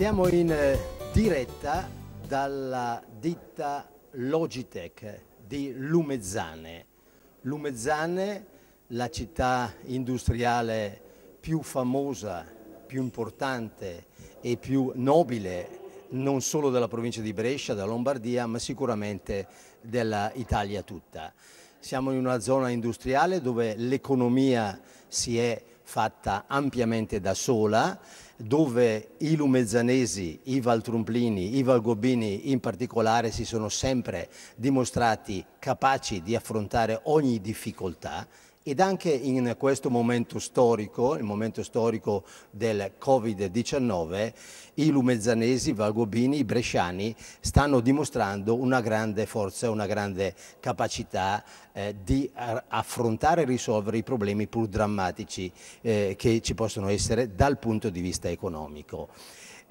Siamo in eh, diretta dalla ditta Logitech di Lumezzane. Lumezzane, la città industriale più famosa, più importante e più nobile non solo della provincia di Brescia, della Lombardia, ma sicuramente dell'Italia tutta. Siamo in una zona industriale dove l'economia si è fatta ampiamente da sola, dove i lumezzanesi, i valtrumplini, i valgobini in particolare si sono sempre dimostrati capaci di affrontare ogni difficoltà ed anche in questo momento storico, il momento storico del Covid-19, i lumezzanesi, i valgobini, i bresciani stanno dimostrando una grande forza, una grande capacità eh, di affrontare e risolvere i problemi pur drammatici eh, che ci possono essere dal punto di vista economico.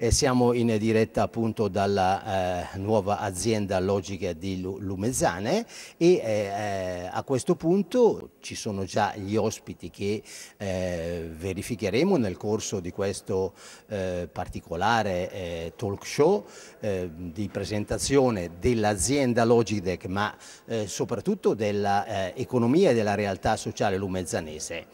E siamo in diretta appunto dalla eh, nuova azienda logica di Lumezzane e eh, a questo punto ci sono già gli ospiti che eh, verificheremo nel corso di questo eh, particolare eh, talk show eh, di presentazione dell'azienda Logitech ma soprattutto dell'economia e della realtà sociale lumezzanese.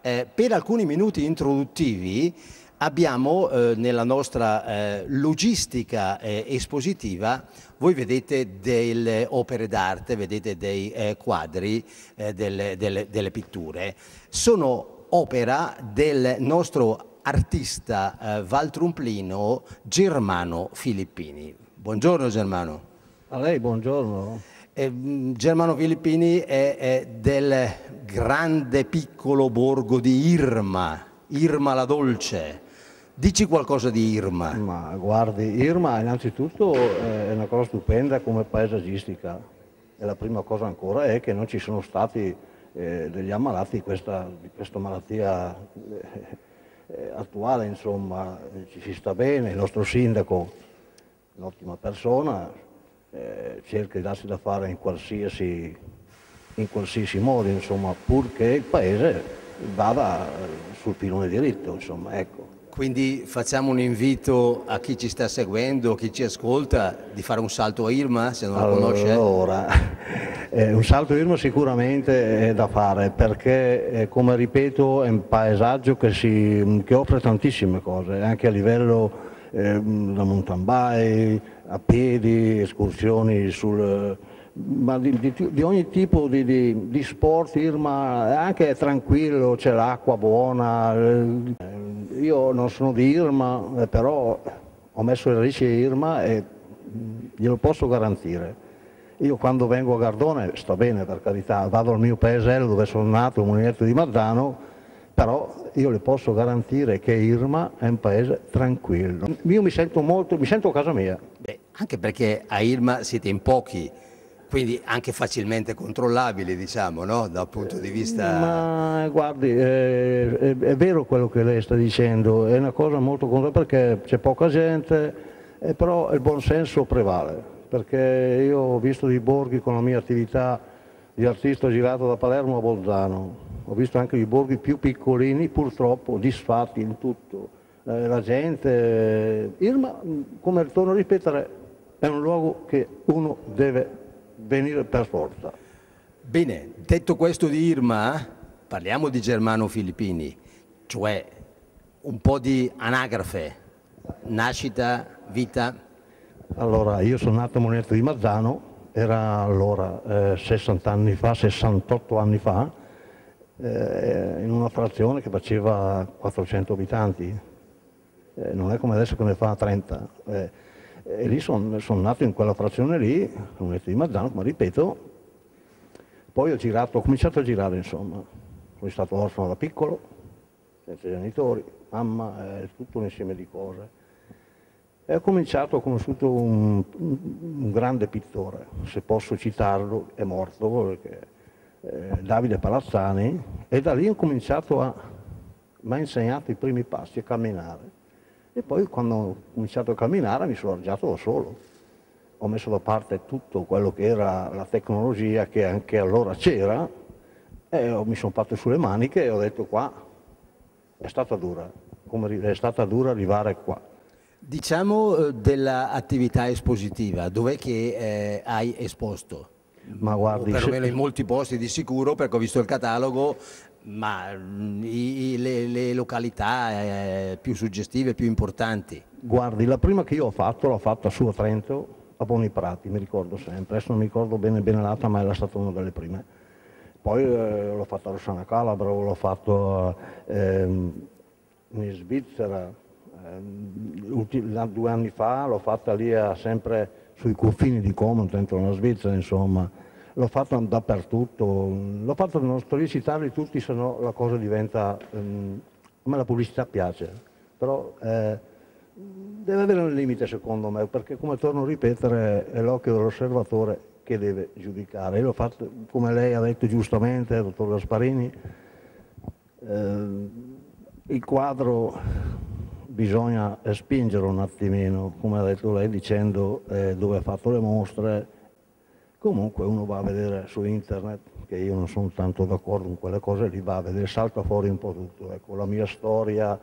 per alcuni minuti introduttivi abbiamo eh, nella nostra eh, logistica eh, espositiva, voi vedete delle opere d'arte, vedete dei eh, quadri, eh, delle, delle, delle, pitture. Sono opera del nostro artista eh, valtrumplino Germano Filippini. Buongiorno Germano. A lei buongiorno. Germano Filippini è, è del grande piccolo borgo di Irma, Irma la Dolce Dici qualcosa di Irma. Ma guardi, Irma innanzitutto è una cosa stupenda come paesaggistica e la prima cosa ancora è che non ci sono stati eh, degli ammalati di questa, di questa malattia eh, attuale, insomma, ci si sta bene, il nostro sindaco, un'ottima persona, eh, cerca di darsi da fare in qualsiasi, in qualsiasi modo, insomma, purché il paese vada sul filone diritto, insomma, ecco. Quindi facciamo un invito a chi ci sta seguendo, a chi ci ascolta, di fare un salto a Irma, se non allora, lo conosce. Allora, eh, un salto a Irma sicuramente è da fare, perché eh, come ripeto è un paesaggio che, si, che offre tantissime cose, anche a livello eh, da mountain bike, a piedi, escursioni sul ma di, di, di, ogni tipo di, di, sport, Irma anche tranquillo, c'è l'acqua buona. Eh, io non sono di Irma, eh, però ho messo le radici a Irma e glielo posso garantire. Io quando vengo a Gardone sto bene per carità, vado al mio paesello dove sono nato, il Mulinetto di Mazzano, però io le posso garantire che Irma è un paese tranquillo. Io mi sento molto, mi sento a casa mia. Beh, anche perché a Irma siete in pochi quindi anche facilmente controllabili, diciamo, no? dal punto di vista... Ma guardi, è, è, è, vero quello che lei sta dicendo, è una cosa molto controllabile perché c'è poca gente, eh, però il buonsenso prevale, perché io ho visto dei borghi con la mia attività di artista girato da Palermo a Bolzano, ho visto anche i borghi più piccolini, purtroppo disfatti in tutto. Eh, la gente, Irma, come torno a ripetere, è un luogo che uno deve venire per forza. Bene, detto questo di Irma, parliamo di Germano Filippini, cioè un po' di anagrafe, nascita, vita. Allora, io sono nato a Moneta di Mazzano, era allora eh, 60 anni fa, 68 anni fa, eh, in una frazione che faceva 400 abitanti, eh, non è come adesso che ne fa 30. E lì sono son nato in quella frazione lì, Comunetto di Mazzano, ma ripeto, poi ho girato, ho cominciato a girare insomma, sono stato orfano da piccolo, senza genitori, mamma, eh, tutto un insieme di cose. E ho cominciato, ho conosciuto un, un grande pittore, se posso citarlo, è morto, perché, eh, Davide Palazzani, e da lì ho cominciato a, mi ha insegnato i primi passi a camminare e poi quando ho cominciato a camminare mi sono arrangiato da solo. Ho messo da parte tutto quello che era la tecnologia che anche allora c'era e mi sono fatto sulle maniche e ho detto qua è stata dura, come è stata dura arrivare qua. Diciamo eh, dell'attività espositiva, dov'è che eh, hai esposto? Ma guardi, o perlomeno se... in molti posti di sicuro, perché ho visto il catalogo, ma mm, i, le, le, località eh, più suggestive, più importanti. Guardi, la prima che io ho fatto l'ho fatta su a Trento, a Boniprati, mi ricordo sempre, adesso non mi ricordo bene bene l'altra, ma era stata una delle prime. Poi eh, l'ho fatta a Rossana Calabro, l'ho fatto eh, in Svizzera, eh, due anni fa, l'ho fatta lì a, sempre sui confini di Como, dentro la Svizzera, insomma. L'ho fatto dappertutto, l'ho fatto non sto tutti, se no la cosa diventa... Um, a me la pubblicità piace, però eh, deve avere un limite secondo me, perché come torno a ripetere è l'occhio dell'osservatore che deve giudicare. L'ho fatto, come lei ha detto giustamente, dottor Gasparini, eh, il quadro bisogna spingere un attimino, come ha detto lei, dicendo eh, dove ha fatto le mostre. Comunque uno va a vedere su internet, che io non sono tanto d'accordo con quelle cose lì, va a vedere, salta fuori un po' tutto. Ecco, la mia storia,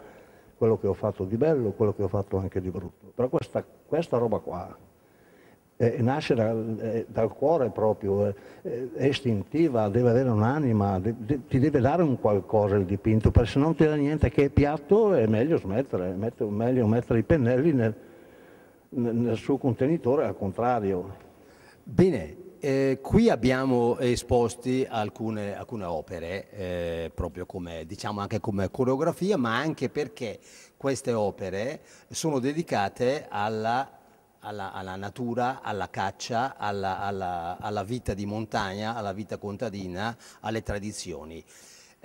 quello che ho fatto di bello, quello che ho fatto anche di brutto. Però questa, questa roba qua eh, nasce dal, eh, dal, cuore proprio, eh, è istintiva, deve avere un'anima, de, de, ti deve dare un qualcosa il dipinto, perché se non ti dà niente che è piatto è meglio smettere, è meglio mettere i pennelli nel, nel suo contenitore al contrario. Bene, eh, qui abbiamo esposti alcune, alcune opere, eh, proprio come, diciamo anche come coreografia, ma anche perché queste opere sono dedicate alla alla, alla, natura, alla caccia, alla, alla, alla vita di montagna, alla vita contadina, alle tradizioni.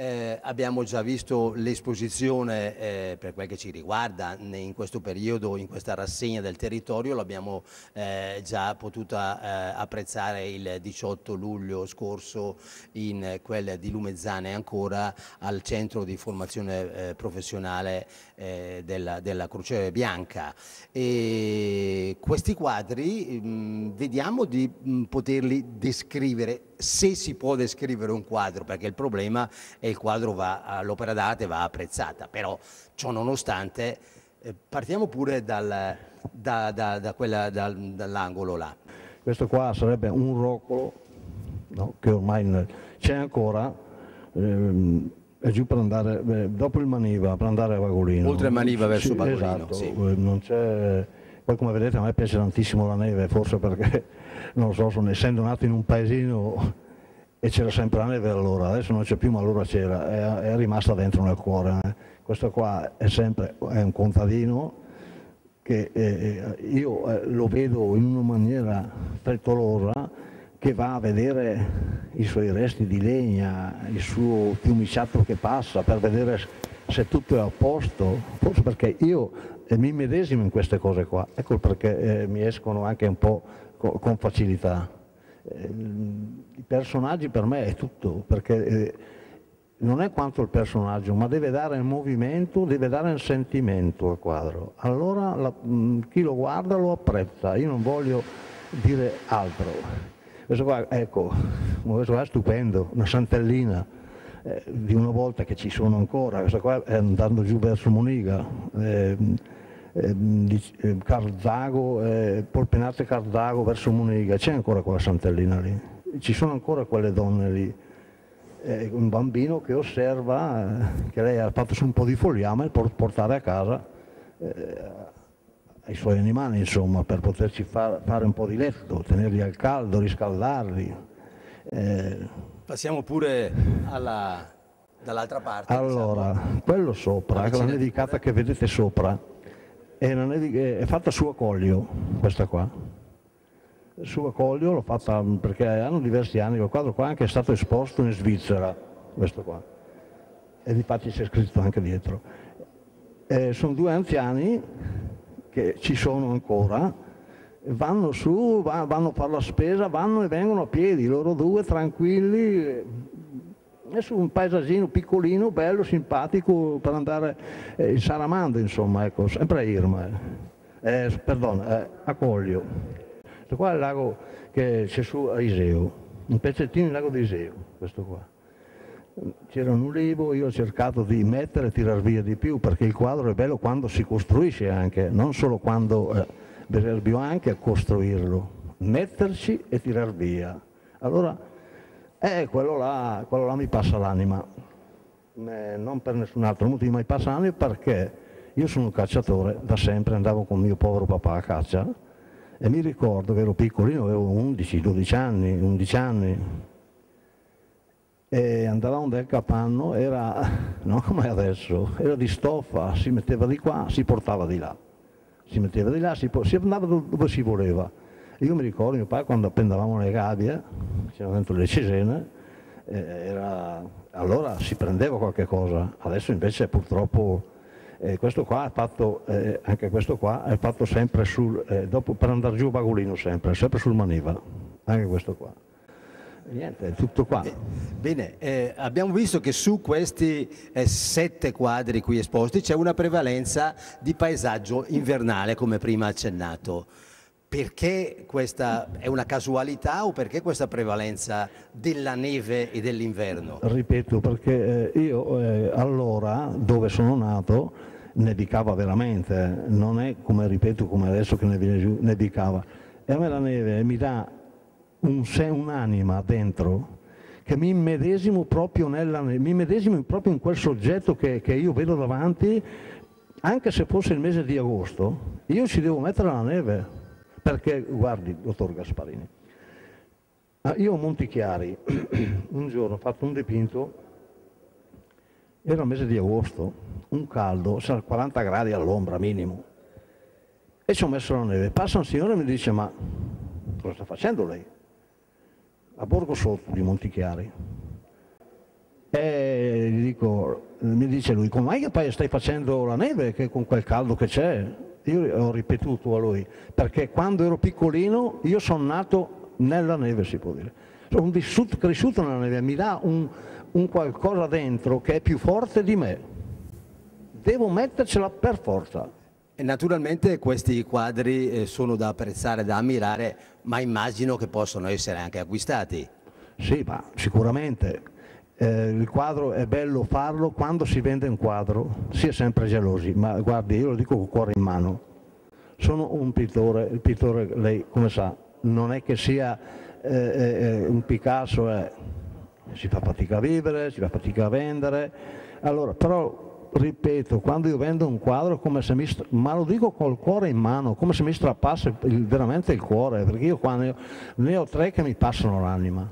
Eh, abbiamo già visto l'esposizione eh, per quel che ci riguarda in questo periodo, in questa rassegna del territorio, l'abbiamo eh, già potuta eh, apprezzare il 18 luglio scorso in quella di Lumezzane ancora al centro di formazione eh, professionale eh, della, della, Croce Bianca. E questi quadri mh, mm, vediamo di mh, poterli descrivere se si può descrivere un quadro, perché il problema è il quadro va, l'opera d'arte va apprezzata, però ciò nonostante eh, partiamo pure dal, da, da, da quella, dal, dall'angolo là. Questo qua sarebbe un roccolo no, che ormai c'è ancora, ehm, è giù per andare, beh, dopo il Maniva, per andare a Vagolino. Oltre il Maniva verso sì, Vagolino, esatto, sì. Eh, non c'è... Poi come vedete a me piace tantissimo la neve, forse perché, non lo so, sono, essendo nato in un paesino e c'era sempre la neve allora, adesso non c'è più ma allora c'era, è, è, rimasta dentro nel cuore. Eh. Questo qua è sempre è un contadino che eh, io eh, lo vedo in una maniera frettolosa che va a vedere i suoi resti di legna, il suo fiumiciato che passa per vedere se tutto è a posto, forse perché io eh, mi medesimo in queste cose qua, ecco perché eh, mi escono anche un po' con facilità. Eh, I personaggi per me è tutto, perché eh, non è quanto il personaggio, ma deve dare il movimento, deve dare il sentimento al quadro. Allora la, chi lo guarda lo apprezza, io non voglio dire altro. Questo qua, ecco, questo qua è stupendo, una santellina eh, di una volta che ci sono ancora, questo qua è andando giù verso Moniga, eh, eh, Cardago, eh, Polpenate Cardago verso Moniga, c'è ancora quella santellina lì, ci sono ancora quelle donne lì. Eh, un bambino che osserva eh, che lei ha fatto su un po' di fogliame per portare a casa eh, ai suoi animali, insomma, per poterci far, fare un po' di letto, tenerli al caldo, riscaldarli. Eh, Passiamo pure alla, dall'altra parte. Allora, diciamo. quello sopra, la nevicata che vedete sopra, è, è, fatta su a Coglio, questa qua. Su a l'ho fatta perché hanno diversi anni, quel quadro qua anche è stato esposto in Svizzera, questo qua. E infatti c'è scritto anche dietro. Eh, sono due anziani che ci sono ancora, vanno su, vanno a fare la spesa, vanno e vengono a piedi, loro due tranquilli, su un paesaggino piccolino, bello, simpatico per andare eh, in Saramando, insomma, ecco, sempre a Irma, eh, eh perdona, eh, a Coglio. Questo qua è il lago che c'è su a Iseo, un pezzettino del lago di Iseo, questo qua. c'era un ulivo, io ho cercato di mettere e tirar via di più, perché il quadro è bello quando si costruisce anche, non solo quando eh, bisogna anche costruirlo, metterci e tirar via. Allora, eh, quello, là, quello là mi passa l'anima, eh, non per nessun altro motivo, mi passa l'anima perché io sono un cacciatore, da sempre andavo con mio povero papà a caccia e mi ricordo che ero piccolino, avevo 11, 12 anni, 11 anni, e andavamo del capanno, era, non come adesso, era di stoffa, si metteva di qua, si portava di là, si metteva di là, si, si andava dove si voleva. Io mi ricordo mio padre quando appendavamo le gabbie, c'erano dentro le cesene, eh, era, allora si prendeva qualche cosa, adesso invece purtroppo eh, questo qua è fatto, eh, anche questo qua è fatto sempre sul, eh, dopo, per andare giù bagolino sempre, sempre sul maniva, anche questo qua. Niente, è tutto qua. Eh, bene, eh, abbiamo visto che su questi eh, sette quadri qui esposti c'è una prevalenza di paesaggio invernale, come prima accennato. Perché questa è una casualità o perché questa prevalenza della neve e dell'inverno? Ripeto, perché eh, io eh, allora, dove sono nato, nevicava veramente, non è come ripeto come adesso che nevicava. E a me la neve mi dà un, un'anima dentro che mi immedesimo proprio, nella, mi immedesimo proprio in quel soggetto che, che, io vedo davanti, anche se fosse il mese di agosto, io ci devo mettere la neve, perché guardi, dottor Gasparini, io a Montichiari un giorno ho fatto un dipinto, era il mese di agosto, un caldo, 40 gradi all'ombra minimo, e ci ho messo la neve. Passa un signore e mi dice, ma cosa sta facendo lei? a Borgo Sotto di Montichiari. E gli dico, mi dice lui, come mai stai facendo la neve che con quel caldo che c'è? Io ho ripetuto a lui, perché quando ero piccolino io sono nato nella neve, si può dire. Sono vissuto, cresciuto nella neve, mi dà un, un qualcosa dentro che è più forte di me. Devo mettercela per forza. E naturalmente questi quadri eh, sono da apprezzare, da ammirare, ma immagino che possono essere anche acquistati. Sì, ma sicuramente. Eh, il quadro è bello farlo quando si vende un quadro, si è sempre gelosi, ma guardi, io lo dico con cuore in mano. Sono un pittore, il pittore, lei come sa, non è che sia eh, eh, un Picasso, eh, si fa fatica a vivere, si fa fatica a vendere, allora, però ripeto, quando io vendo un quadro, come se mi, ma lo dico col cuore in mano, come se mi strappasse il, veramente il cuore, perché io qua ne ho, ne ho tre che mi passano l'anima.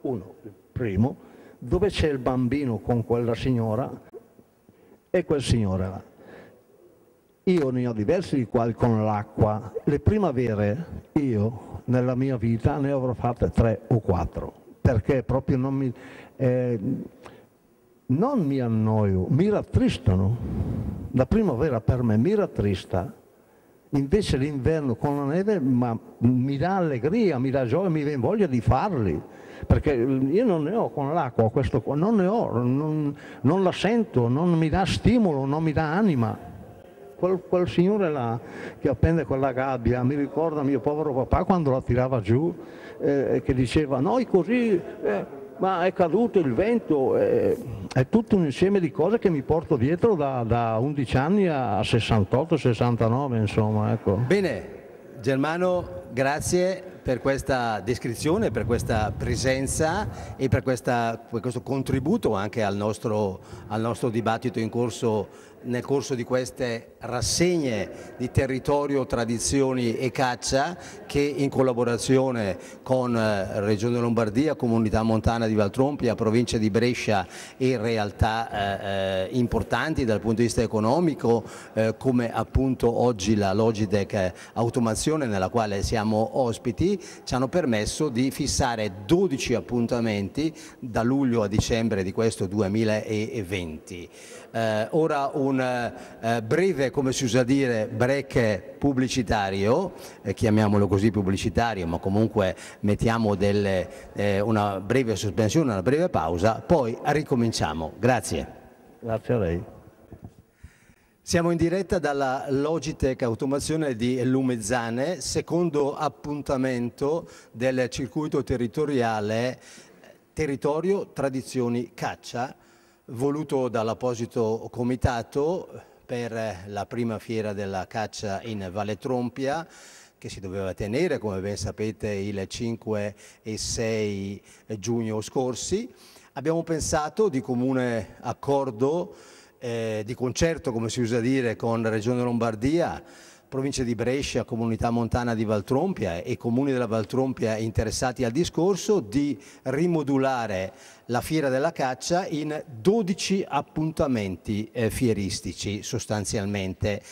Uno, il primo, dove c'è il bambino con quella signora e quel signore là. Io ne ho diversi di quali con l'acqua. Le primavere io nella mia vita ne avrò fatte tre o quattro, perché proprio non mi... Eh, non mi annoio, mi rattristano. La primavera per me mi rattrista, invece l'inverno con la neve mi dà allegria, mi dà gioia, mi viene voglia di farli, perché io non ne ho con l'acqua, questo qua, non ne ho, non, non, la sento, non mi dà stimolo, non mi dà anima. Quel, quel signore là che appende quella gabbia mi ricorda mio povero papà quando la tirava giù, eh, che diceva noi così... Eh, ma è caduto il vento, è, è, tutto un insieme di cose che mi porto dietro da, da 11 anni a 68-69, insomma. Ecco. Bene, Germano, grazie per questa descrizione, per questa presenza e per, questa, per questo contributo anche al nostro, al nostro dibattito in corso nel corso di queste rassegne di territorio, tradizioni e caccia che in collaborazione con eh, Regione Lombardia, Comunità Montana di Valtrompia, provincia di Brescia e realtà eh, eh, importanti dal punto di vista economico eh, come appunto oggi la Logitech Automazione nella quale siamo ospiti ci hanno permesso di fissare 12 appuntamenti da luglio a dicembre di questo 2020. Eh, ora un eh, breve, come si usa dire, break pubblicitario, eh, chiamiamolo così pubblicitario, ma comunque mettiamo delle, eh, una breve sospensione, una breve pausa, poi ricominciamo. Grazie. Grazie a lei. Siamo in diretta dalla Logitech Automazione di Lumezzane, secondo appuntamento del circuito territoriale territorio, tradizioni, caccia, voluto dall'apposito comitato per la prima fiera della caccia in Valle Trompia che si doveva tenere, come ben sapete, il 5 e 6 giugno scorsi. Abbiamo pensato di comune accordo, eh, di concerto, come si usa dire, con la Regione Lombardia, provincia di Brescia, comunità montana di Valtrompia e comuni della Valtrompia interessati al discorso di rimodulare la fiera della caccia in 12 appuntamenti eh, fieristici sostanzialmente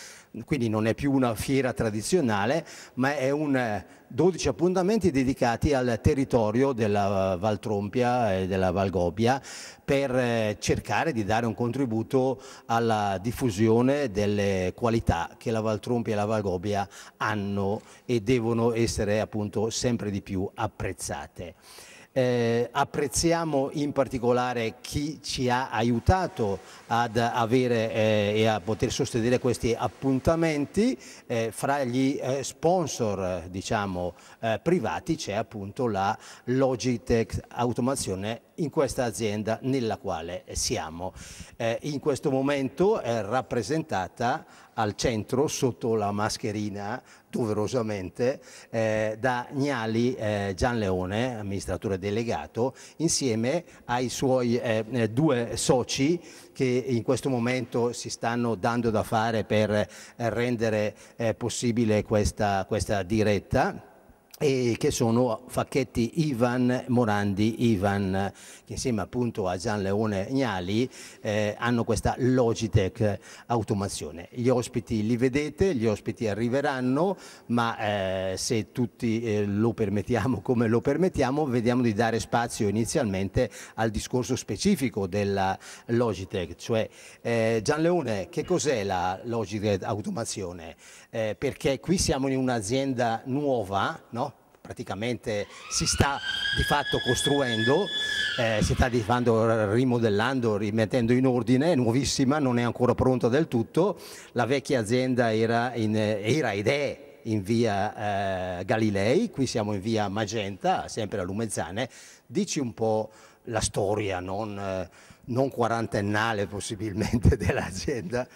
quindi non è più una fiera tradizionale, ma è un 12 eh, appuntamenti dedicati al territorio della Valtrompia e della Valgobbia per eh, cercare di dare un contributo alla diffusione delle qualità che la Valtrompia e la Valgobbia hanno e devono essere appunto sempre di più apprezzate. Eh, apprezziamo in particolare chi ci ha aiutato ad avere eh, e a poter sostenere questi appuntamenti. Eh, fra gli eh, sponsor diciamo, eh, privati c'è appunto la Logitech Automazione in questa azienda nella quale siamo. Eh, in questo momento è rappresentata al centro sotto la mascherina doverosamente eh, da Gnali eh, Gianleone, amministratore delegato, insieme ai suoi eh, eh, due soci che in questo momento si stanno dando da fare per eh, rendere eh, possibile questa, questa diretta e che sono Facchetti Ivan Morandi Ivan che insieme appunto a Gian Leone Gnali eh, hanno questa Logitech automazione. Gli ospiti li vedete, gli ospiti arriveranno ma eh, se tutti eh, lo permettiamo come lo permettiamo vediamo di dare spazio inizialmente al discorso specifico della Logitech, cioè eh, Gian Leone che cos'è la Logitech automazione? Eh, perché qui siamo in un'azienda nuova, no? praticamente si sta di fatto costruendo, eh, si sta di fatto rimodellando, rimettendo in ordine, nuovissima, non è ancora pronta del tutto, la vecchia azienda era, in, era ed è in via eh, Galilei, qui siamo in via Magenta, sempre a Lumezzane, dici un po' la storia non, eh, non quarantennale possibilmente dell'azienda,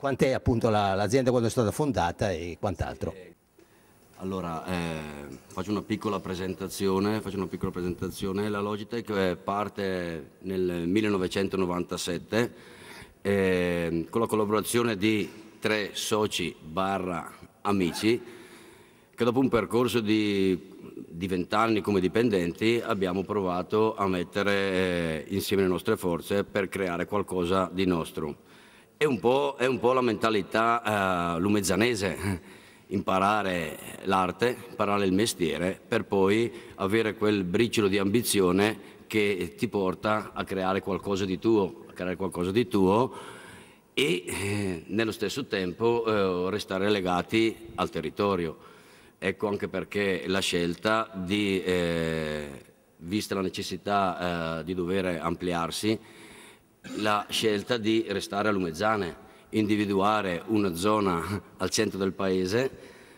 quant'è appunto l'azienda quando è stata fondata e quant'altro? Allora, eh, faccio, una piccola presentazione, faccio una piccola presentazione. La Logitech eh, parte nel 1997 eh, con la collaborazione di tre soci barra amici che dopo un percorso di di vent'anni come dipendenti abbiamo provato a mettere eh, insieme le nostre forze per creare qualcosa di nostro. È un po', è un po la mentalità eh, lumezzanese imparare l'arte, imparare il mestiere, per poi avere quel briciolo di ambizione che ti porta a creare qualcosa di tuo, a creare qualcosa di tuo e eh, nello stesso tempo eh, restare legati al territorio. Ecco anche perché la scelta di, eh, vista la necessità eh, di dover ampliarsi, la scelta di restare a Lumezzane individuare una zona al centro del paese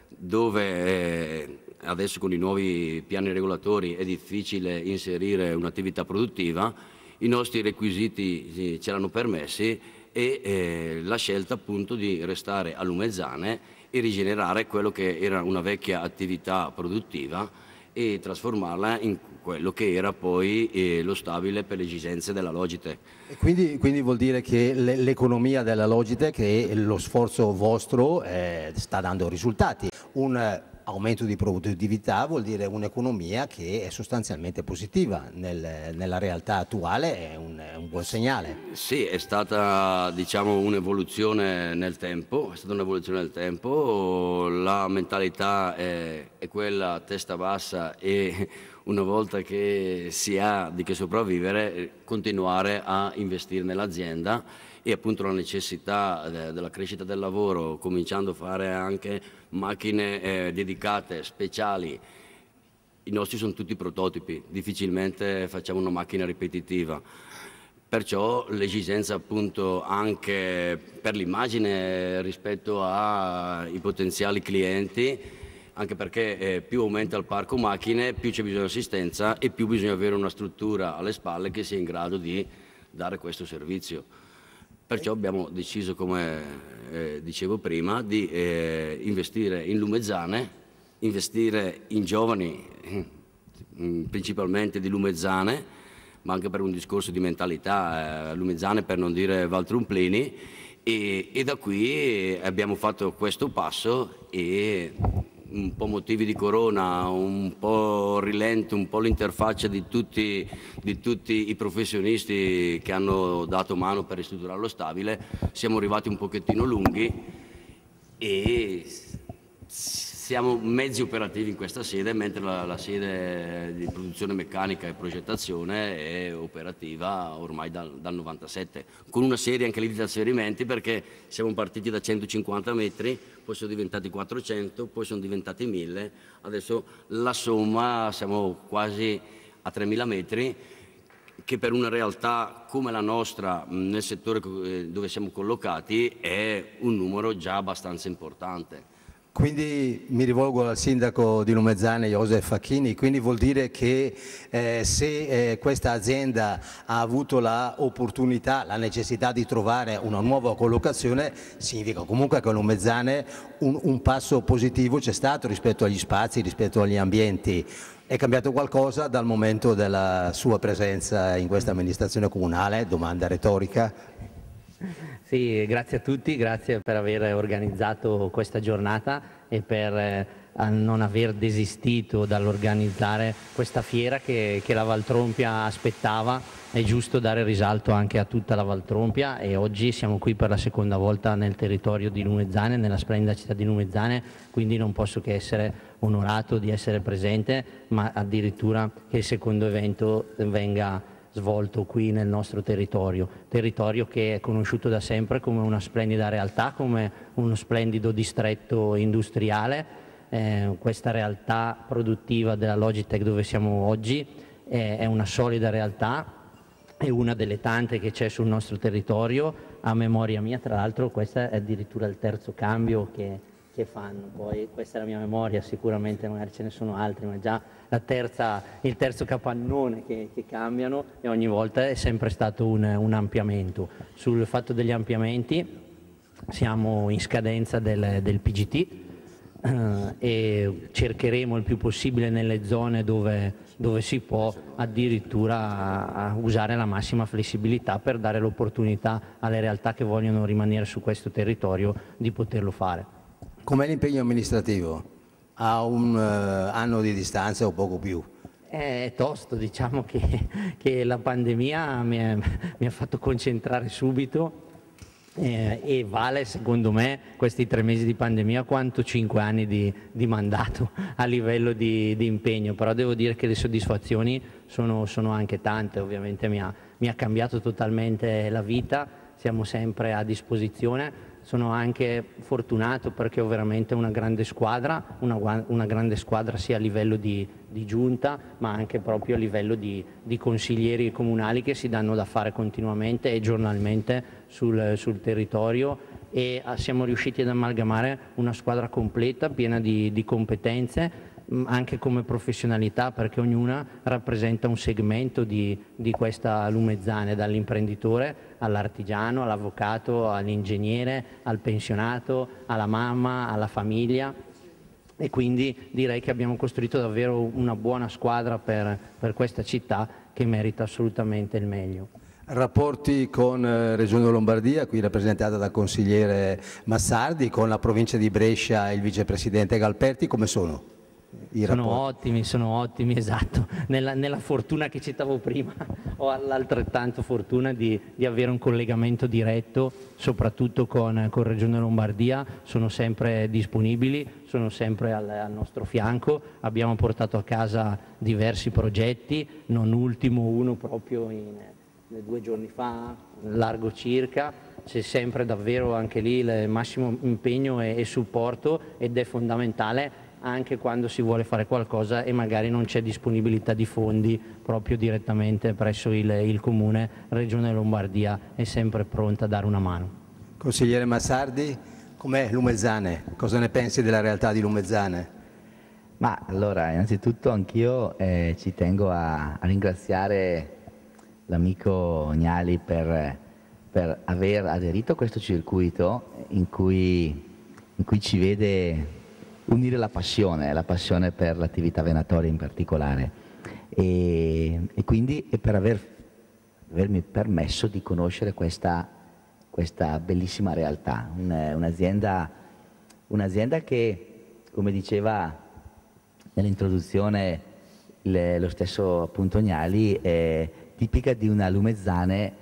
dove eh, adesso con i nuovi piani regolatori è difficile inserire un'attività produttiva, i nostri requisiti ce l'hanno permessi e eh, la scelta appunto di restare a Lumezzane e rigenerare quello che era una vecchia attività produttiva e trasformarla in quello che era poi eh, lo stabile per le esigenze della Logitech. E quindi, quindi vuol dire che l'economia della Logitech e lo sforzo vostro eh, sta dando risultati. Un aumento di produttività vuol dire un'economia che è sostanzialmente positiva nel, nella realtà attuale, è un, è un, buon segnale. Sì, è stata diciamo, un'evoluzione nel tempo, è stata un'evoluzione nel tempo, la mentalità è, è quella testa bassa e una volta che si ha di che sopravvivere continuare a investire nell'azienda e appunto la necessità eh, della crescita del lavoro, cominciando a fare anche macchine eh, dedicate, speciali. I nostri sono tutti prototipi, difficilmente facciamo una macchina ripetitiva. Perciò l'esigenza appunto anche per l'immagine rispetto ai potenziali clienti anche perché eh, più aumenta il parco macchine, più c'è bisogno di assistenza e più bisogna avere una struttura alle spalle che sia in grado di dare questo servizio. Perciò abbiamo deciso, come eh, dicevo prima, di eh, investire in Lumezzane, investire in giovani, mm, principalmente di Lumezzane, ma anche per un discorso di mentalità, eh, Lumezzane per non dire Valtrumplini, e, e da qui abbiamo fatto questo passo e un po' motivi di corona, un po' rilento, un po' l'interfaccia di tutti, di tutti, i professionisti che hanno dato mano per ristrutturare lo stabile, siamo arrivati un pochettino lunghi e siamo mezzi operativi in questa sede, mentre la, la, sede di produzione meccanica e progettazione è operativa ormai dal, dal 97, con una serie anche lì di trasferimenti perché siamo partiti da 150 metri, poi sono diventati 400, poi sono diventati 1000, adesso la somma siamo quasi a 3000 metri che per una realtà come la nostra nel settore eh, dove siamo collocati è un numero già abbastanza importante. Quindi mi rivolgo al sindaco di Lumezzane, Josef Facchini, quindi vuol dire che eh, se eh, questa azienda ha avuto l'opportunità, la, la necessità di trovare una nuova collocazione, significa comunque che a Lumezzane un, un passo positivo c'è stato rispetto agli spazi, rispetto agli ambienti. È cambiato qualcosa dal momento della sua presenza in questa amministrazione comunale? Domanda retorica. Sì, grazie a tutti, grazie per aver organizzato questa giornata e per eh, non aver desistito dall'organizzare questa fiera che, che, la Valtrompia aspettava. È giusto dare risalto anche a tutta la Valtrompia e oggi siamo qui per la seconda volta nel territorio di Lumezzane, nella splendida città di Lumezzane, quindi non posso che essere onorato di essere presente, ma addirittura che il secondo evento venga svolto qui nel nostro territorio, territorio che è conosciuto da sempre come una splendida realtà, come uno splendido distretto industriale. Eh, questa realtà produttiva della Logitech dove siamo oggi eh, è una solida realtà, è una delle tante che c'è sul nostro territorio, a memoria mia tra l'altro questo è addirittura il terzo cambio che, che fanno, poi questa è la mia memoria, sicuramente magari ce ne sono altri, ma già terza, il terzo capannone che, che, cambiano e ogni volta è sempre stato un, un ampliamento. Sul fatto degli ampliamenti siamo in scadenza del, del PGT eh, e cercheremo il più possibile nelle zone dove, dove si può addirittura usare la massima flessibilità per dare l'opportunità alle realtà che vogliono rimanere su questo territorio di poterlo fare. Com'è l'impegno amministrativo? A un uh, anno di distanza o poco più? È tosto, diciamo che, che la pandemia mi, è, mi, ha fatto concentrare subito eh, e vale secondo me questi tre mesi di pandemia quanto cinque anni di, di mandato a livello di, di, impegno, però devo dire che le soddisfazioni sono, sono anche tante, ovviamente mi ha, mi ha cambiato totalmente la vita, siamo sempre a disposizione sono anche fortunato perché ho veramente una grande squadra, una, una grande squadra sia a livello di, di, giunta ma anche proprio a livello di, di, consiglieri comunali che si danno da fare continuamente e giornalmente sul, sul territorio. E ah, siamo riusciti ad amalgamare una squadra completa piena di, di competenze anche come professionalità perché ognuna rappresenta un segmento di, di questa lumezzane, dall'imprenditore all'artigiano, all'avvocato, all'ingegnere, al pensionato, alla mamma, alla famiglia e quindi direi che abbiamo costruito davvero una buona squadra per, per questa città che merita assolutamente il meglio. Rapporti con eh, Regione Lombardia, qui rappresentata dal consigliere Massardi, con la provincia di Brescia e il vicepresidente Galperti, come sono? Sono ottimi, sono ottimi, esatto. Nella, nella, fortuna che citavo prima ho l'altrettanto fortuna di, di, avere un collegamento diretto, soprattutto con, con, Regione Lombardia, sono sempre disponibili, sono sempre al, al, nostro fianco, abbiamo portato a casa diversi progetti, non ultimo uno proprio in, due giorni fa, largo circa, c'è sempre davvero anche lì il massimo impegno e, e supporto ed è fondamentale anche quando si vuole fare qualcosa e magari non c'è disponibilità di fondi proprio direttamente presso il, il Comune, Regione Lombardia è sempre pronta a dare una mano. Consigliere Massardi, com'è Lumezzane? Cosa ne pensi della realtà di Lumezzane? Ma allora, innanzitutto anch'io eh, ci tengo a, a ringraziare l'amico Gnali per, per, aver aderito a questo circuito in cui, in cui, ci vede unire la passione, la passione per l'attività venatoria in particolare. E, e quindi e per aver, avermi permesso di conoscere questa, questa bellissima realtà, un, un'azienda, un'azienda che, come diceva nell'introduzione lo stesso appunto Gnali, è tipica di una lumezzane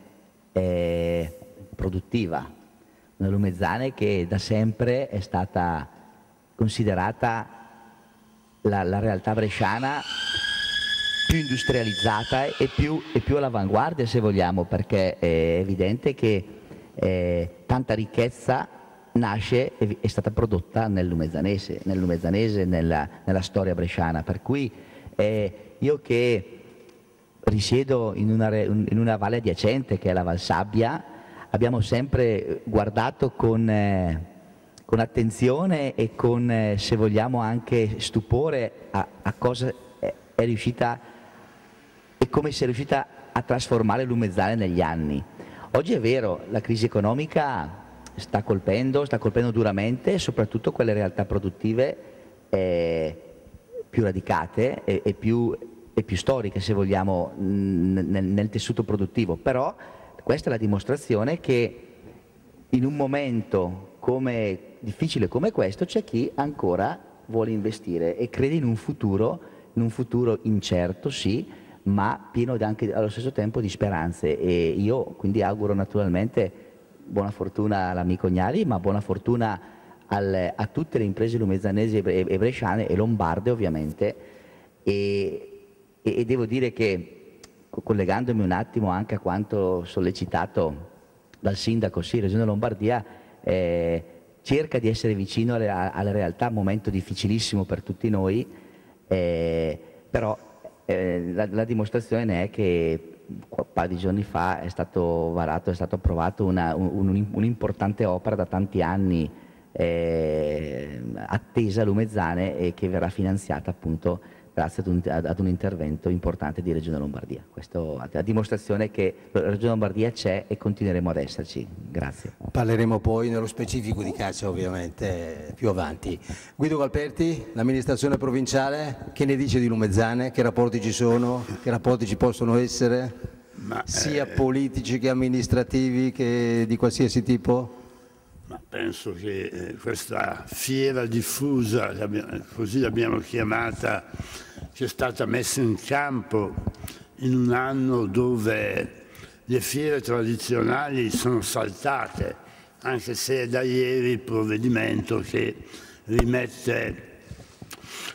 eh, produttiva, una lumezzane che da sempre è stata considerata la, la realtà bresciana più industrializzata e più, e più, all'avanguardia se vogliamo, perché è evidente che eh, tanta ricchezza nasce e è stata prodotta nel lumezzanese, nel lumezzanese nella, nella, storia bresciana. Per cui eh, io che risiedo in una, in una, valle adiacente che è la Valsabbia, abbiamo sempre guardato con, eh, con attenzione e con, eh, se vogliamo, anche stupore a, a cosa è, è riuscita e come si è riuscita a trasformare l'Umezzane negli anni. Oggi è vero, la crisi economica sta colpendo, sta colpendo duramente soprattutto quelle realtà produttive eh, più radicate e, e, più, e, più, storiche se vogliamo nel, nel tessuto produttivo, però questa è la dimostrazione che in un momento come, difficile come questo c'è chi ancora vuole investire e crede in un futuro, in un futuro incerto sì, ma pieno anche allo stesso tempo di speranze e io quindi auguro naturalmente buona fortuna all'amico Gnari, ma buona fortuna al, a tutte le imprese lumezzanesi e bresciane e lombarde ovviamente. E, e, e, devo dire che, collegandomi un attimo anche a quanto sollecitato dal sindaco, sì, Regione Lombardia eh, cerca di essere vicino alle, alle, realtà, un momento difficilissimo per tutti noi, eh, però eh, la, la dimostrazione ne è che un paio di giorni fa è stato varato, è stato approvato una, un, un'importante opera da tanti anni eh, attesa a Lumezzane e che verrà finanziata appunto grazie ad un, ad un, intervento importante di Regione Lombardia. Questo a dimostrazione che la Regione Lombardia c'è e continueremo ad esserci. Grazie. Parleremo poi nello specifico di caccia ovviamente più avanti. Guido Galperti, l'amministrazione provinciale, che ne dice di Lumezzane? Che rapporti ci sono? Che rapporti ci possono essere? Ma, sia eh, politici che amministrativi che di qualsiasi tipo? Ma penso che eh, questa fiera diffusa, così l'abbiamo chiamata, che è stata messa in campo in un anno dove le fiere tradizionali sono saltate, anche se è da ieri il provvedimento che rimette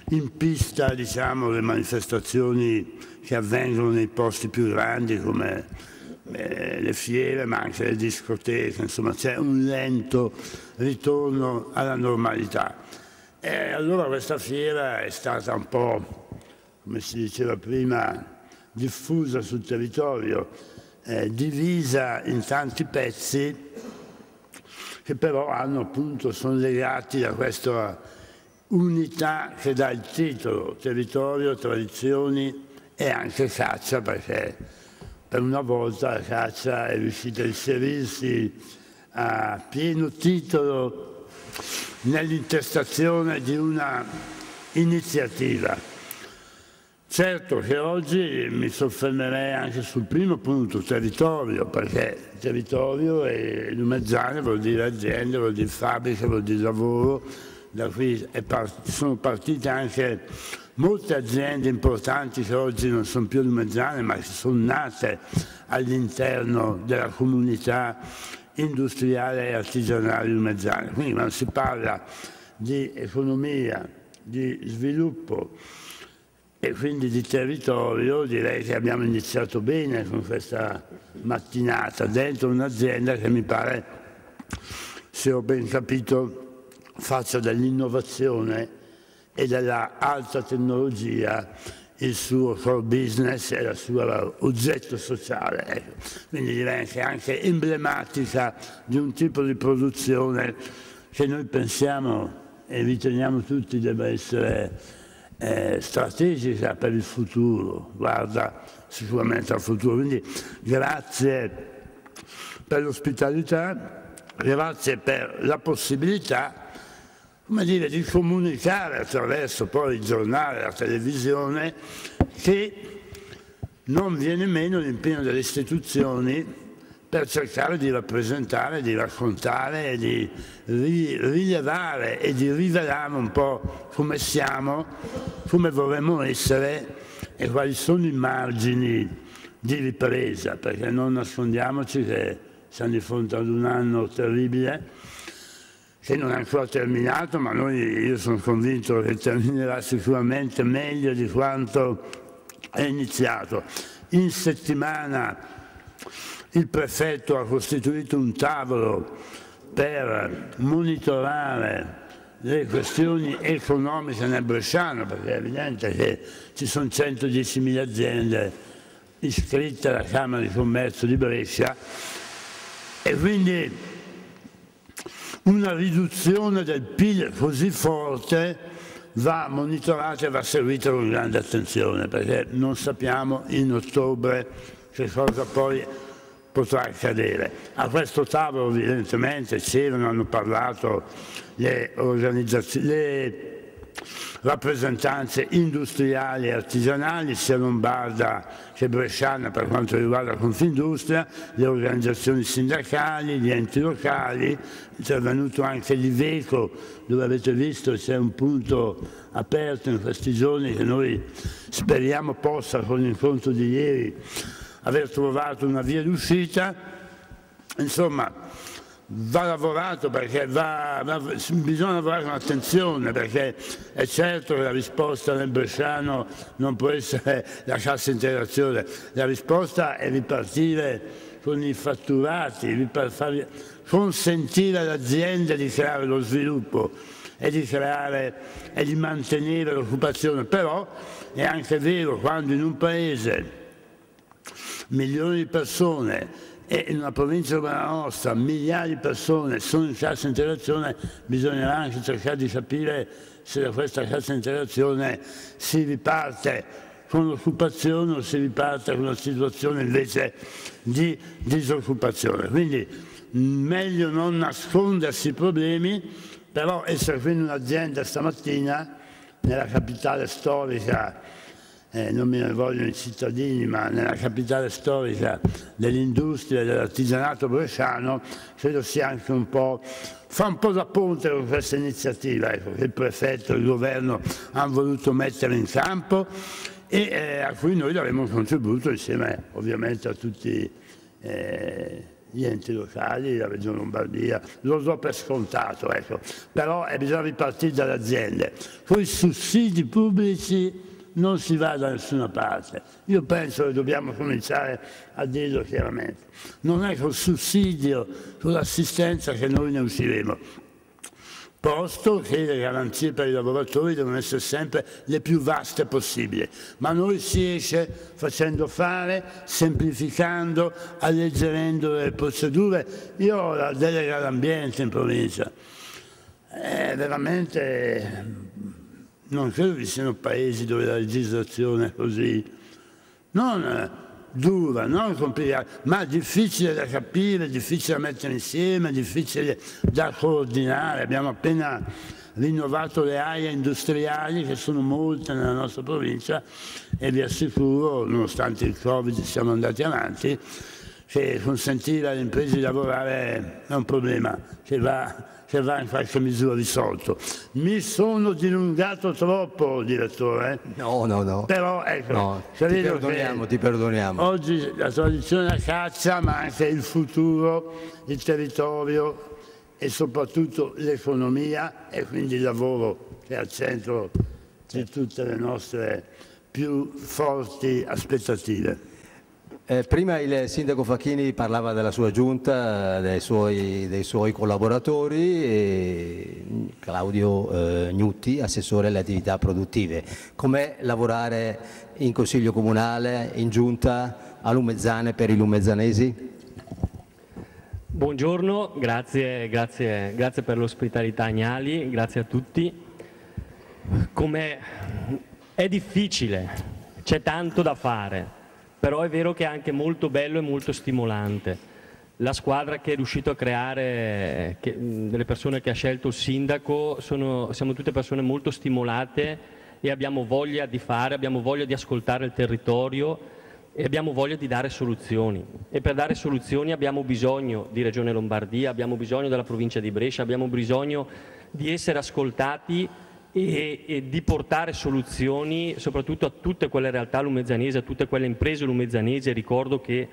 in pista diciamo, le manifestazioni che avvengono nei posti più grandi come eh, le fiere ma anche le discoteche, insomma c'è un lento ritorno alla normalità. E allora questa fiera è stata un po', come si diceva prima, diffusa sul territorio, eh, divisa in tanti pezzi che però hanno appunto, sono legati da questa unità che dà il titolo, territorio, tradizioni e anche caccia perché per una volta la caccia è riuscita a inserirsi a pieno titolo nell'intestazione di una iniziativa. Certo che oggi mi soffermerei anche sul primo punto, territorio, perché territorio e Lumezzane vuol dire aziende, vuol dire fabbrica, vuol dire lavoro, da cui part sono partite anche molte aziende importanti che oggi non sono più lumezzane ma che sono nate all'interno della comunità industriale e artigianale lumezzana. Quindi quando si parla di economia, di sviluppo e quindi di territorio direi che abbiamo iniziato bene con questa mattinata dentro un'azienda che mi pare, se ho ben capito, faccia dell'innovazione e della alta tecnologia il suo core business e il suo oggetto sociale. Ecco. Quindi diventa anche emblematica di un tipo di produzione che noi pensiamo e riteniamo tutti debba essere eh, strategica per il futuro, guarda sicuramente al futuro. Quindi grazie per l'ospitalità, grazie per la possibilità come dire, di comunicare attraverso poi il giornale, la televisione, che non viene meno l'impegno delle istituzioni per cercare di rappresentare, di raccontare, di rilevare e di rivelare un po' come siamo, come vorremmo essere e quali sono i margini di ripresa, perché non nascondiamoci che siamo di fronte ad un anno terribile che non è ancora terminato, ma noi, io sono convinto che terminerà sicuramente meglio di quanto è iniziato. In settimana il prefetto ha costituito un tavolo per monitorare le questioni economiche nel Bresciano, perché è evidente che ci sono 110.000 aziende iscritte alla Camera di Commercio di Brescia. E quindi una riduzione del PIL così forte va monitorata e va seguita con grande attenzione perché non sappiamo in ottobre che cosa poi potrà accadere. A questo tavolo evidentemente c'erano, hanno parlato le, le rappresentanze industriali e artigianali, sia lombarda che bresciana per quanto riguarda Confindustria, le organizzazioni sindacali, gli enti locali, è intervenuto anche l'Iveco, dove avete visto c'è un punto aperto in questi giorni che noi speriamo possa con l'incontro di ieri aver trovato una via d'uscita. Insomma, va lavorato perché va, va, bisogna lavorare con attenzione perché è certo che la risposta nel Bresciano non può essere la cassa integrazione, la risposta è ripartire con i fatturati, consentire alle aziende di creare lo sviluppo e di creare e di mantenere l'occupazione, però è anche vero quando in un paese milioni di persone e in una provincia come la nostra migliaia di persone sono in cassa integrazione, bisognerà anche cercare di capire se da questa cassa integrazione si riparte con l'occupazione o si riparte con una situazione invece di disoccupazione. Quindi meglio non nascondersi i problemi, però essere qui in un'azienda stamattina nella capitale storica eh, non ne vogliono i cittadini, ma nella capitale storica dell'industria e dell'artigianato bresciano, credo sia anche un po', fa un po' da ponte con questa iniziativa ecco, che il prefetto e il governo hanno voluto mettere in campo e eh, a cui noi daremo un contributo insieme ovviamente a tutti eh, gli enti locali, la Regione Lombardia, lo do per scontato, ecco. però eh, bisogna ripartire dalle aziende. Con i sussidi pubblici non si va da nessuna parte. Io penso che dobbiamo cominciare a dirlo chiaramente. Non è col sussidio, con l'assistenza che noi ne usciremo, posto che le garanzie per i lavoratori devono essere sempre le più vaste possibili. Ma noi si esce facendo fare, semplificando, alleggerendo le procedure. Io ho la delega all'ambiente in provincia. È veramente non credo vi siano paesi dove la legislazione è così, non eh, dura, non complicata, ma difficile da capire, difficile da mettere insieme, difficile da coordinare. Abbiamo appena rinnovato le aree industriali, che sono molte nella nostra provincia, e vi assicuro, nonostante il Covid siamo andati avanti, che consentire alle imprese di lavorare è un problema che va va in qualche misura risolto. Mi sono dilungato troppo, direttore. No, no, no. Però ecco, no, ti perdoniamo, ti perdoniamo. Oggi la tradizione della caccia, ma anche il futuro, il territorio e soprattutto l'economia e quindi il lavoro che è al centro di tutte le nostre più forti aspettative. Eh, prima il sindaco Facchini parlava della sua giunta, dei suoi, dei suoi collaboratori, Claudio eh, Gnutti, assessore alle attività produttive. Com'è lavorare in consiglio comunale, in giunta a Lumezzane per i lumezzanesi? Buongiorno, grazie, grazie, grazie per l'ospitalità Agnali, grazie a tutti. come è difficile, c'è tanto da fare, però è vero che è anche molto bello e molto stimolante. La squadra che è riuscito a creare, che, delle persone che ha scelto il sindaco, sono, siamo tutte persone molto stimolate e abbiamo voglia di fare, abbiamo voglia di ascoltare il territorio e abbiamo voglia di dare soluzioni. E per dare soluzioni abbiamo bisogno di Regione Lombardia, abbiamo bisogno della provincia di Brescia, abbiamo bisogno di essere ascoltati e, e, di portare soluzioni soprattutto a tutte quelle realtà lumezzanesi, a tutte quelle imprese lumezzanesi. Ricordo che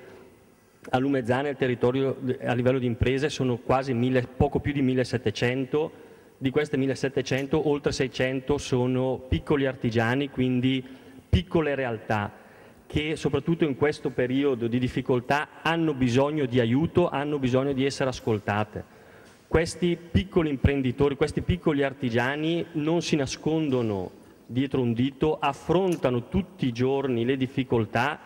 a Lumezzane il territorio a livello di imprese sono quasi mille, poco più di 1700, di queste 1700 oltre 600 sono piccoli artigiani, quindi piccole realtà che soprattutto in questo periodo di difficoltà hanno bisogno di aiuto, hanno bisogno di essere ascoltate. Questi piccoli imprenditori, questi piccoli artigiani non si nascondono dietro un dito, affrontano tutti i giorni le difficoltà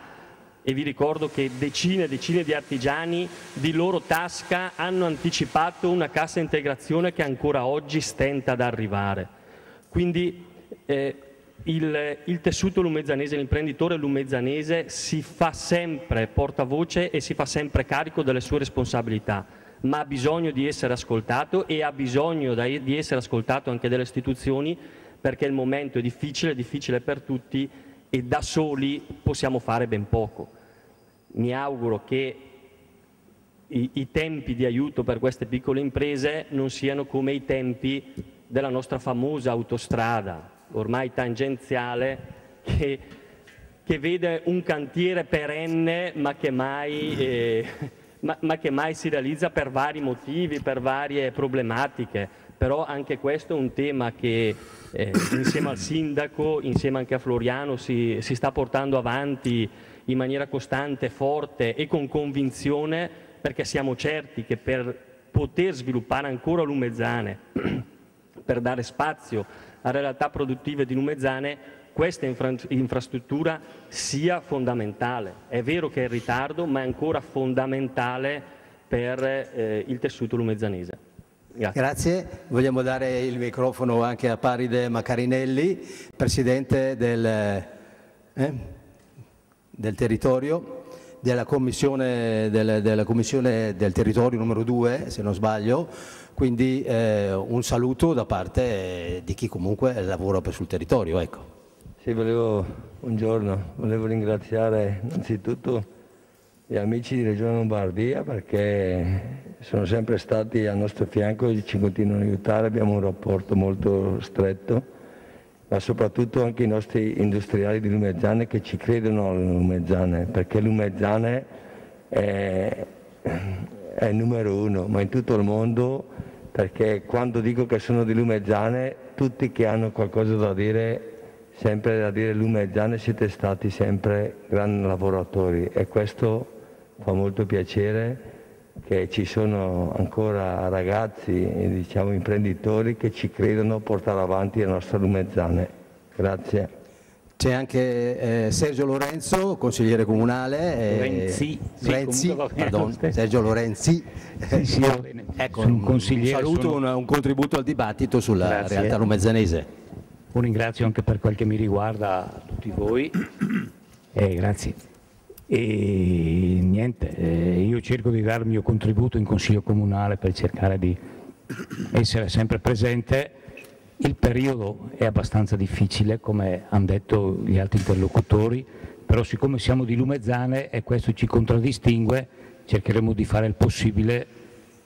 e vi ricordo che decine e decine di artigiani di loro tasca hanno anticipato una cassa integrazione che ancora oggi stenta ad arrivare. Quindi eh, il, il, tessuto lumezzanese, l'imprenditore lumezzanese si fa sempre portavoce e si fa sempre carico delle sue responsabilità ma ha bisogno di essere ascoltato e ha bisogno di essere ascoltato anche dalle istituzioni perché il momento è difficile, è difficile per tutti e da soli possiamo fare ben poco. Mi auguro che i, i tempi di aiuto per queste piccole imprese non siano come i tempi della nostra famosa autostrada, ormai tangenziale, che, che vede un cantiere perenne ma che mai... Eh, ma, ma che mai si realizza per vari motivi, per varie problematiche. Però anche questo è un tema che eh, insieme al sindaco, insieme anche a Floriano, si, si sta portando avanti in maniera costante, forte e con convinzione perché siamo certi che per poter sviluppare ancora Lumezzane, per dare spazio a realtà produttive di Lumezzane, questa infra infrastruttura sia fondamentale. È vero che è in ritardo, ma è ancora fondamentale per eh, il tessuto lumezzanese. Grazie. Grazie. Vogliamo dare il microfono anche a Paride Macarinelli, Presidente del, eh, del territorio, della commissione del, della commissione del territorio numero 2, se non sbaglio, quindi eh, un saluto da parte di chi comunque lavora sul territorio. Ecco. Sì, volevo, buongiorno, volevo ringraziare innanzitutto gli amici di Regione Lombardia perché sono sempre stati al nostro fianco e ci continuano a aiutare, abbiamo un rapporto molto stretto, ma soprattutto anche i nostri industriali di Lumezzane che ci credono alle Lumezzane, perché Lumezzane è, è il numero uno, ma in tutto il mondo, perché quando dico che sono di Lumezzane, tutti che hanno qualcosa da dire sempre da dire Lumezzane siete stati sempre grandi lavoratori e questo fa molto piacere che ci sono ancora ragazzi e diciamo imprenditori che ci credono a portare avanti le nostre Lumezzane. Grazie. C'è anche eh, Sergio Lorenzo, consigliere comunale. Eh, Renzi, Renzi pardon, Sergio Lorenzi. Sì, sì, ecco, un, un saluto, sono... un, un, contributo al dibattito sulla Grazie. realtà lumezzanese. Un ringrazio anche per quel che mi riguarda a tutti voi. Eh, grazie. E niente, eh, io cerco di dare il mio contributo in Consiglio Comunale per cercare di essere sempre presente. Il periodo è abbastanza difficile, come hanno detto gli altri interlocutori, però siccome siamo di Lumezzane e questo ci contraddistingue, cercheremo di fare il possibile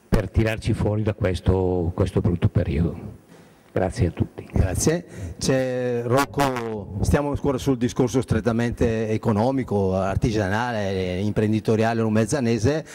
per tirarci fuori da questo, questo brutto periodo. Grazie a tutti. Grazie. C'è Rocco, stiamo ancora sul discorso strettamente economico, artigianale, imprenditoriale rumezzanese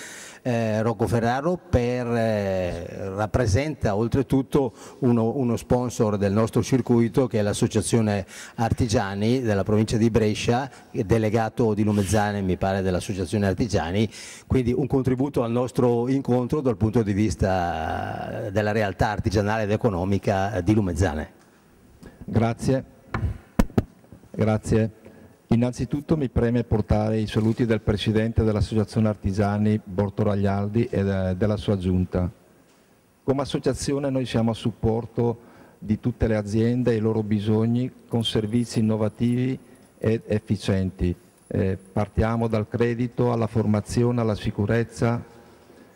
eh, Rocco Ferraro per, eh, rappresenta oltretutto uno, uno, sponsor del nostro circuito che è l'associazione Artigiani della provincia di Brescia, delegato di Lumezzane mi pare dell'associazione Artigiani, quindi un contributo al nostro incontro dal punto di vista della realtà artigianale ed economica di Lumezzane. Grazie. Grazie. Innanzitutto mi preme portare i saluti del Presidente dell'Associazione Artigiani Borto Raglialdi e della sua giunta. Come associazione noi siamo a supporto di tutte le aziende e i loro bisogni con servizi innovativi ed efficienti. Eh, partiamo dal credito alla formazione, alla sicurezza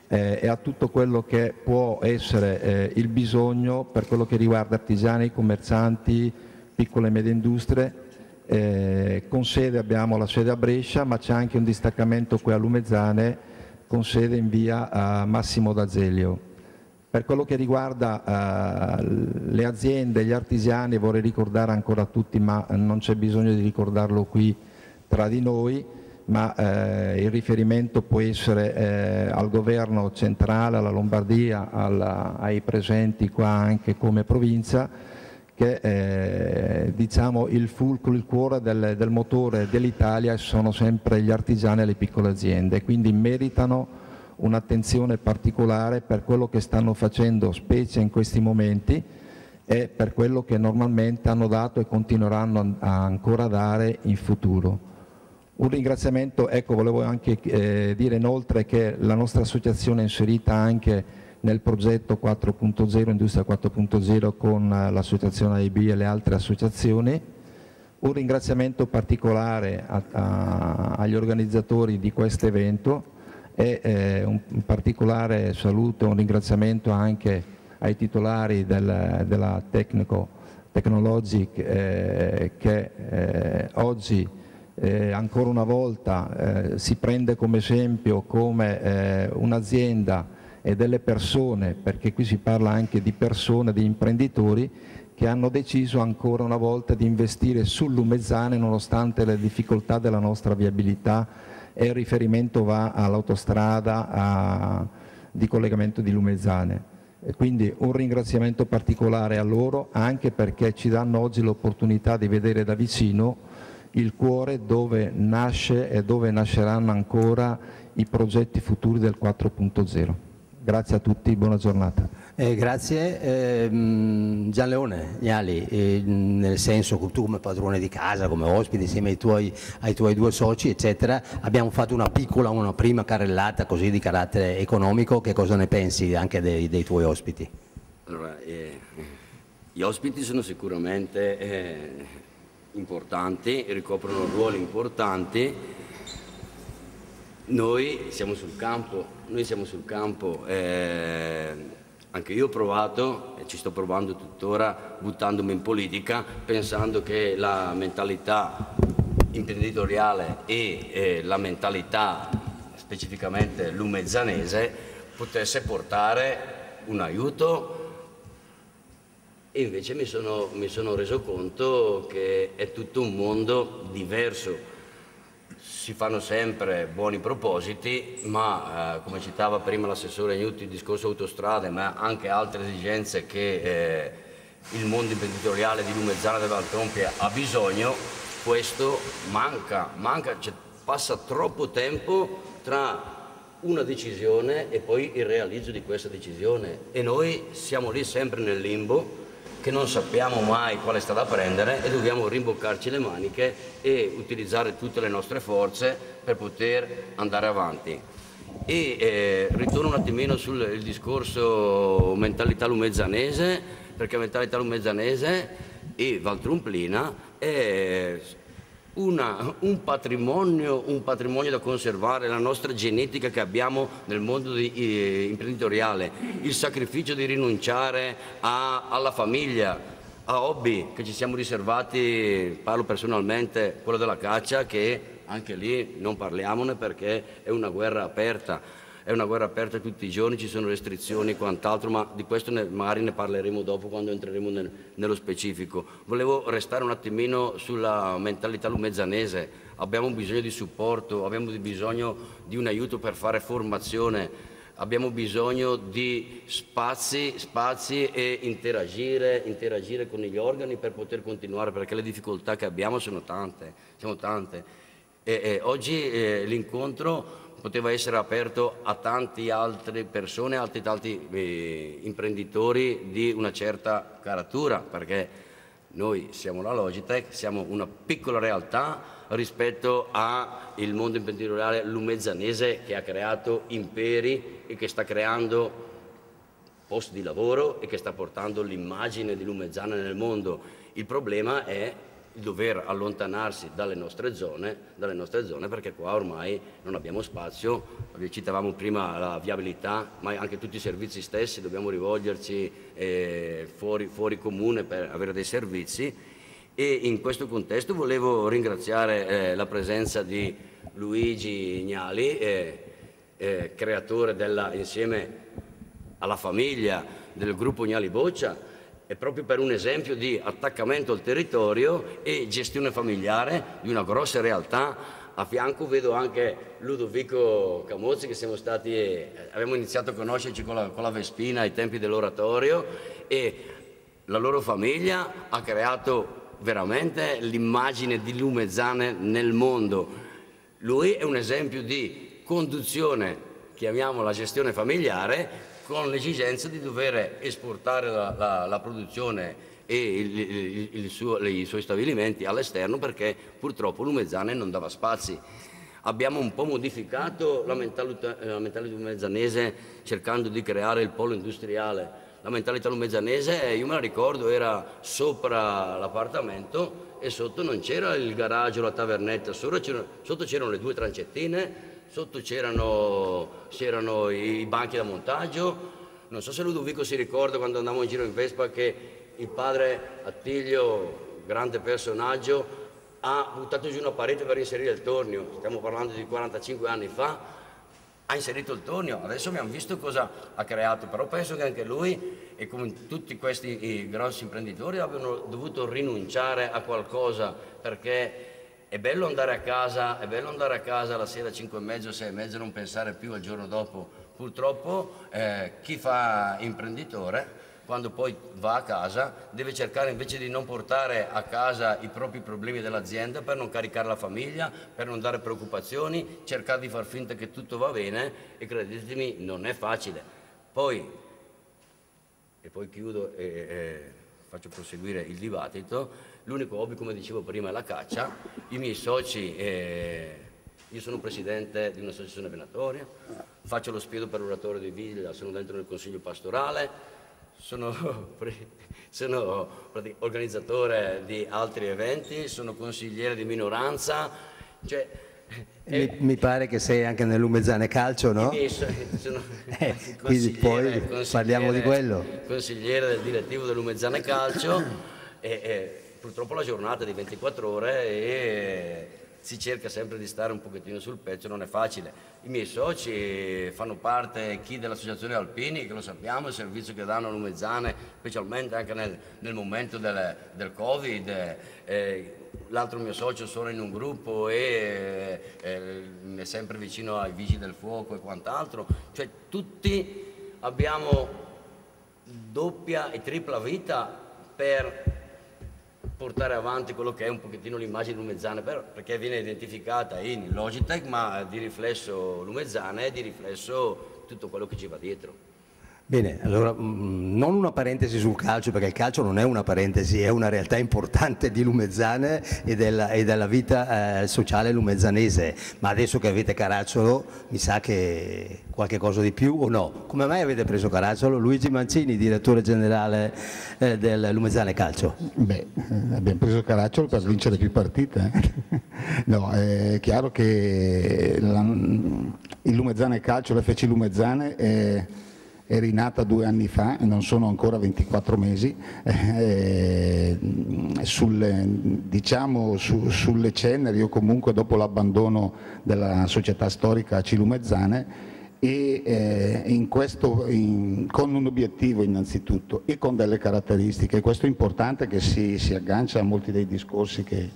eh, e a tutto quello che può essere eh, il bisogno per quello che riguarda artigiani, commercianti, piccole e medie industrie. Eh, con sede abbiamo la sede a Brescia, ma c'è anche un distaccamento qui a Lumezzane con sede in via Massimo d'Azeglio. Per quello che riguarda eh, le aziende, gli artigiani, vorrei ricordare ancora a tutti, ma non c'è bisogno di ricordarlo qui tra di noi, ma eh, il riferimento può essere eh, al governo centrale, alla Lombardia, alla, ai presenti qua anche come provincia, che eh, diciamo il fulcro, il cuore del, del motore dell'Italia sono sempre gli artigiani e le piccole aziende, quindi meritano un'attenzione particolare per quello che stanno facendo, specie in questi momenti, e per quello che normalmente hanno dato e continueranno a ancora dare in futuro. Un ringraziamento, ecco, volevo anche eh, dire inoltre che la nostra associazione è inserita anche nel progetto 4.0, Industria 4.0 con eh, l'associazione AIB e le altre associazioni. Un ringraziamento particolare a, a, agli organizzatori di questo evento e eh, un, particolare saluto un ringraziamento anche ai titolari del, della Tecnico Technologic eh, che eh, oggi eh, ancora una volta eh, si prende come esempio come eh, un'azienda e delle persone, perché qui si parla anche di persone, di imprenditori, che hanno deciso ancora una volta di investire sull'Umezzane nonostante le difficoltà della nostra viabilità e il riferimento va all'autostrada di collegamento di Lumezzane. E quindi un ringraziamento particolare a loro anche perché ci danno oggi l'opportunità di vedere da vicino il cuore dove nasce e dove nasceranno ancora i progetti futuri del 4.0. Grazie a tutti, buona giornata. Eh, grazie. Eh, Gianleone Gnali, eh, nel senso che tu come padrone di casa, come ospite insieme ai tuoi, ai tuoi, due soci, eccetera, abbiamo fatto una piccola, una prima carrellata così di carattere economico, che cosa ne pensi anche dei, dei tuoi ospiti? Allora, eh, gli ospiti sono sicuramente eh, importanti, ricoprono ruoli importanti, noi siamo sul campo, noi siamo sul campo eh, anche io ho provato e ci sto provando tuttora buttandomi in politica pensando che la mentalità imprenditoriale e eh, la mentalità specificamente lumezzanese potesse portare un aiuto. E invece mi sono, mi sono reso conto che è tutto un mondo diverso si fanno sempre buoni propositi, ma eh, come citava prima l'assessore Agnuti, il discorso autostrade, ma anche altre esigenze che eh, il mondo imprenditoriale di Lumezzana del Valtrompia ha bisogno, questo manca, manca cioè, passa troppo tempo tra una decisione e poi il realizzo di questa decisione. E noi siamo lì sempre nel limbo che non sappiamo mai quale strada prendere e dobbiamo rimboccarci le maniche e utilizzare tutte le nostre forze per poter andare avanti. E eh, ritorno un attimino sul discorso mentalità lumezzanese, perché mentalità lumezzanese e Valtrumplina è una, un, patrimonio, un, patrimonio, da conservare, la nostra genetica che abbiamo nel mondo di, eh, imprenditoriale, il sacrificio di rinunciare a, alla famiglia, a hobby che ci siamo riservati, parlo personalmente, quello della caccia che anche lì non parliamone perché è una guerra aperta è una guerra aperta tutti i giorni, ci sono restrizioni e quant'altro, ma di questo ne, magari ne parleremo dopo quando entreremo nel, nello specifico. Volevo restare un attimino sulla mentalità lumezzanese, abbiamo bisogno di supporto, abbiamo bisogno di un aiuto per fare formazione, abbiamo bisogno di spazi, spazi e interagire, interagire, con gli organi per poter continuare, perché le difficoltà che abbiamo sono tante, sono tante. E, e oggi eh, l'incontro poteva essere aperto a tante altre persone, altri tanti eh, imprenditori di una certa caratura, perché noi siamo la Logitech, siamo una piccola realtà rispetto al mondo imprenditoriale lumezzanese che ha creato imperi e che sta creando posti di lavoro e che sta portando l'immagine di Lumezzana nel mondo. Il problema è il dover allontanarsi dalle nostre zone, dalle nostre zone perché qua ormai non abbiamo spazio, citavamo prima la viabilità, ma anche tutti i servizi stessi, dobbiamo rivolgerci eh, fuori, fuori comune per avere dei servizi. E in questo contesto volevo ringraziare eh, la presenza di Luigi Ignali, eh, eh, creatore della, insieme alla famiglia del gruppo Ignali Boccia, è proprio per un esempio di attaccamento al territorio e gestione familiare di una grossa realtà. A fianco vedo anche Ludovico Camozzi che siamo stati, eh, abbiamo iniziato a conoscerci con la, con la Vespina ai tempi dell'oratorio e la loro famiglia ha creato veramente l'immagine di Lumezzane nel mondo. Lui è un esempio di conduzione, chiamiamola gestione familiare, con l'esigenza di dover esportare la, la, la produzione e il, il, il suo, i suoi stabilimenti all'esterno perché purtroppo Lumezzane non dava spazi. Abbiamo un po' modificato la mentalità, la mentalità lumezzanese cercando di creare il polo industriale. La mentalità lumezzanese, io me la ricordo, era sopra l'appartamento e sotto non c'era il garage o la tavernetta, sotto c'erano le due trancettine sotto c'erano, c'erano i banchi da montaggio, non so se Ludovico si ricorda quando andavamo in giro in Vespa che il padre Attilio, grande personaggio, ha buttato giù una parete per inserire il tornio, stiamo parlando di 45 anni fa, ha inserito il tornio, adesso abbiamo visto cosa ha creato, però penso che anche lui e come tutti questi grossi imprenditori abbiano dovuto rinunciare a qualcosa perché è bello andare a casa, è bello andare a casa la sera 5 e mezzo, 6 e mezzo e non pensare più al giorno dopo. Purtroppo eh, chi fa imprenditore quando poi va a casa deve cercare invece di non portare a casa i propri problemi dell'azienda per non caricare la famiglia, per non dare preoccupazioni, cercare di far finta che tutto va bene e credetemi non è facile. Poi, e poi chiudo e, e faccio proseguire il dibattito, L'unico hobby, come dicevo prima, è la caccia. I miei soci, eh, io sono presidente di un'associazione venatoria, faccio lo spiedo per l'oratorio di Viglia, sono dentro nel consiglio pastorale, sono, sono organizzatore di altri eventi, sono consigliere di minoranza. Cioè, mi, eh, mi, pare che sei anche nell'Umezzane Calcio, no? Sono eh, quindi poi parliamo di quello. Consigliere del direttivo dell'Umezzane Calcio. e, e, purtroppo la giornata è di 24 ore e si cerca sempre di stare un pochettino sul pezzo, non è facile. I miei soci fanno parte, chi dell'Associazione Alpini, che lo sappiamo, il servizio che danno a Lumezzane, specialmente anche nel, nel momento del, del Covid. Eh, l'altro mio socio sono in un gruppo e eh, è sempre vicino ai vigili del fuoco e quant'altro. Cioè tutti abbiamo doppia e tripla vita per portare avanti quello che è un pochettino l'immagine lumezzana, perché viene identificata in Logitech, ma di riflesso lumezzana e di riflesso tutto quello che ci va dietro. Bene, allora mm, non una parentesi sul calcio, perché il calcio non è una parentesi, è una realtà importante di Lumezzane e della, e della vita eh, sociale lumezzanese, ma adesso che avete Caracciolo mi sa che qualche cosa di più o no? Come mai avete preso Caracciolo? Luigi Mancini, direttore generale eh, del Lumezzane Calcio. Beh, eh, abbiamo preso Caracciolo per vincere più partite. Eh. no, è chiaro che la, il Lumezzane Calcio, l'FC Lumezzane... È, è rinata due anni fa, non sono ancora 24 mesi, eh, sulle, diciamo su, sulle ceneri o comunque dopo l'abbandono della società storica Cilumezzane e eh, in questo, in, con un obiettivo innanzitutto e con delle caratteristiche, questo è importante che si, si aggancia a molti dei discorsi che,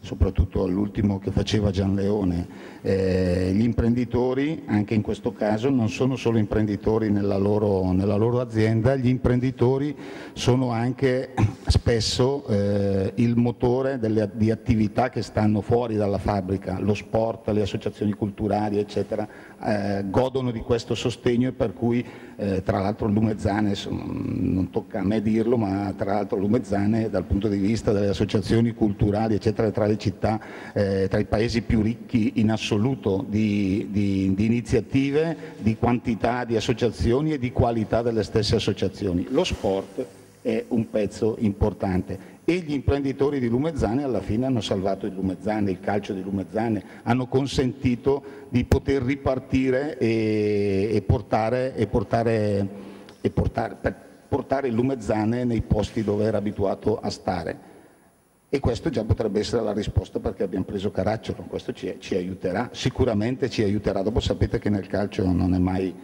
soprattutto all'ultimo che faceva Gian Leone. Eh, gli imprenditori, anche in questo caso, non sono solo imprenditori nella loro, nella loro azienda, gli imprenditori sono anche spesso eh, il motore delle, di attività che stanno fuori dalla fabbrica, lo sport, le associazioni culturali, eccetera, eh, godono di questo sostegno e per cui eh, tra l'altro Lumezzane, non tocca a me dirlo, ma tra l'altro Lumezzane dal punto di vista delle associazioni culturali eccetera tra le città, eh, tra i paesi più ricchi in assoluto di, di, di iniziative, di quantità di associazioni e di qualità delle stesse associazioni. Lo sport è un pezzo importante e gli imprenditori di Lumezzane alla fine hanno salvato il Lumezzane, il calcio di Lumezzane, hanno consentito di poter ripartire e, e portare, e portare, e portare, portare il Lumezzane nei posti dove era abituato a stare. E questo già potrebbe essere la risposta perché abbiamo preso Caracciolo, questo ci, ci aiuterà, sicuramente ci aiuterà. Dopo sapete che nel calcio non è mai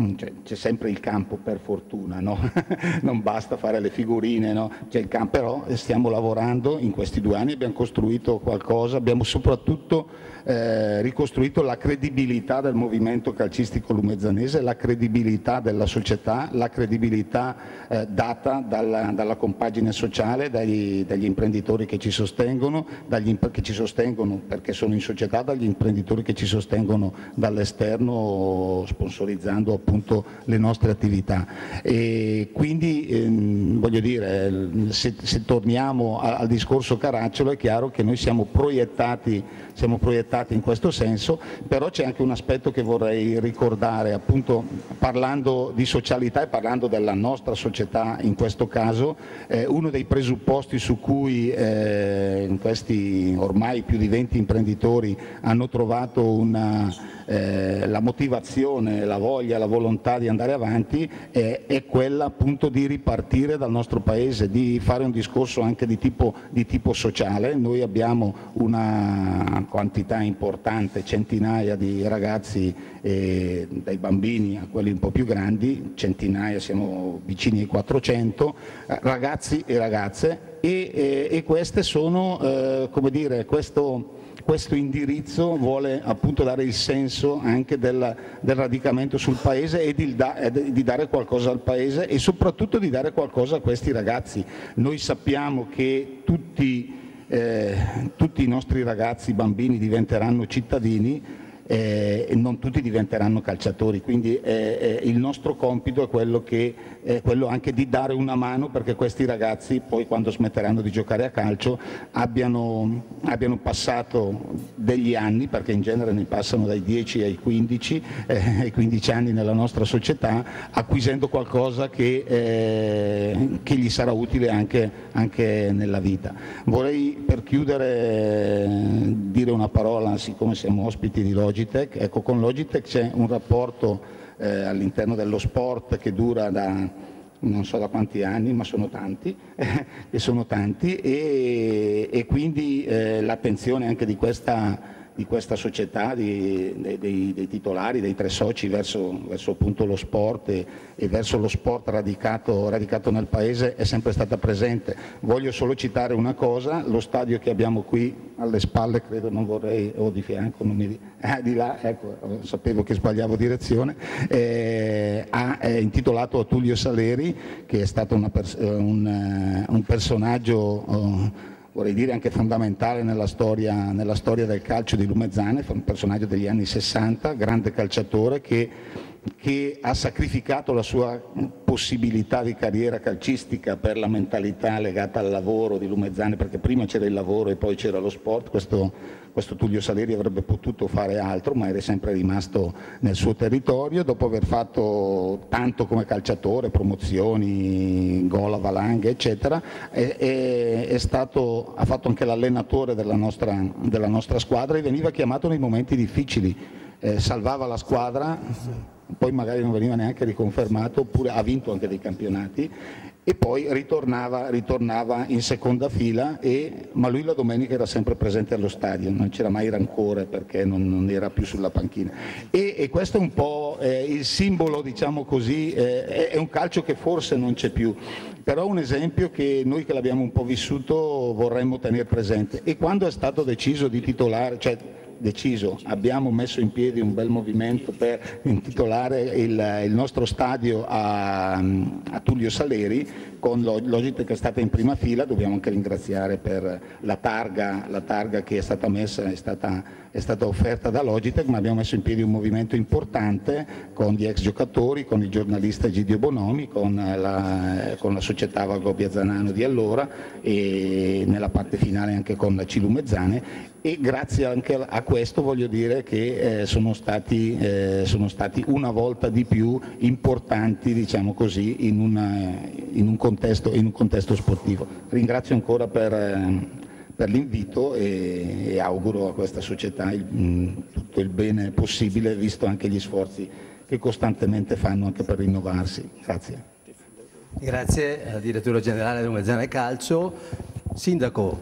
Mm, cioè, c'è sempre il campo per fortuna, no? non basta fare le figurine, no? c'è campo, però stiamo lavorando in questi due anni, abbiamo costruito qualcosa, abbiamo soprattutto eh, ricostruito la credibilità del movimento calcistico lumezzanese, la credibilità della società, la credibilità eh, data dalla, dalla, compagine sociale, dagli, dagli, imprenditori che ci sostengono, dagli, che ci sostengono perché sono in società, dagli imprenditori che ci sostengono dall'esterno sponsorizzando appunto le nostre attività. E quindi ehm, voglio dire, se, se torniamo a, al discorso Caracciolo è chiaro che noi siamo proiettati, siamo proiettati in questo senso, però c'è anche un aspetto che vorrei ricordare, appunto parlando di socialità e parlando della nostra società in questo caso, eh, uno dei presupposti su cui eh, questi ormai più di 20 imprenditori hanno trovato una eh, la motivazione, la voglia, la volontà di andare avanti è, è, quella appunto di ripartire dal nostro paese, di fare un discorso anche di tipo, di tipo sociale. Noi abbiamo una quantità importante, centinaia di ragazzi, eh, dai bambini a quelli un po' più grandi, centinaia, siamo vicini ai 400, eh, ragazzi e ragazze e, e, e queste sono, eh, come dire, questo questo indirizzo vuole appunto dare il senso anche del, del radicamento sul paese e di, di, dare qualcosa al paese e soprattutto di dare qualcosa a questi ragazzi. Noi sappiamo che tutti, eh, tutti i nostri ragazzi, bambini diventeranno cittadini eh, non tutti diventeranno calciatori, quindi eh, eh, il nostro compito è quello, che, è quello, anche di dare una mano perché questi ragazzi poi quando smetteranno di giocare a calcio abbiano, abbiano passato degli anni, perché in genere ne passano dai 10 ai 15, eh, ai 15 anni nella nostra società, acquisendo qualcosa che, eh, che gli sarà utile anche, anche, nella vita. Vorrei per chiudere dire una parola, siccome siamo ospiti di Logitech. Ecco, con Logitech c'è un rapporto eh, all'interno dello sport che dura da non so da quanti anni, ma sono tanti, e, sono tanti e, e quindi eh, l'attenzione anche di questa di questa società, di, dei, dei, titolari, dei tre soci verso, verso lo sport e, e, verso lo sport radicato, radicato, nel paese è sempre stata presente. Voglio solo citare una cosa, lo stadio che abbiamo qui alle spalle, credo non vorrei, o di fianco, non mi, eh, di là, ecco, sapevo che sbagliavo direzione, eh, ha, è intitolato a Tullio Saleri, che è stato pers- un, eh, un, personaggio... Oh, vorrei dire anche fondamentale nella storia, nella storia del calcio di Lumezzane, un personaggio degli anni 60, grande calciatore che che ha sacrificato la sua possibilità di carriera calcistica per la mentalità legata al lavoro di Lumezzane, perché prima c'era il lavoro e poi c'era lo sport, questo, questo Tullio Saleri avrebbe potuto fare altro, ma era sempre rimasto nel suo territorio, dopo aver fatto tanto come calciatore, promozioni, gol a valanghe, eccetera, è, è, è stato, ha fatto anche l'allenatore della nostra, della nostra, squadra e veniva chiamato nei momenti difficili, eh, salvava la squadra poi magari non veniva neanche riconfermato, oppure ha vinto anche dei campionati e poi ritornava, ritornava in seconda fila, e, ma lui la domenica era sempre presente allo stadio, non c'era mai rancore perché non, non era più sulla panchina. E, e questo è un po' eh, il simbolo, diciamo così, eh, è un calcio che forse non c'è più, però un esempio che noi che l'abbiamo un po' vissuto vorremmo tenere presente. E quando è stato deciso di titolare, cioè deciso, abbiamo messo in piedi un bel movimento per intitolare il, il nostro stadio a, a, Tullio Saleri. Con Logitech è stata in prima fila, dobbiamo anche ringraziare per la targa, la targa che è stata messa, è stata, è stata, offerta da Logitech, ma abbiamo messo in piedi un movimento importante con gli ex giocatori, con il giornalista Gidio Bonomi, con la, con la società Vago Piazzanano di allora e nella parte finale anche con la Cilumezzane e grazie anche a questo voglio dire che eh, sono, stati, eh, sono, stati, una volta di più importanti diciamo così, in, una, in, un contesto, in, un contesto, sportivo. Ringrazio ancora per, eh, per l'invito e, e, auguro a questa società il, mm, tutto il bene possibile visto anche gli sforzi che costantemente fanno anche per rinnovarsi. Grazie. Grazie al direttore generale di Umezzana Calcio. Sindaco,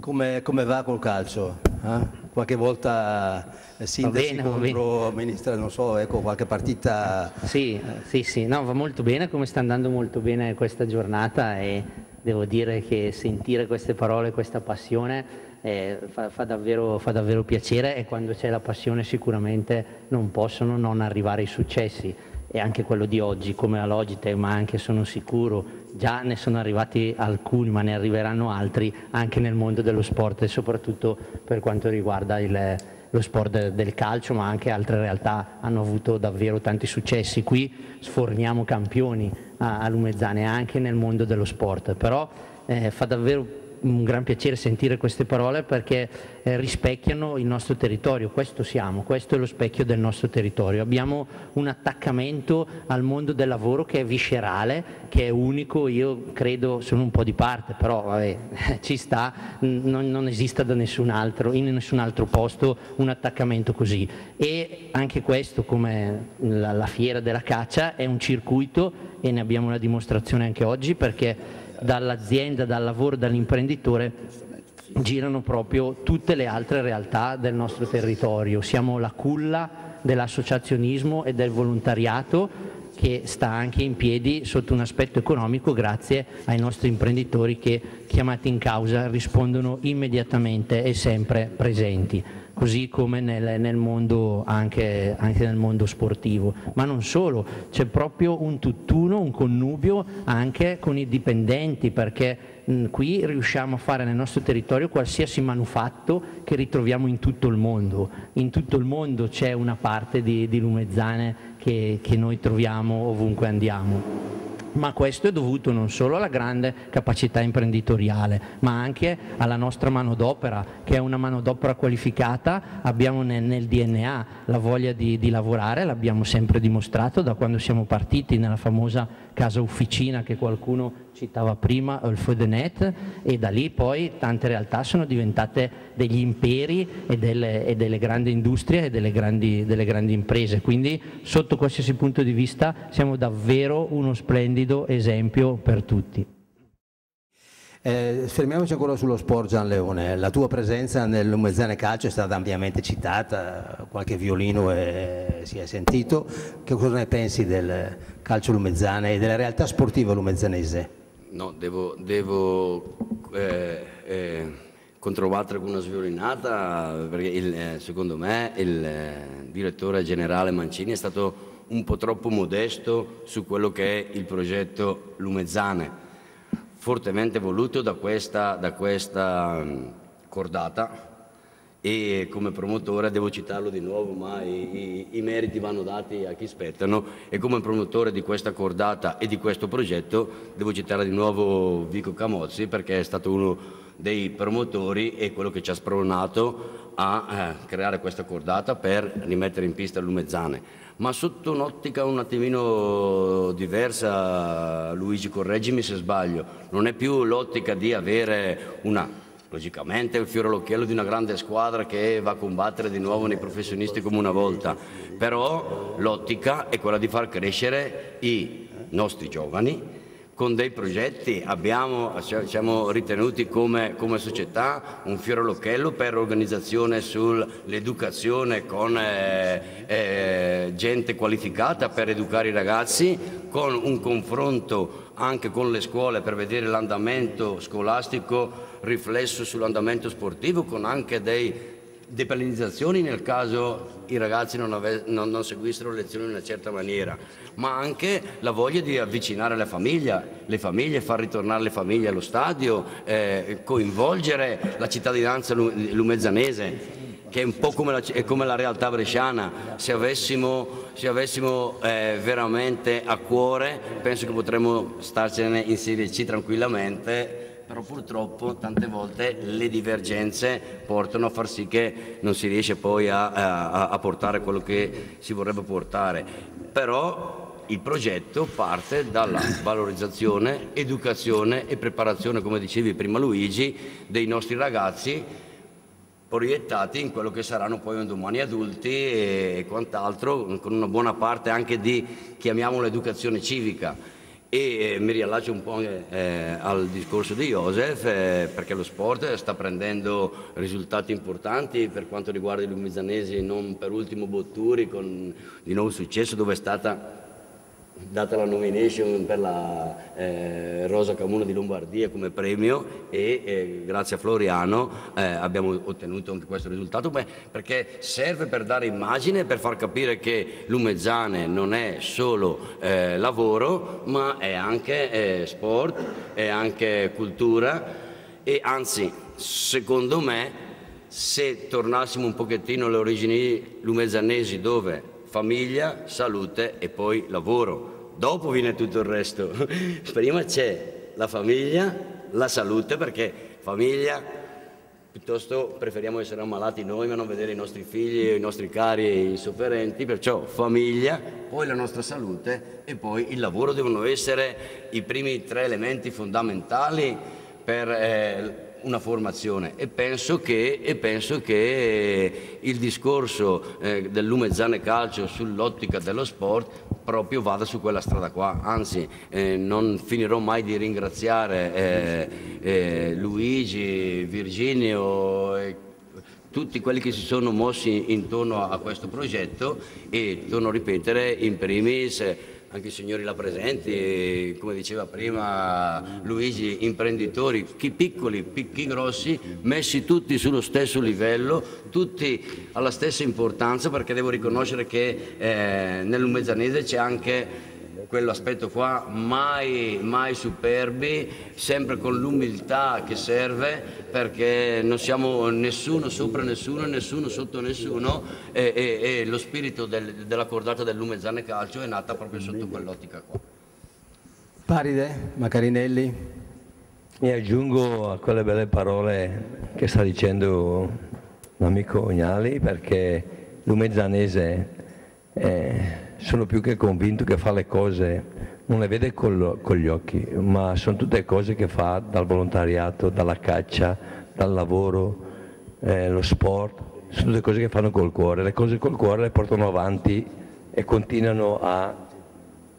come, come va col calcio? Eh? Qualche volta eh, sindaci bene, contro ministra, non so, ecco, qualche partita... Sì, sì, sì, no, va molto bene, come sta andando molto bene questa giornata e devo dire che sentire queste parole, questa passione eh, fa, fa, davvero, fa, davvero, piacere e quando c'è la passione sicuramente non possono non arrivare i successi. E anche quello di oggi come la Logitech, ma anche sono sicuro, già ne sono arrivati alcuni, ma ne arriveranno altri anche nel mondo dello sport e soprattutto per quanto riguarda il, lo sport del calcio, ma anche altre realtà hanno avuto davvero tanti successi. Qui sforniamo campioni a, a Lumezzane anche nel mondo dello sport, però eh, fa davvero un gran piacere sentire queste parole perché eh, rispecchiano il nostro territorio, questo siamo, questo è lo specchio del nostro territorio. Abbiamo un attaccamento al mondo del lavoro che è viscerale, che è unico, io credo, sono un po' di parte, però vabbè, ci sta, non, non esiste da nessun altro, in nessun altro posto un attaccamento così. E anche questo, come la, la fiera della caccia, è un circuito e ne abbiamo una dimostrazione anche oggi perché dall'azienda, dal lavoro, dall'imprenditore girano proprio tutte le altre realtà del nostro territorio. Siamo la culla dell'associazionismo e del volontariato che sta anche in piedi sotto un aspetto economico grazie ai nostri imprenditori che chiamati in causa rispondono immediatamente e sempre presenti così come nel, nel mondo, anche, anche, nel mondo sportivo. Ma non solo, c'è proprio un tutt'uno, un connubio anche con i dipendenti, perché mh, qui riusciamo a fare nel nostro territorio qualsiasi manufatto che ritroviamo in tutto il mondo. In tutto il mondo c'è una parte di, di lumezzane che, che noi troviamo ovunque andiamo. Ma questo è dovuto non solo alla grande capacità imprenditoriale, ma anche alla nostra manodopera, che è una manodopera qualificata, abbiamo nel, nel DNA la voglia di, di lavorare, l'abbiamo sempre dimostrato da quando siamo partiti nella famosa casa officina che qualcuno citava prima, il Fodenet, e da lì poi tante realtà sono diventate degli imperi e delle, e delle grandi industrie e delle grandi, delle grandi imprese. Quindi sotto qualsiasi punto di vista siamo davvero uno splendido esempio per tutti. Eh, fermiamoci ancora sullo sport Gian Leone, la tua presenza nel Lumezzane Calcio è stata ampiamente citata, qualche violino è, si è sentito, che cosa ne pensi del calcio lumezzane e della realtà sportiva lumezzanese? No, devo, devo eh, eh, controbattere con una sviolinata perché il, eh, secondo me il eh, direttore generale Mancini è stato un po' troppo modesto su quello che è il progetto Lumezzane. Fortemente voluto da questa, da questa mm, cordata e come promotore devo citarlo di nuovo ma i, i, i, meriti vanno dati a chi spettano. E come promotore di questa cordata e di questo progetto devo citare di nuovo Vico Camozzi perché è stato uno dei promotori e quello che ci ha spronato a eh, creare questa cordata per rimettere in pista Lumezzane ma sotto un'ottica un attimino diversa, Luigi correggimi se sbaglio, non è più l'ottica di avere una, logicamente il fiore all'occhiello di una grande squadra che va a combattere di nuovo nei professionisti come una volta, però l'ottica è quella di far crescere i nostri giovani. Con dei progetti, abbiamo, siamo ritenuti come, come società un fiore all'occhiello per l'organizzazione sull'educazione con eh, eh, gente qualificata per educare i ragazzi, con un confronto anche con le scuole per vedere l'andamento scolastico riflesso sull'andamento sportivo, con anche dei depenalizzazioni nel caso i ragazzi non, ave- non, non seguissero le lezioni in una certa maniera, ma anche la voglia di avvicinare la famiglia, le famiglie, far ritornare le famiglie allo stadio, eh, coinvolgere la cittadinanza lumezzanese che è un po' come la, come la realtà bresciana, se avessimo, se avessimo eh, veramente a cuore penso che potremmo starcene in Serie C tranquillamente, però purtroppo tante volte le divergenze portano a far sì che non si riesce poi a, a, a portare quello che si vorrebbe portare. Però il progetto parte dalla valorizzazione, educazione e preparazione, come dicevi prima Luigi, dei nostri ragazzi proiettati in quello che saranno poi un domani adulti e quant'altro, con una buona parte anche di, chiamiamolo, educazione civica. E eh, mi riallaccio un po' eh, al discorso di Joseph, eh, perché lo sport sta prendendo risultati importanti per quanto riguarda i lumizzanesi, non per ultimo Botturi con di nuovo successo dove è stata data la nomination per la eh, Rosa Camuno di Lombardia come premio e eh, grazie a Floriano eh, abbiamo ottenuto anche questo risultato. Beh, perché serve per dare immagine, per far capire che l'Umezzane non è solo eh, lavoro ma è anche eh, sport, è anche cultura e anzi secondo me se tornassimo un pochettino alle origini lumezzanesi dove famiglia, salute e poi lavoro. Dopo viene tutto il resto. Prima c'è la famiglia, la salute, perché famiglia piuttosto preferiamo essere ammalati noi ma non vedere i nostri figli, i nostri cari i sofferenti, perciò famiglia, poi la nostra salute e poi il lavoro devono essere i primi tre elementi fondamentali per eh, una formazione. E penso che, e penso che il discorso eh, del Lumezzane Calcio sull'ottica dello sport proprio vada su quella strada qua, anzi eh, non finirò mai di ringraziare eh, eh Luigi, Virginio e tutti quelli che si sono mossi intorno a questo progetto e torno a ripetere in primis anche i signori là presenti, come diceva prima Luigi, imprenditori, chi piccoli, chi grossi, messi tutti sullo stesso livello, tutti alla stessa importanza, perché devo riconoscere che eh, nell'Umezzanese c'è anche quell'aspetto qua, mai, mai superbi, sempre con l'umiltà che serve perché non siamo nessuno sopra nessuno, nessuno sotto nessuno e, e, e lo spirito del, della cordata del Lumezzane Calcio è nata proprio sotto quell'ottica qua. Paride, Macarinelli. Mi aggiungo a quelle belle parole che sta dicendo l'amico Ognali perché l'umezzanese è sono più che convinto che fa le cose, non le vede con, con gli occhi, ma sono tutte cose che fa dal volontariato, dalla caccia, dal lavoro, eh, lo sport, sono tutte cose che fanno col cuore, le cose col cuore le portano avanti e continuano a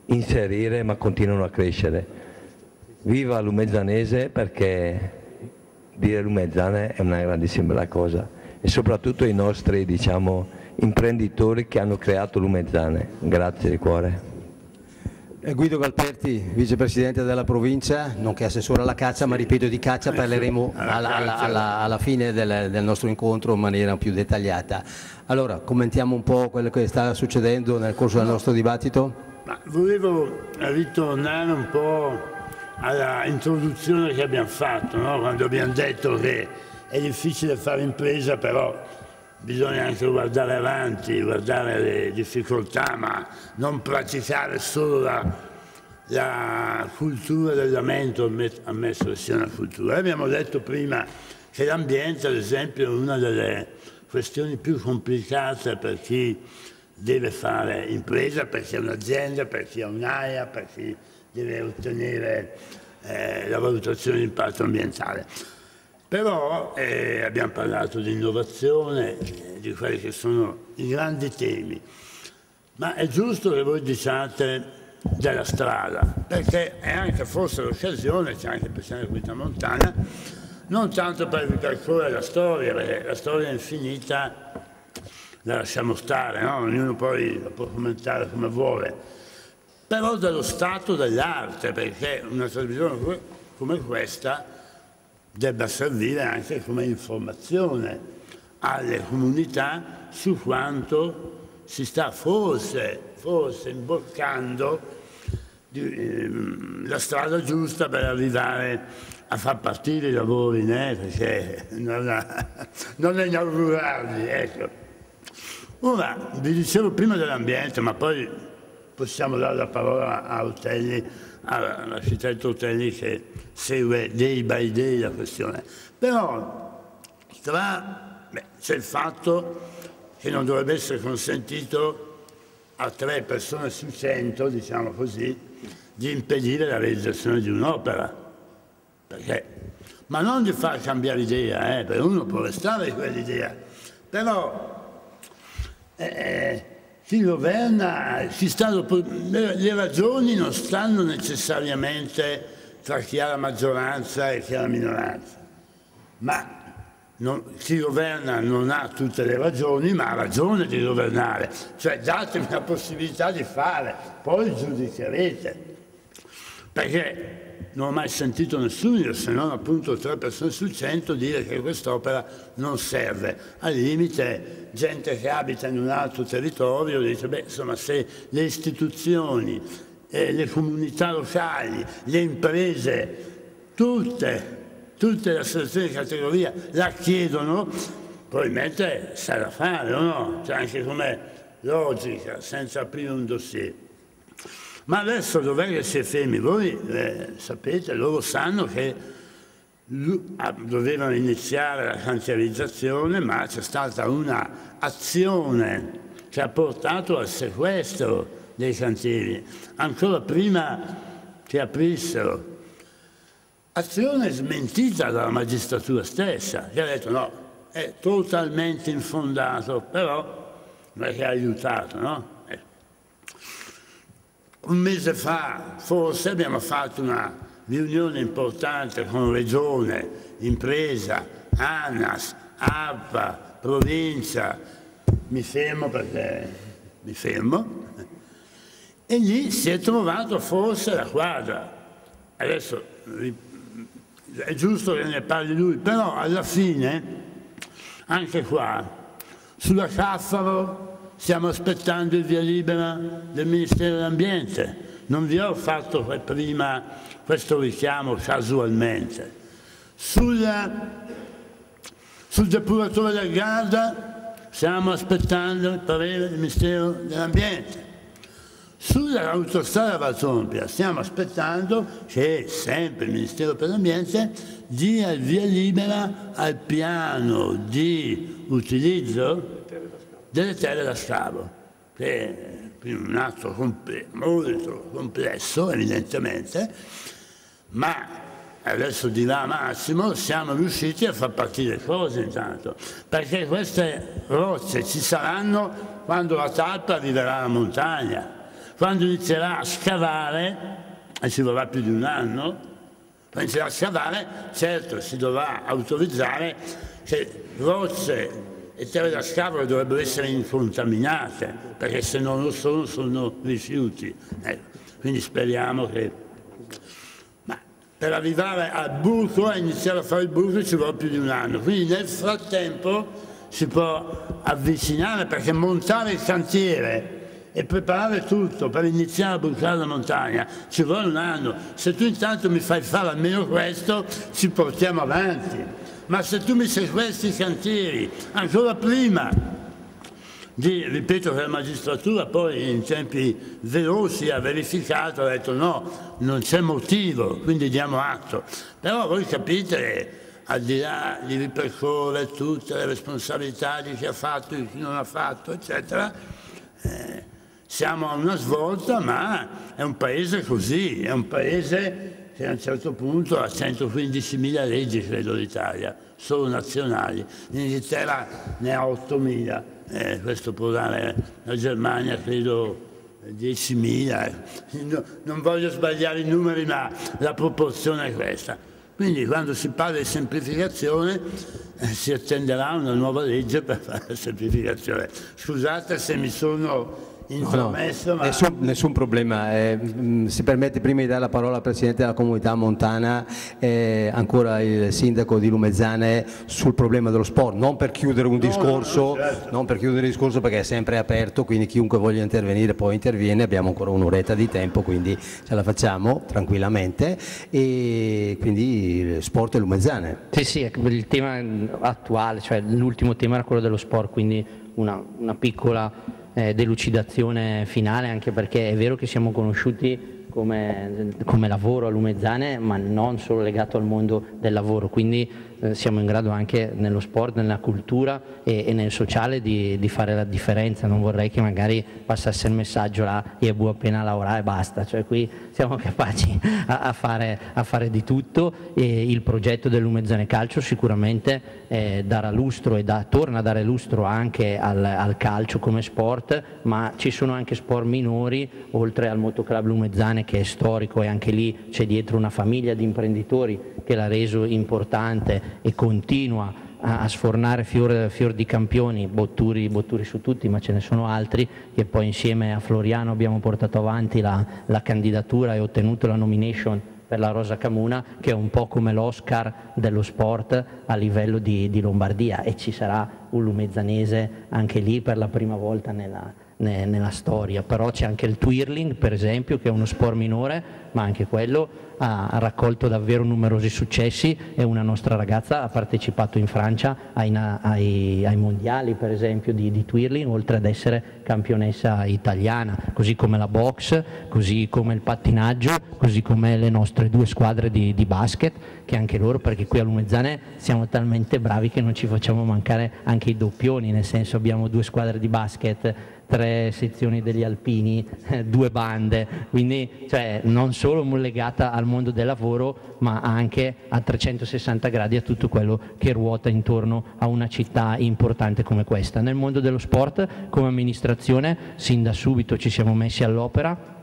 inserire ma continuano a crescere. Viva l'umezzanese perché dire l'umezzane è una grandissima cosa e soprattutto i nostri diciamo, imprenditori che hanno creato l'Umezzane. Grazie di cuore. Eh, Guido Galperti, vicepresidente della provincia, nonché assessore alla caccia, ma ripeto di caccia parleremo alla, alla, alla, alla fine del, del, nostro incontro in maniera più dettagliata. Allora, commentiamo un po' quello che sta succedendo nel corso del nostro dibattito? Ma volevo ritornare un po' alla introduzione che abbiamo fatto, no? quando abbiamo detto che è difficile fare impresa, però bisogna anche guardare avanti, guardare le difficoltà, ma non praticare solo la, la cultura del lamento, ammesso che sia una cultura. Abbiamo detto prima che l'ambiente, ad esempio, è una delle questioni più complicate per chi deve fare impresa, per chi è un'azienda, per chi è un'AIA, per chi deve ottenere eh, la valutazione di impatto ambientale. Però eh, abbiamo parlato di innovazione, eh, di quelli che sono i grandi temi, ma è giusto che voi diciate della strada, perché è anche forse l'occasione, c'è anche Presidente della Comunità Montana, non tanto per ripercorrere la storia, perché la storia è infinita, la lasciamo stare, no? ognuno poi la può commentare come vuole, però dello stato dell'arte, perché una trasmissione come questa debba servire anche come informazione alle comunità su quanto si sta forse, forse imboccando ehm, la strada giusta per arrivare a far partire i lavori, né? perché non, a, non a inaugurarli. Ecco. Ora, vi dicevo prima dell'ambiente, ma poi possiamo dare la parola a Otelli, all'architetto Otelli che segue day by day la questione. Però tra, beh, c'è il fatto che non dovrebbe essere consentito a tre persone su cento, diciamo così, di impedire la realizzazione di un'opera. Perché, ma non di far cambiare idea, eh, perché uno può restare quell'idea, però eh, chi governa, chi sta le ragioni non stanno necessariamente tra chi ha la maggioranza e chi ha la minoranza, ma non, chi governa non ha tutte le ragioni, ma ha ragione di governare, cioè datemi la possibilità di fare, poi giudicherete. Perché non ho mai sentito nessuno, se non appunto tre persone su cento, dire che quest'opera non serve. Al limite, gente che abita in un altro territorio dice, beh, insomma, se le istituzioni, eh, le comunità locali, le imprese, tutte, tutte le associazioni di categoria la chiedono, probabilmente sa da fare o no? Cioè anche come logica, senza aprire un dossier. Ma adesso dov'è che si è fermi? Voi eh, sapete, loro sanno che ah, dovevano iniziare la cantierizzazione, ma c'è stata un'azione che ha portato al sequestro dei cantieri, ancora prima che aprissero. Azione smentita dalla magistratura stessa, che ha detto no, è totalmente infondato, però non è che ha aiutato, no? Un mese fa forse abbiamo fatto una riunione importante con Regione, impresa, ANAS, APA, provincia, mi fermo perché mi fermo, e lì si è trovato forse la quadra. Adesso è giusto che ne parli lui, però alla fine, anche qua, sulla Caffaro stiamo aspettando il via libera del Ministero dell'Ambiente. Non vi ho fatto prima questo richiamo casualmente. Sulla, sul depuratore del Garda stiamo aspettando il parere del Ministero dell'Ambiente. Sull'autostrada Valtompia stiamo aspettando che sempre il Ministero per l'Ambiente dia il via libera al piano di utilizzo delle terre da scavo, che è un atto comple molto complesso evidentemente, ma adesso dirà Massimo, siamo riusciti a far partire cose intanto, perché queste rocce ci saranno quando la tappa arriverà alla montagna, quando inizierà a scavare, e ci vorrà più di un anno, quando inizierà a scavare, certo si dovrà autorizzare che rocce le terre da scavolo dovrebbero essere incontaminate, perché se non lo sono sono rifiuti. Ecco. Quindi speriamo che... Per arrivare al buco, a iniziare a fare il buco ci vuole più di un anno. Quindi nel frattempo si può avvicinare perché montare il cantiere e preparare tutto per iniziare a bucare la montagna ci vuole un anno. Se tu intanto mi fai fare almeno questo, ci portiamo avanti ma se tu mi sequestri i cantieri ancora prima di, ripeto che la magistratura poi in tempi veloci ha verificato, ha detto no, non c'è motivo, quindi diamo atto. Però voi capite, al di là di ripercorrere tutte le responsabilità di chi ha fatto, e chi non ha fatto, eccetera, eh, siamo a una svolta, ma è un paese così, è un paese che a un certo punto ha 115.000 leggi, credo, l'Italia, solo nazionali. In Inghilterra ne ha 8.000, eh, questo può dare la Germania, credo, 10.000. No, non voglio sbagliare i numeri, ma la proporzione è questa. Quindi quando si parla di semplificazione eh, si attenderà una nuova legge per fare la semplificazione. Scusate se mi sono intromesso, no, ma... nessun, nessun, problema. Eh, mh, si permette prima di dare la parola al Presidente della Comunità Montana, eh, ancora il Sindaco di Lumezzane sul problema dello sport, non per chiudere un no, discorso, no, certo. non per chiudere il discorso perché è sempre aperto, quindi chiunque voglia intervenire poi interviene, abbiamo ancora un'oretta di tempo, quindi ce la facciamo tranquillamente e quindi sport e Lumezzane. Sì, sì, il tema attuale, cioè l'ultimo tema era quello dello sport, quindi una, una piccola eh, delucidazione finale, anche perché è vero che siamo conosciuti come, come, lavoro a Lumezzane, ma non solo legato al mondo del lavoro, quindi eh, siamo in grado anche nello sport, nella cultura e, e nel sociale di, di, fare la differenza, non vorrei che magari passasse il messaggio là io ho appena lavorato e basta, cioè qui siamo capaci a, a, fare, a fare, di tutto e il progetto del Lumezzane Calcio sicuramente eh, darà lustro e da, torna a dare lustro anche al, al calcio come sport, ma ci sono anche sport minori, oltre al Motoclub Lumezzane che è storico e anche lì c'è dietro una famiglia di imprenditori che l'ha reso importante e continua a, a sfornare fior, fior, di campioni, botturi, botturi, su tutti, ma ce ne sono altri, che poi insieme a Floriano abbiamo portato avanti la, la candidatura e ottenuto la nomination per la Rosa Camuna, che è un po' come l'Oscar dello sport a livello di, di Lombardia. E ci sarà un lumezzanese anche lì per la prima volta nella, nella storia, però c'è anche il twirling per esempio che è uno sport minore, ma anche quello ha, raccolto davvero numerosi successi e una nostra ragazza ha partecipato in Francia ai, ai, ai mondiali per esempio di, di, twirling oltre ad essere campionessa italiana, così come la box, così come il pattinaggio, così come le nostre due squadre di, di basket che anche loro perché qui a Lumezzane siamo talmente bravi che non ci facciamo mancare anche i doppioni, nel senso abbiamo due squadre di basket tre sezioni degli alpini, due bande, quindi cioè, non solo legata al mondo del lavoro ma anche a 360 gradi a tutto quello che ruota intorno a una città importante come questa. Nel mondo dello sport come amministrazione sin da subito ci siamo messi all'opera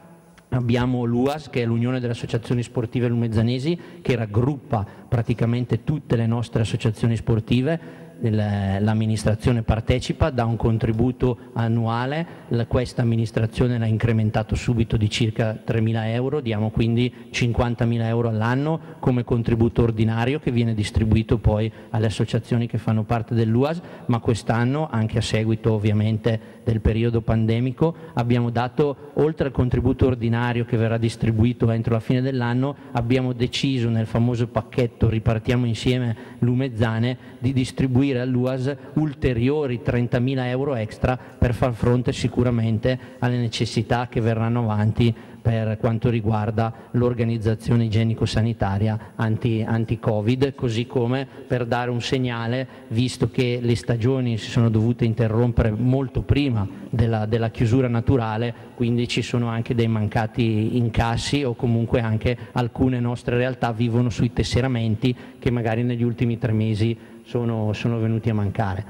Abbiamo l'UAS, che è l'Unione delle Associazioni Sportive Lumezzanesi, che raggruppa praticamente tutte le nostre associazioni sportive l'amministrazione partecipa, dà un contributo annuale, questa amministrazione l'ha incrementato subito di circa 3.000 euro, diamo quindi 50.000 euro all'anno come contributo ordinario che viene distribuito poi alle associazioni che fanno parte dell'UAS, ma quest'anno, anche a seguito ovviamente del periodo pandemico, abbiamo dato, oltre al contributo ordinario che verrà distribuito entro la fine dell'anno, abbiamo deciso nel famoso pacchetto Ripartiamo insieme Lumezzane di distribuire restituire all'UAS ulteriori 30.000 euro extra per far fronte sicuramente alle necessità che verranno avanti per quanto riguarda l'organizzazione igienico-sanitaria anti-Covid, così come per dare un segnale, visto che le stagioni si sono dovute interrompere molto prima della, della chiusura naturale, quindi ci sono anche dei mancati incassi o comunque anche alcune nostre realtà vivono sui tesseramenti che magari negli ultimi tre mesi sono, sono venuti a mancare.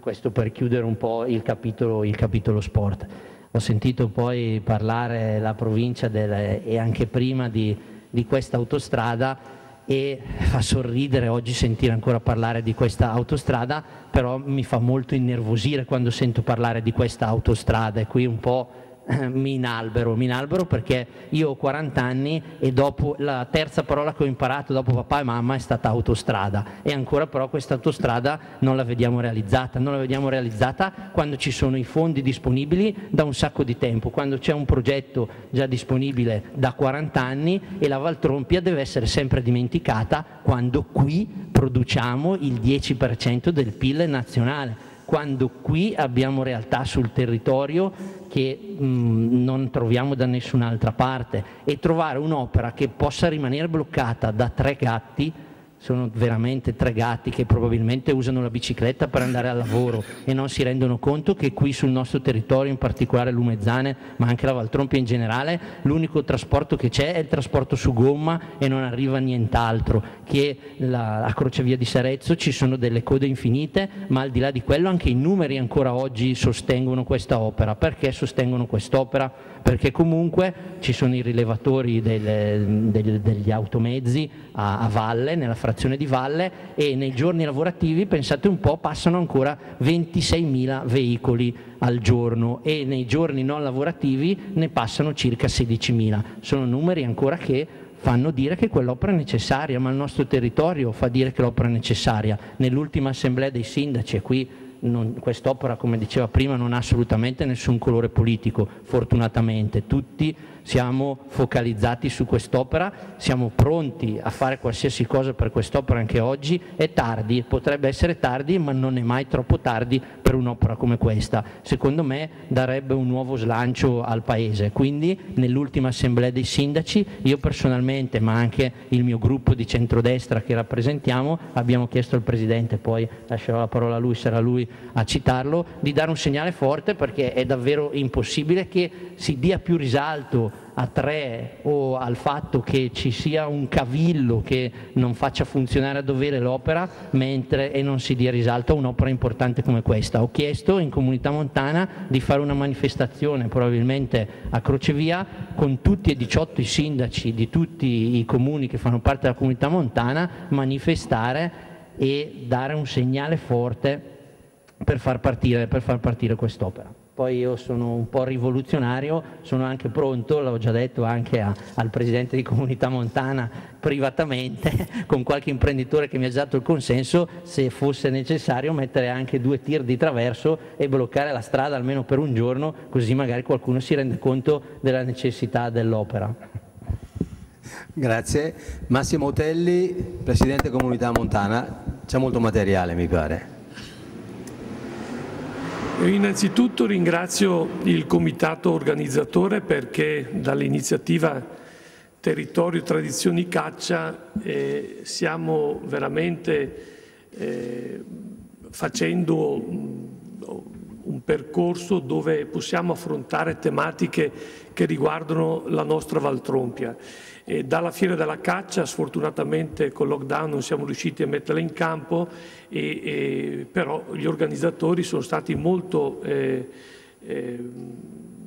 Questo per chiudere un po' il capitolo, il capitolo sport. Ho sentito poi parlare la provincia del, e anche prima di, di questa autostrada e fa sorridere oggi sentire ancora parlare di questa autostrada, però mi fa molto innervosire quando sento parlare di questa autostrada e qui un po' mi inalbero, mi inalbero perché io ho 40 anni e dopo la terza parola che ho imparato dopo papà e mamma è stata autostrada. E ancora però questa autostrada non la vediamo realizzata, non la vediamo realizzata quando ci sono i fondi disponibili da un sacco di tempo, quando c'è un progetto già disponibile da 40 anni e la Valtrompia deve essere sempre dimenticata quando qui produciamo il 10% del PIL nazionale quando qui abbiamo realtà sul territorio che mh, mm, non troviamo da nessun'altra parte. E trovare un'opera che possa rimanere bloccata da tre gatti sono veramente tre gatti che probabilmente usano la bicicletta per andare al lavoro e non si rendono conto che qui sul nostro territorio, in particolare Lumezzane, ma anche la Valtrompia in generale, l'unico trasporto che c'è è il trasporto su gomma e non arriva nient'altro, che la, a Crocevia di Sarezzo ci sono delle code infinite, ma al di là di quello anche i numeri ancora oggi sostengono questa opera. Perché sostengono quest'opera? Perché comunque ci sono i rilevatori del, del, degli automezzi a, a valle, nella frazione di valle e nei giorni lavorativi, pensate un po', passano ancora 26.000 veicoli al giorno e nei giorni non lavorativi ne passano circa 16.000. Sono numeri ancora che fanno dire che quell'opera è necessaria, ma il nostro territorio fa dire che l'opera è necessaria. Nell'ultima assemblea dei sindaci, e qui quest'opera, come diceva prima, non ha assolutamente nessun colore politico, fortunatamente. Tutti siamo focalizzati su quest'opera, siamo pronti a fare qualsiasi cosa per quest'opera anche oggi. È tardi, potrebbe essere tardi, ma non è mai troppo tardi per un'opera come questa. Secondo me darebbe un nuovo slancio al Paese. Quindi nell'ultima assemblea dei sindaci, io personalmente, ma anche il mio gruppo di centrodestra che rappresentiamo, abbiamo chiesto al Presidente, poi lascerò la parola a lui, sarà lui a citarlo, di dare un segnale forte perché è davvero impossibile che si dia più risalto a tre o al fatto che ci sia un cavillo che non faccia funzionare a dovere l'opera mentre e non si dia risalto a un'opera importante come questa. Ho chiesto in comunità montana di fare una manifestazione probabilmente a Crocevia con tutti e 18 i sindaci di tutti i comuni che fanno parte della comunità montana, manifestare e dare un segnale forte per far partire, partire quest'opera poi io sono un po' rivoluzionario, sono anche pronto, l'ho già detto anche a, al presidente di comunità montana privatamente, con qualche imprenditore che mi ha dato il consenso, se fosse necessario mettere anche due tir di traverso e bloccare la strada almeno per un giorno, così magari qualcuno si rende conto della necessità dell'opera. Grazie. Massimo Otelli, Presidente Comunità Montana. C'è molto materiale, mi pare. Innanzitutto ringrazio il comitato organizzatore perché dall'iniziativa Territorio Tradizioni Caccia eh, stiamo veramente eh, facendo un, percorso dove possiamo affrontare tematiche che riguardano la nostra Valtrompia. E dalla Fiera della Caccia, sfortunatamente con il lockdown non siamo riusciti a metterla in campo, e, e, però gli organizzatori sono stati molto eh, eh,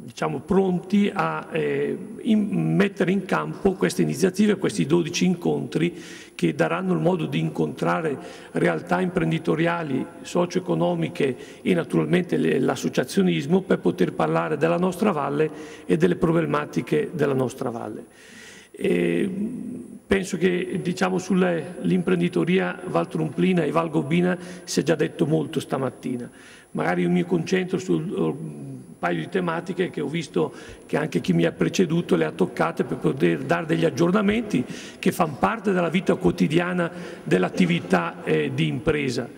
diciamo, pronti a eh, in, mettere in campo queste iniziative, questi 12 incontri che daranno il modo di incontrare realtà imprenditoriali, socio-economiche e naturalmente l'associazionismo per poter parlare della nostra valle e delle problematiche della nostra valle. E penso che diciamo, sull'imprenditoria Val Tromplina e Val Gobina si è già detto molto stamattina. Magari mi concentro su un paio di tematiche che ho visto che anche chi mi ha preceduto le ha toccate per poter dare degli aggiornamenti che fanno parte della vita quotidiana dell'attività eh, di impresa.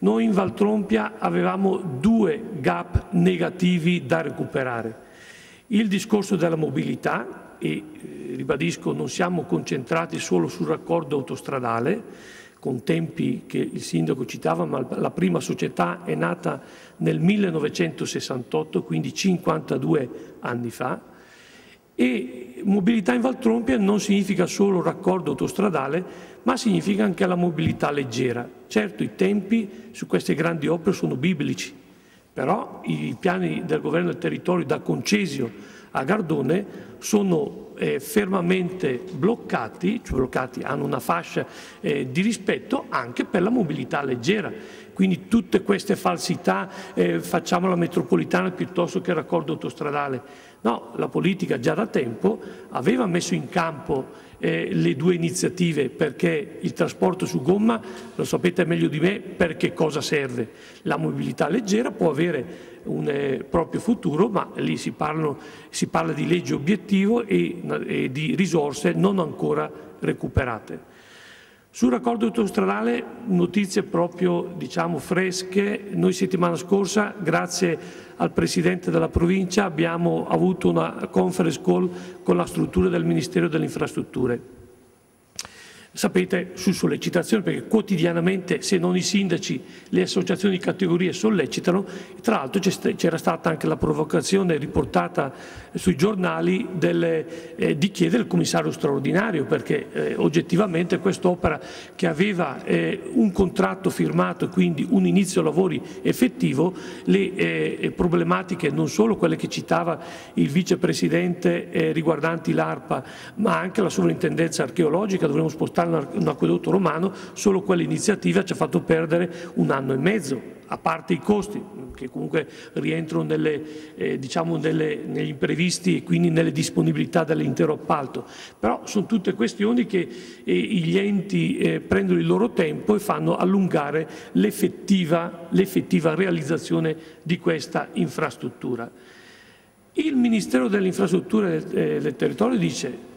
Noi in Valtrompia avevamo due gap negativi da recuperare. Il discorso della mobilità, e eh, ribadisco non siamo concentrati solo sul raccordo autostradale, con tempi che il sindaco citava, ma la prima società è nata nel 1968, quindi 52 anni fa, e mobilità in Valtrompia non significa solo raccordo autostradale, ma significa anche la mobilità leggera. Certo, i tempi su queste grandi opere sono biblici, però i piani del governo del territorio da Concesio a Gardone sono eh, fermamente bloccati, cioè bloccati, hanno una fascia eh, di rispetto anche per la mobilità leggera. Quindi tutte queste falsità, eh, facciamo la metropolitana piuttosto che il raccordo autostradale. No, la politica già da tempo aveva messo in campo eh, le due iniziative perché il trasporto su gomma, lo sapete meglio di me, per che cosa serve. La mobilità leggera può avere un eh, proprio futuro, ma lì si, parlano, si, parla di legge obiettivo e, e di risorse non ancora recuperate. Sul raccordo autostradale notizie proprio diciamo, fresche. Noi settimana scorsa, grazie al Presidente della provincia, abbiamo avuto una conference call con la struttura del Ministero delle Infrastrutture sapete, su sollecitazione, perché quotidianamente, se non i sindaci, le associazioni di categorie sollecitano, tra l'altro c'era stata anche la provocazione riportata sui giornali delle, eh, di chiedere il commissario straordinario, perché eh, oggettivamente quest'opera che aveva eh, un contratto firmato e quindi un inizio lavori effettivo, le eh, problematiche non solo quelle che citava il vicepresidente eh, riguardanti l'ARPA, ma anche la sovrintendenza archeologica, dovremmo spostare portare un acquedotto romano, solo quell'iniziativa ci ha fatto perdere un anno e mezzo a parte i costi che comunque rientrano nelle, eh, diciamo nelle, negli imprevisti e quindi nelle disponibilità dell'intero appalto. Però sono tutte questioni che eh, gli enti eh, prendono il loro tempo e fanno allungare l'effettiva, realizzazione di questa infrastruttura. Il Ministero delle Infrastrutture e del Territorio dice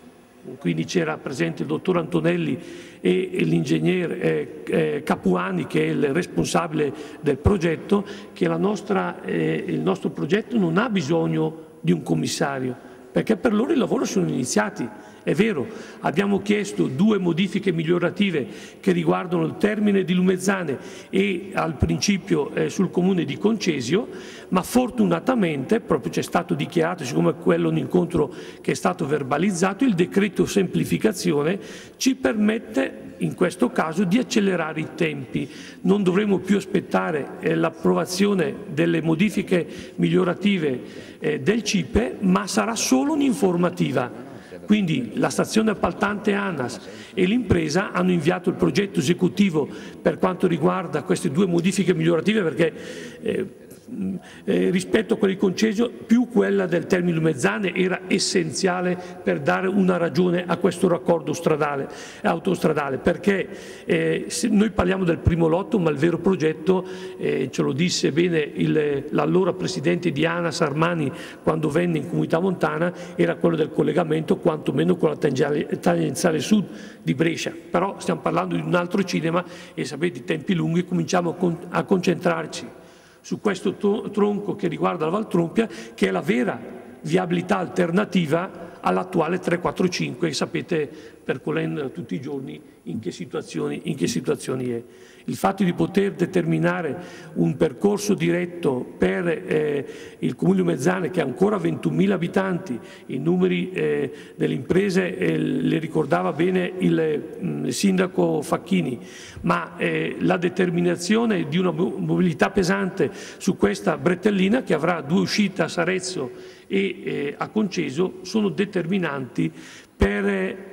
quindi c'era presente il dottor Antonelli e, l'ingegner eh, eh, Capuani che è il responsabile del progetto, che nostra, eh, il nostro progetto non ha bisogno di un commissario, perché per loro i lavori sono iniziati. È vero, abbiamo chiesto due modifiche migliorative che riguardano il termine di Lumezzane e al principio eh, sul comune di Concesio, ma fortunatamente, proprio c'è stato dichiarato, siccome quello è un incontro che è stato verbalizzato, il decreto semplificazione ci permette in questo caso di accelerare i tempi. Non dovremo più aspettare eh, l'approvazione delle modifiche migliorative eh, del CIPE, ma sarà solo un'informativa quindi la stazione appaltante ANAS e l'impresa hanno inviato il progetto esecutivo per quanto riguarda queste due modifiche migliorative perché eh, eh, rispetto a quelli concesio, più quella del Termine Lumezzane era essenziale per dare una ragione a questo raccordo stradale, autostradale, perché eh, noi parliamo del primo lotto, ma il vero progetto, eh, ce lo disse bene l'allora presidente di ANAS Armani quando venne in Comunità Montana, era quello del collegamento quantomeno con la tangenziale sud di Brescia, però stiamo parlando di un altro cinema e sapete i tempi lunghi cominciamo a concentrarci su questo tronco che riguarda la Valtrompia, che è la vera viabilità alternativa all'attuale 345 e sapete percorrendo tutti i giorni in che in che situazioni è. Il fatto di poter determinare un percorso diretto per eh, il Comune di Mezzane che ha ancora 21.000 abitanti, i numeri eh, delle imprese eh, le ricordava bene il, mh, mm, sindaco Facchini, ma eh, la determinazione di una mobilità pesante su questa bretellina che avrà due uscite a Sarezzo e eh, a Conceso sono determinanti per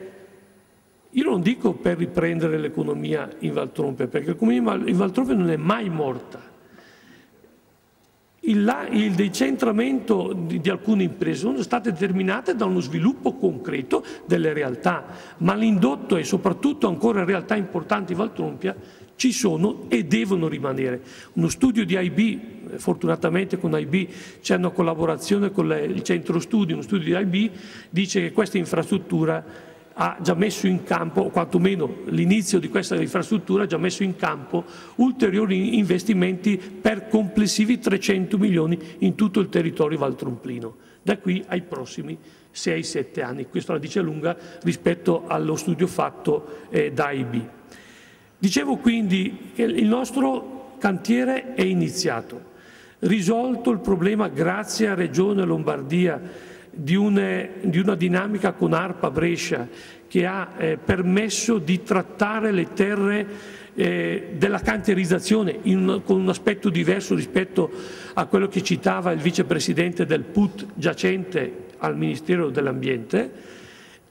io non dico per riprendere l'economia in Valtrompe, perché l'economia in Valtrompe non è mai morta. Il, il decentramento di, di, alcune imprese sono state determinate da uno sviluppo concreto delle realtà, ma l'indotto e soprattutto ancora realtà importanti in Valtrompia ci sono e devono rimanere. Uno studio di IB, fortunatamente con IB c'è una collaborazione con il centro studi, uno studio di IB, dice che questa infrastruttura ha già messo in campo, o quantomeno l'inizio di questa infrastruttura ha già messo in campo ulteriori investimenti per complessivi 300 milioni in tutto il territorio valtromplino, da qui ai prossimi 6-7 anni. Questo la dice lunga rispetto allo studio fatto eh, da AIB. Dicevo quindi che il nostro cantiere è iniziato, risolto il problema grazie a Regione Lombardia di, une, di una dinamica con ARPA Brescia che ha eh, permesso di trattare le terre eh, della cantierizzazione in, con un aspetto diverso rispetto a quello che citava il vicepresidente del PUT giacente al Ministero dell'Ambiente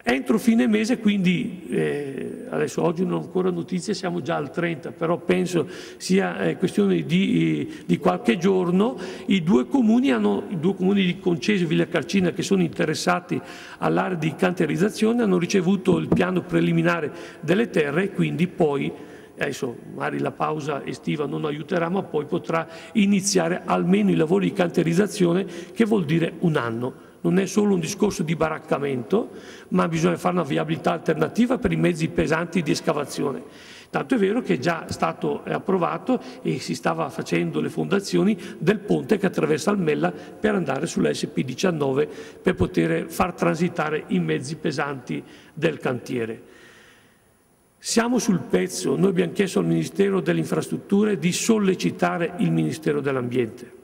Entro fine mese, quindi eh, adesso oggi non ho ancora notizie, siamo già al 30, però penso sia eh, questione di, di, qualche giorno, i due comuni, hanno, i due comuni di Concesio e Villa Carcina che sono interessati all'area di canterizzazione hanno ricevuto il piano preliminare delle terre e quindi poi adesso magari la pausa estiva non aiuterà, ma poi potrà iniziare almeno i lavori di canterizzazione che vuol dire un anno non è solo un discorso di baraccamento, ma bisogna fare una viabilità alternativa per i mezzi pesanti di escavazione. Tanto è vero che è già stato approvato e si stava facendo le fondazioni del ponte che attraversa il Mella per andare sull'SP19 per poter far transitare i mezzi pesanti del cantiere. Siamo sul pezzo, noi abbiamo chiesto al Ministero delle Infrastrutture di sollecitare il Ministero dell'Ambiente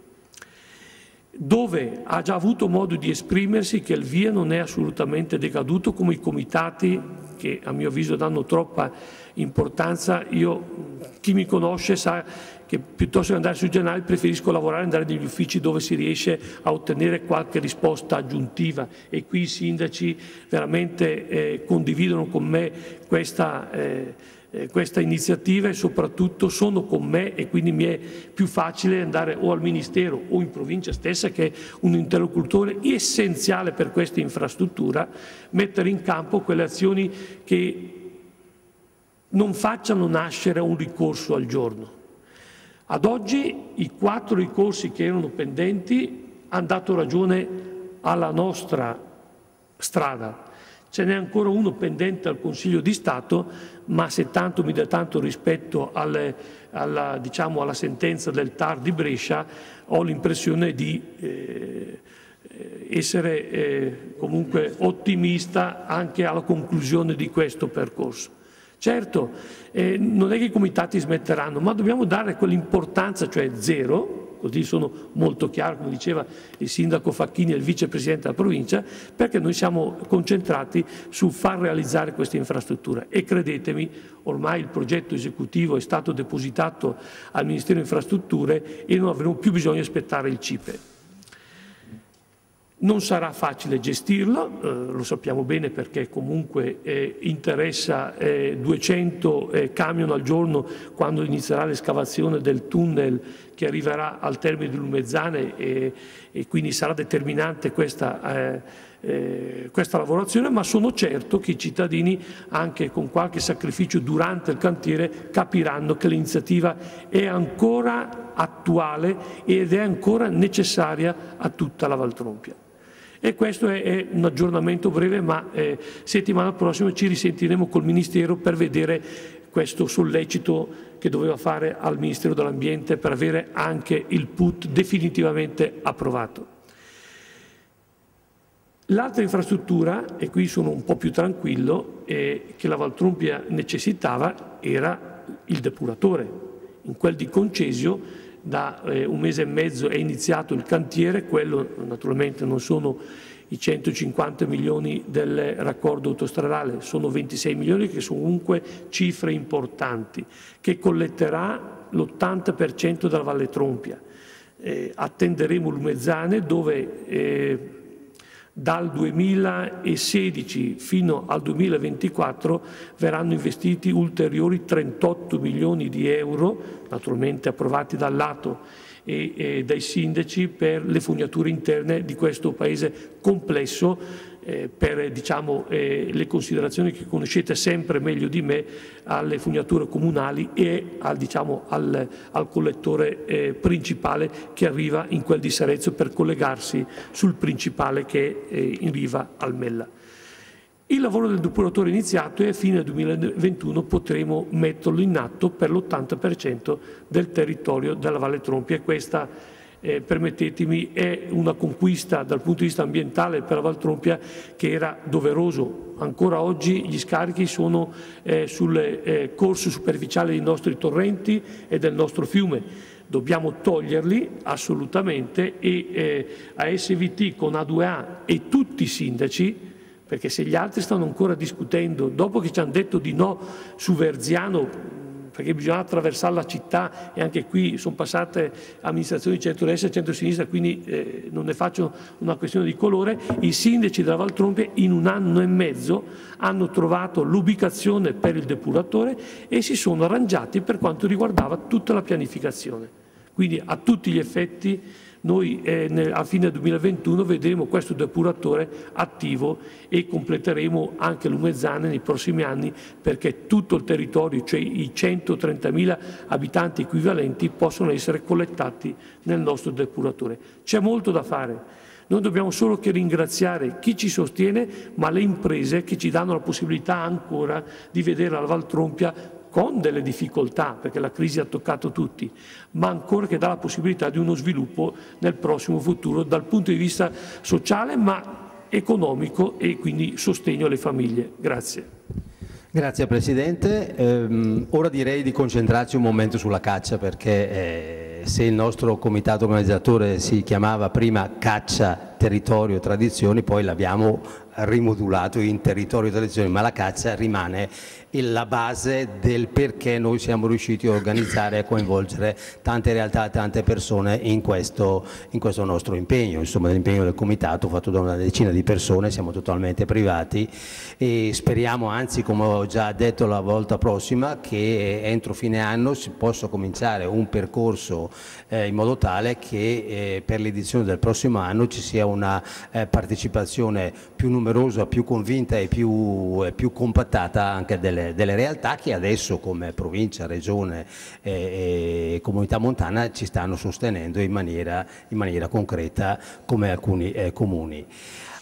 dove ha già avuto modo di esprimersi che il via non è assolutamente decaduto come i comitati che a mio avviso danno troppa importanza. Io, chi mi conosce sa che piuttosto che andare sui giornali preferisco lavorare, andare negli uffici dove si riesce a ottenere qualche risposta aggiuntiva e qui i sindaci veramente eh, condividono con me questa eh, eh, questa iniziativa e soprattutto sono con me e quindi mi è più facile andare o al Ministero o in provincia stessa che è un interlocutore essenziale per questa infrastruttura, mettere in campo quelle azioni che non facciano nascere un ricorso al giorno. Ad oggi i quattro ricorsi che erano pendenti hanno dato ragione alla nostra strada. Ce n'è ancora uno pendente al Consiglio di Stato, ma se tanto mi dà tanto rispetto alle, alla, diciamo, alla, sentenza del TAR di Brescia, ho l'impressione di eh, essere eh, comunque ottimista anche alla conclusione di questo percorso. Certo, eh, non è che i comitati smetteranno, ma dobbiamo dare quell'importanza, cioè zero, così sono molto chiaro, come diceva il sindaco Facchini e il vicepresidente della provincia, perché noi siamo concentrati su far realizzare questa infrastruttura e credetemi, ormai il progetto esecutivo è stato depositato al Ministero delle Infrastrutture e non avremo più bisogno di aspettare il CIPE. Non sarà facile gestirlo, eh, lo sappiamo bene perché comunque eh, interessa eh, 200 eh, camion al giorno quando inizierà l'escavazione del tunnel che arriverà al termine di Lumezzane e, e quindi sarà determinante questa, eh, eh, questa lavorazione, ma sono certo che i cittadini, anche con qualche sacrificio durante il cantiere, capiranno che l'iniziativa è ancora attuale ed è ancora necessaria a tutta la Valtrompia. E questo è, è un aggiornamento breve, ma eh, settimana prossima ci risentiremo col Ministero per vedere questo sollecito che doveva fare al Ministero dell'Ambiente per avere anche il PUT definitivamente approvato. L'altra infrastruttura, e qui sono un po' più tranquillo, eh, che la Valtrompia necessitava era il depuratore. In quel di Concesio da eh, un mese e mezzo è iniziato il cantiere, quello naturalmente non sono i 150 milioni del raccordo autostradale, sono 26 milioni che sono comunque cifre importanti, che colletterà l'80% della Valle Trompia. Eh, attenderemo Lumezzane dove eh, dal 2016 fino al 2024 verranno investiti ulteriori 38 milioni di euro, naturalmente approvati dal lato e, e dai sindaci per le fognature interne di questo paese complesso eh, per diciamo, eh, le considerazioni che conoscete sempre meglio di me alle fognature comunali e al, diciamo, al, al collettore eh, principale che arriva in quel di Sarezzo per collegarsi sul principale che è in riva al Mella. Il lavoro del depuratore è iniziato e a fine 2021 potremo metterlo in atto per l'80% del territorio della Valle Trompi e questa, eh, permettetemi, è una conquista dal punto di vista ambientale per la Val Trompia che era doveroso. Ancora oggi gli scarichi sono eh, sul eh, corso superficiale dei nostri torrenti e del nostro fiume dobbiamo toglierli assolutamente e eh, a SVT con A2A e tutti i sindaci perché se gli altri stanno ancora discutendo, dopo che ci hanno detto di no su Verziano, perché bisogna attraversare la città e anche qui sono passate amministrazioni centro-destra e centro-sinistra, quindi eh, non ne faccio una questione di colore, i sindaci della Valtrompia in un anno e mezzo hanno trovato l'ubicazione per il depuratore e si sono arrangiati per quanto riguardava tutta la pianificazione. Quindi a tutti gli effetti noi eh, a fine 2021 vedremo questo depuratore attivo e completeremo anche l'Umezzane nei prossimi anni perché tutto il territorio, cioè i 130.000 abitanti equivalenti, possono essere collettati nel nostro depuratore. C'è molto da fare. Noi dobbiamo solo che ringraziare chi ci sostiene, ma le imprese che ci danno la possibilità ancora di vedere la Valtrompia con delle difficoltà, perché la crisi ha toccato tutti, ma ancora che dà la possibilità di uno sviluppo nel prossimo futuro dal punto di vista sociale, ma economico e quindi sostegno alle famiglie. Grazie. Grazie Presidente. Eh, ora direi di concentrarci un momento sulla caccia perché eh, se il nostro comitato organizzatore si chiamava prima Caccia territorio tradizioni, poi l'abbiamo rimodulato in territorio tradizioni, ma la caccia rimane la base del perché noi siamo riusciti a organizzare e coinvolgere tante realtà, tante persone in questo, in questo nostro impegno, insomma l'impegno del comitato fatto da una decina di persone, siamo totalmente privati e speriamo anzi come ho già detto la volta prossima che entro fine anno si possa cominciare un percorso eh, in modo tale che eh, per l'edizione del prossimo anno ci sia una eh, partecipazione più numerosa, più convinta e più, più compattata anche delle delle, realtà che adesso come provincia, regione e, e comunità montana ci stanno sostenendo in maniera, in maniera concreta come alcuni eh, comuni.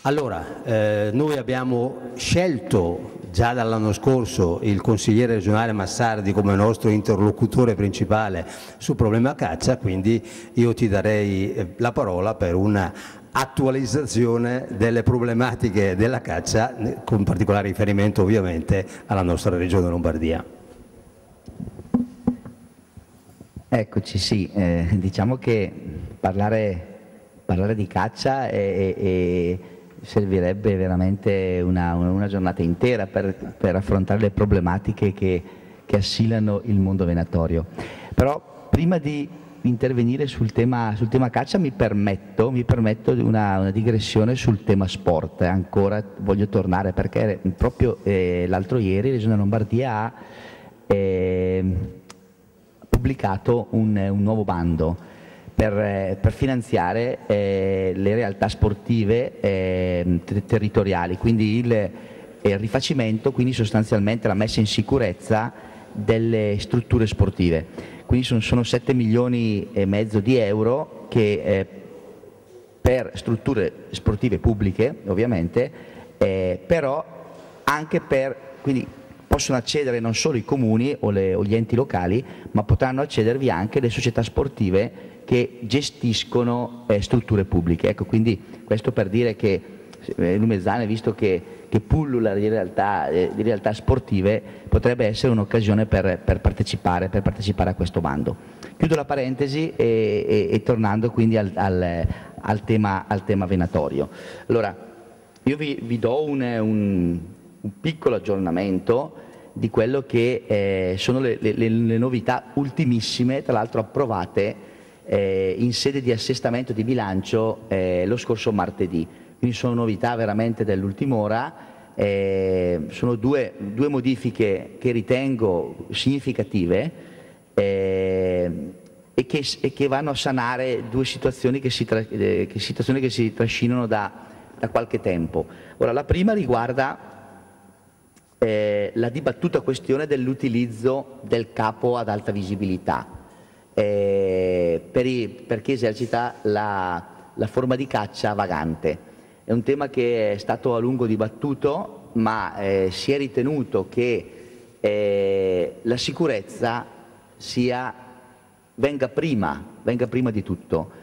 Allora, eh, noi abbiamo scelto già dall'anno scorso il consigliere regionale Massardi come nostro interlocutore principale sul problema caccia, quindi io ti darei eh, la parola per una attualizzazione delle problematiche della caccia, con particolare riferimento ovviamente alla nostra regione Lombardia. Eccoci, sì, eh, diciamo che parlare, parlare di caccia è, è, è, servirebbe veramente una, una, giornata intera per, per, affrontare le problematiche che, che assilano il mondo venatorio. Però prima di intervenire sul tema, sul tema caccia mi permetto, mi permetto una, una, digressione sul tema sport, ancora voglio tornare perché proprio eh, l'altro ieri Regione Lombardia ha eh, pubblicato un, un, nuovo bando per, eh, per finanziare eh, le realtà sportive eh, ter territoriali, quindi il, il rifacimento, quindi sostanzialmente la messa in sicurezza delle strutture sportive. Quindi sono, sono 7 milioni e mezzo di euro che eh, per strutture sportive pubbliche ovviamente, eh, però anche per, quindi possono accedere non solo i comuni o, le, o, gli enti locali, ma potranno accedervi anche le società sportive che gestiscono eh, strutture pubbliche. Ecco, quindi questo per dire che eh, Lumezzane, visto che che pullula di realtà, eh, di realtà sportive potrebbe essere un'occasione per, per, partecipare, per, partecipare, a questo bando. Chiudo la parentesi e, e, e tornando quindi al, al, al, tema, al, tema, venatorio. Allora, io vi, vi do un, un, un, piccolo aggiornamento di quello che eh, sono le, le, le, novità ultimissime, tra l'altro approvate eh, in sede di assestamento di bilancio eh, lo scorso martedì. Quindi sono novità veramente dell'ultima ora, eh, sono due, due, modifiche che ritengo significative eh, e, che, e, che, vanno a sanare due situazioni che si, tra, eh, che situazioni che si trascinano da, da, qualche tempo. Ora, la prima riguarda eh, la dibattuta questione dell'utilizzo del capo ad alta visibilità eh, per, i, per, chi esercita la, la forma di caccia vagante. È un tema che è stato a lungo dibattuto, ma eh, si è ritenuto che eh, la sicurezza sia, venga, prima, venga prima di tutto.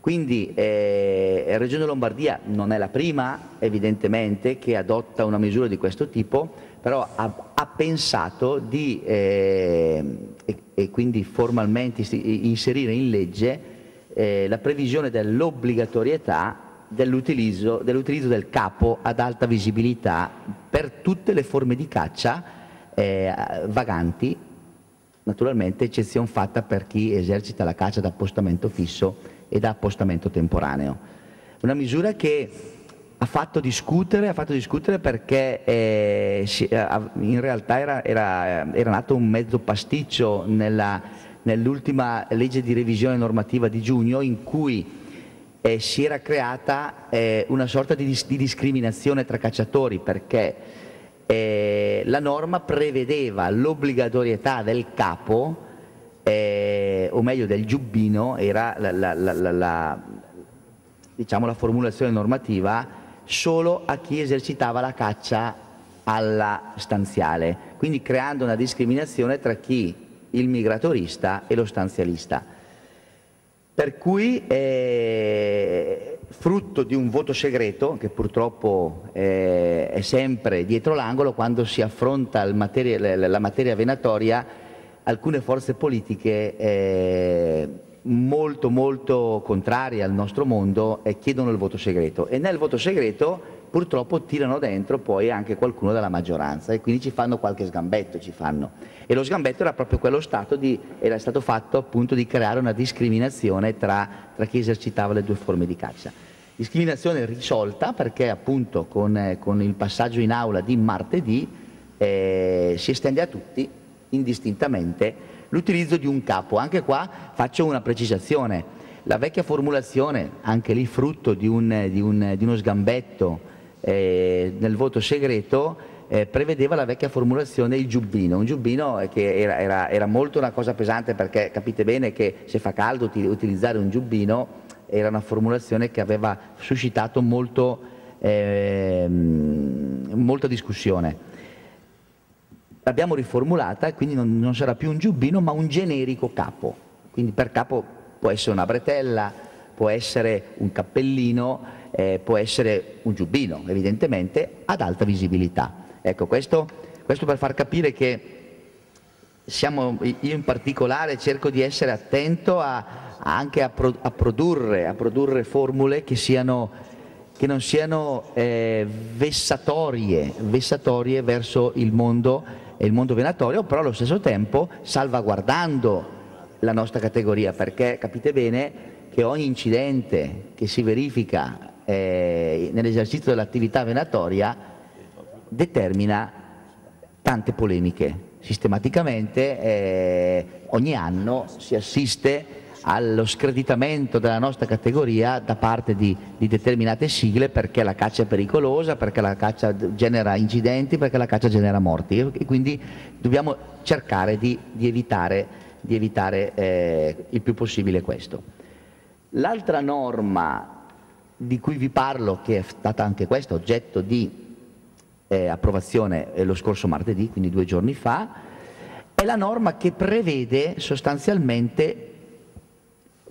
Quindi eh, la Regione Lombardia non è la prima, evidentemente, che adotta una misura di questo tipo, però ha, ha pensato di, eh, e, e, quindi formalmente inserire in legge eh, la previsione dell'obbligatorietà dell'utilizzo, dell'utilizzo del capo ad alta visibilità per tutte le forme di caccia eh, vaganti, naturalmente eccezione fatta per chi esercita la caccia da appostamento fisso e da appostamento temporaneo. Una misura che ha fatto discutere, ha fatto discutere perché eh, in realtà era, era, era, nato un mezzo pasticcio nell'ultima legge di revisione normativa di giugno in cui eh, si era creata eh, una sorta di, di, discriminazione tra cacciatori perché eh, la norma prevedeva l'obbligatorietà del capo, eh, o meglio del giubbino, era la, la, la, diciamo, la formulazione normativa, solo a chi esercitava la caccia alla stanziale, quindi creando una discriminazione tra chi il migratorista e lo stanzialista. Per cui è frutto di un voto segreto che purtroppo è sempre dietro l'angolo quando si affronta materia, la materia venatoria, alcune forze politiche eh, molto molto contrarie al nostro mondo eh, chiedono il voto segreto e nel voto segreto purtroppo tirano dentro poi anche qualcuno della maggioranza e quindi ci fanno qualche sgambetto, fanno. E lo sgambetto era proprio quello stato di, era stato fatto appunto di creare una discriminazione tra, tra chi esercitava le due forme di caccia. Discriminazione risolta perché appunto con, eh, con il passaggio in aula di martedì eh, si estende a tutti indistintamente l'utilizzo di un capo. Anche qua faccio una precisazione. La vecchia formulazione, anche lì frutto di, un, di, un, di uno sgambetto eh, nel voto segreto, eh, prevedeva la vecchia formulazione il giubbino, un giubbino che era, era, era, molto una cosa pesante perché capite bene che se fa caldo utilizzare un giubbino era una formulazione che aveva suscitato molto, eh, molta discussione l'abbiamo riformulata e quindi non, non, sarà più un giubbino ma un generico capo. Quindi per capo può essere una bretella, può essere un cappellino, eh, può essere un giubbino, evidentemente ad alta visibilità. Ecco, questo, questo per far capire che siamo, io in particolare cerco di essere attento a, anche a, pro, a, produrre, a, produrre, formule che, siano, che non siano eh, vessatorie, vessatorie verso il mondo e il mondo venatorio, però allo stesso tempo salvaguardando la nostra categoria, perché capite bene che ogni incidente che si verifica eh, nell'esercizio dell'attività venatoria determina tante polemiche. Sistematicamente eh, ogni anno si assiste allo screditamento della nostra categoria da parte di, di, determinate sigle perché la caccia è pericolosa, perché la caccia genera incidenti, perché la caccia genera morti e quindi dobbiamo cercare di, di evitare, di evitare eh, il più possibile questo. L'altra norma di cui vi parlo, che è stata anche questa oggetto di eh, approvazione eh, lo scorso martedì, quindi due giorni fa, è la norma che prevede sostanzialmente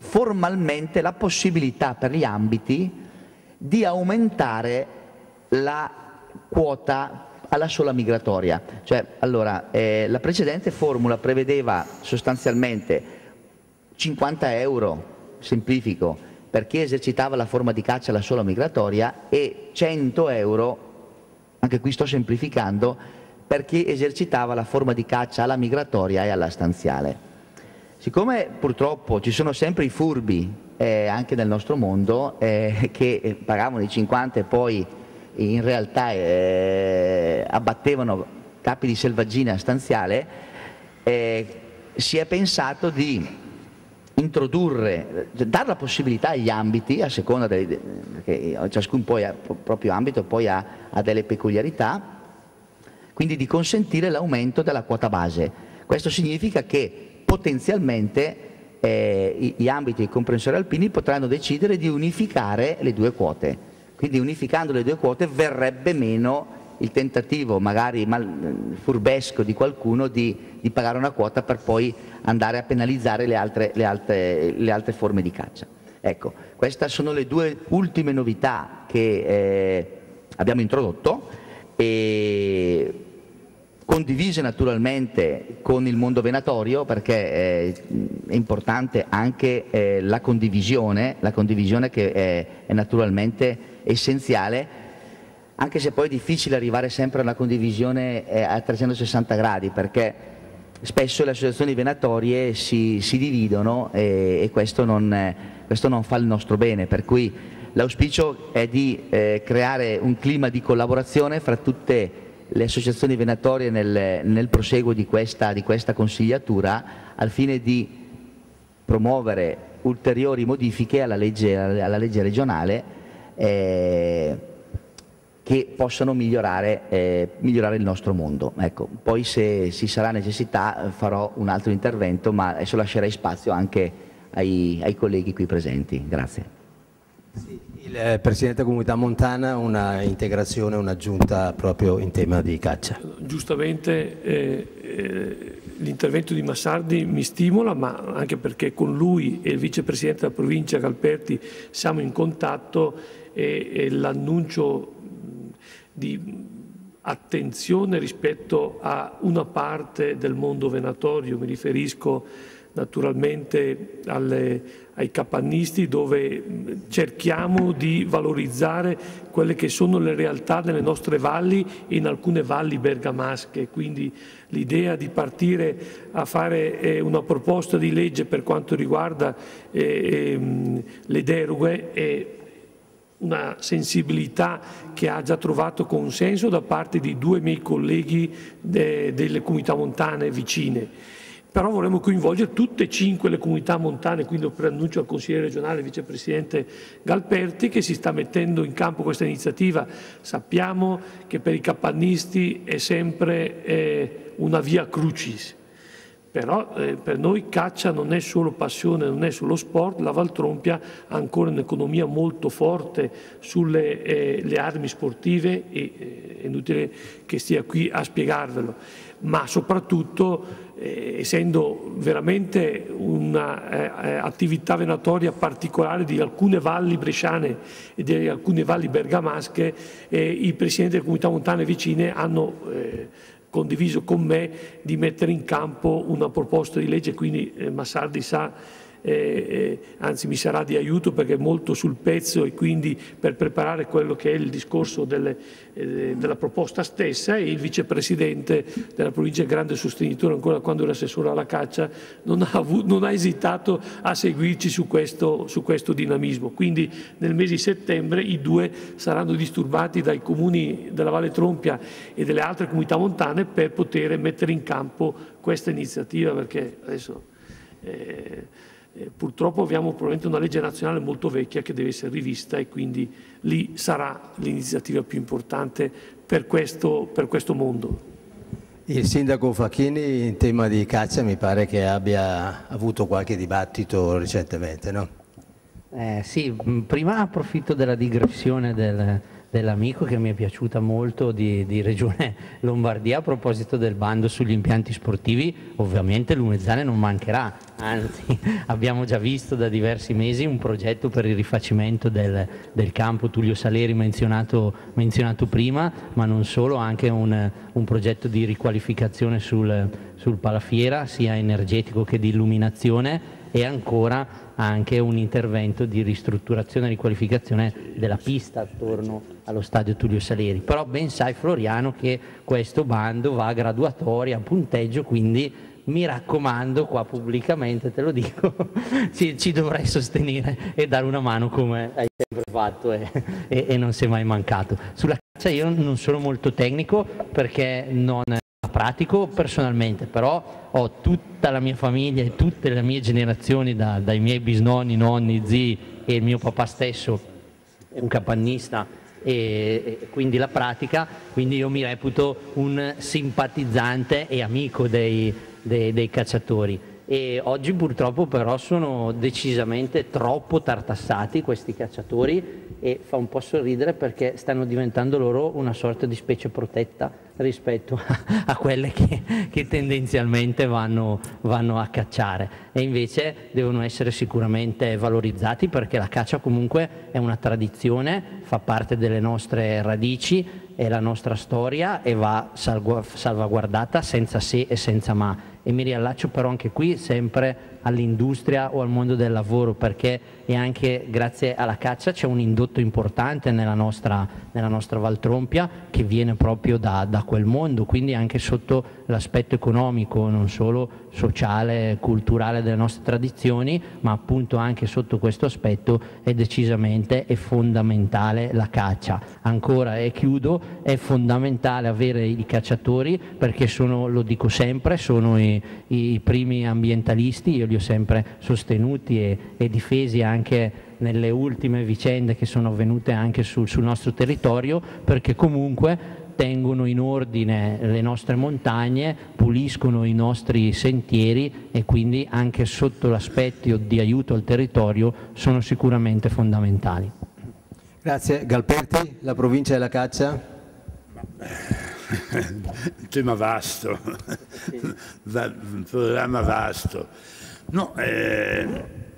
formalmente la possibilità per gli ambiti di aumentare la quota alla sola migratoria. Cioè, allora, eh, la precedente formula prevedeva sostanzialmente 50 euro, semplifico, per chi esercitava la forma di caccia alla sola migratoria e 100 euro, anche qui sto semplificando, per chi esercitava la forma di caccia alla migratoria e alla stanziale. Siccome purtroppo ci sono sempre i furbi eh, anche nel nostro mondo eh, che pagavano i 50 e poi in realtà eh, abbattevano capi di selvaggina stanziale, eh, si è pensato di introdurre, dare la possibilità agli ambiti, a seconda dei, che ciascun poi ha, proprio ambito poi ha, ha delle peculiarità, quindi di consentire l'aumento della quota base. Questo significa che potenzialmente eh, gli ambiti comprensori alpini potranno decidere di unificare le due quote. Quindi unificando le due quote verrebbe meno il tentativo magari mal, furbesco di qualcuno di, di, pagare una quota per poi andare a penalizzare le altre, le altre, le altre forme di caccia. Ecco, queste sono le due ultime novità che eh, abbiamo introdotto e condivise naturalmente con il mondo venatorio perché eh, è importante anche eh, la condivisione, la condivisione che è, naturalmente essenziale, anche se poi è difficile arrivare sempre a una condivisione eh, a 360 gradi perché spesso le associazioni venatorie si, si dividono e, e questo, non, questo, non, fa il nostro bene, per cui l'auspicio è di eh, creare un clima di collaborazione fra tutte le associazioni venatorie nel, nel proseguo di questa, di questa, consigliatura al fine di promuovere ulteriori modifiche alla legge, alla legge regionale eh, che possano migliorare, eh, migliorare, il nostro mondo. Ecco, poi se ci sarà necessità farò un altro intervento, ma adesso lascerei spazio anche ai, ai colleghi qui presenti. Grazie. Il eh, Presidente della Comunità Montana una integrazione, un'aggiunta proprio in tema di caccia. Giustamente eh, eh, l'intervento di Massardi mi stimola, ma anche perché con lui e il Vicepresidente della provincia Calperti siamo in contatto e, e l'annuncio di attenzione rispetto a una parte del mondo venatorio, mi riferisco naturalmente alle, ai capannisti dove cerchiamo di valorizzare quelle che sono le realtà delle nostre valli e in alcune valli bergamasche, quindi l'idea di partire a fare eh, una proposta di legge per quanto riguarda eh, ehm, le deroghe è una sensibilità che ha già trovato consenso da parte di due miei colleghi de, delle comunità montane vicine però vorremmo coinvolgere tutte e cinque le comunità montane, quindi lo preannuncio al consigliere regionale, vicepresidente Galperti, che si sta mettendo in campo questa iniziativa. Sappiamo che per i capannisti è sempre eh, una via crucis, però eh, per noi caccia non è solo passione, non è solo sport, la Valtrompia ha ancora un'economia molto forte sulle eh, armi sportive e eh, è inutile che stia qui a spiegarvelo, ma soprattutto eh, essendo veramente un'attività eh, eh venatoria particolare di alcune valli bresciane e di alcune valli bergamasche, eh, i presidenti delle comunità montane vicine hanno eh, condiviso con me di mettere in campo una proposta di legge, quindi eh, Massardi sa eh, anzi mi sarà di aiuto perché è molto sul pezzo e quindi per preparare quello che è il discorso delle, eh, della proposta stessa e il vicepresidente della provincia grande sostenitore ancora quando era assessore alla caccia non ha, avuto, non ha esitato a seguirci su questo, su questo dinamismo. Quindi nel mese di settembre i due saranno disturbati dai comuni della Valle Trompia e delle altre comunità montane per poter mettere in campo questa iniziativa perché adesso eh, eh, purtroppo abbiamo probabilmente una legge nazionale molto vecchia che deve essere rivista e quindi lì sarà l'iniziativa più importante per questo, per questo mondo. Il sindaco Facchini in tema di caccia mi pare che abbia avuto qualche dibattito recentemente, no? Eh, sì, prima approfitto della digressione del, dell'amico che mi è piaciuta molto di, di, Regione Lombardia a proposito del bando sugli impianti sportivi, ovviamente l'Umezzane non mancherà, anzi abbiamo già visto da diversi mesi un progetto per il rifacimento del, del campo. Tullio Saleri menzionato, menzionato, prima, ma non solo, anche un, un progetto di riqualificazione sul, sul palafiera, sia energetico che di illuminazione e ancora anche un intervento di ristrutturazione e riqualificazione della pista attorno allo stadio Tullio Saleri. Però ben sai Floriano che questo bando va a graduatoria, a punteggio, quindi mi raccomando qua pubblicamente, te lo dico, ci, ci, dovrei sostenere e dare una mano come hai sempre fatto e, e, e non sei mai mancato. Sulla caccia io non sono molto tecnico perché non pratico personalmente, però ho tutta la mia famiglia e tutte le mie generazioni, da, dai miei bisnonni, nonni, zii e il mio papà stesso un capannista e, e quindi la pratica, quindi io mi reputo un simpatizzante e amico dei, dei, dei cacciatori e oggi purtroppo però sono decisamente troppo tartassati questi cacciatori e fa un po' sorridere perché stanno diventando loro una sorta di specie protetta rispetto a, a quelle che, che tendenzialmente vanno, vanno, a cacciare. E invece devono essere sicuramente valorizzati perché la caccia comunque è una tradizione, fa parte delle nostre radici, è la nostra storia e va salvaguardata senza se e senza ma e mi riallaccio però anche qui sempre all'industria o al mondo del lavoro perché anche grazie alla caccia c'è un indotto importante nella nostra, nella nostra Valtrompia che viene proprio da, da quel mondo, quindi anche sotto l'aspetto economico, non solo sociale, culturale delle nostre tradizioni, ma appunto anche sotto questo aspetto è decisamente e fondamentale la caccia. Ancora e chiudo, è fondamentale avere i cacciatori perché sono, lo dico sempre, sono i, i primi ambientalisti, io li ho sempre sostenuti e, e difesi anche nelle ultime vicende che sono avvenute anche sul, sul nostro territorio, perché comunque tengono in ordine le nostre montagne, puliscono i nostri sentieri e quindi anche sotto l'aspetto di aiuto al territorio sono sicuramente fondamentali. Grazie. Galperti, la provincia della caccia? Un tema vasto, un programma vasto. No, eh,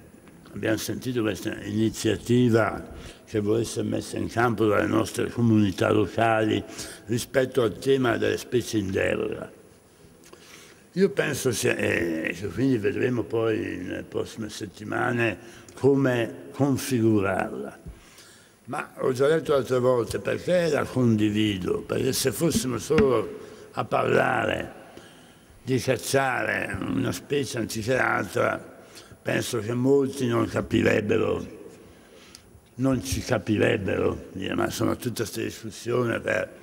abbiamo sentito questa iniziativa che vuole essere messa in campo dalle nostre comunità locali rispetto al tema delle specie in deroga. Io penso, sia, eh, quindi vedremo poi nelle prossime settimane come configurarla. Ma ho già detto altre volte perché la condivido, perché se fossimo solo a parlare di cacciare una specie anziché l'altra, penso che molti non capirebbero, non ci capirebbero, ma sono tutte queste discussioni per...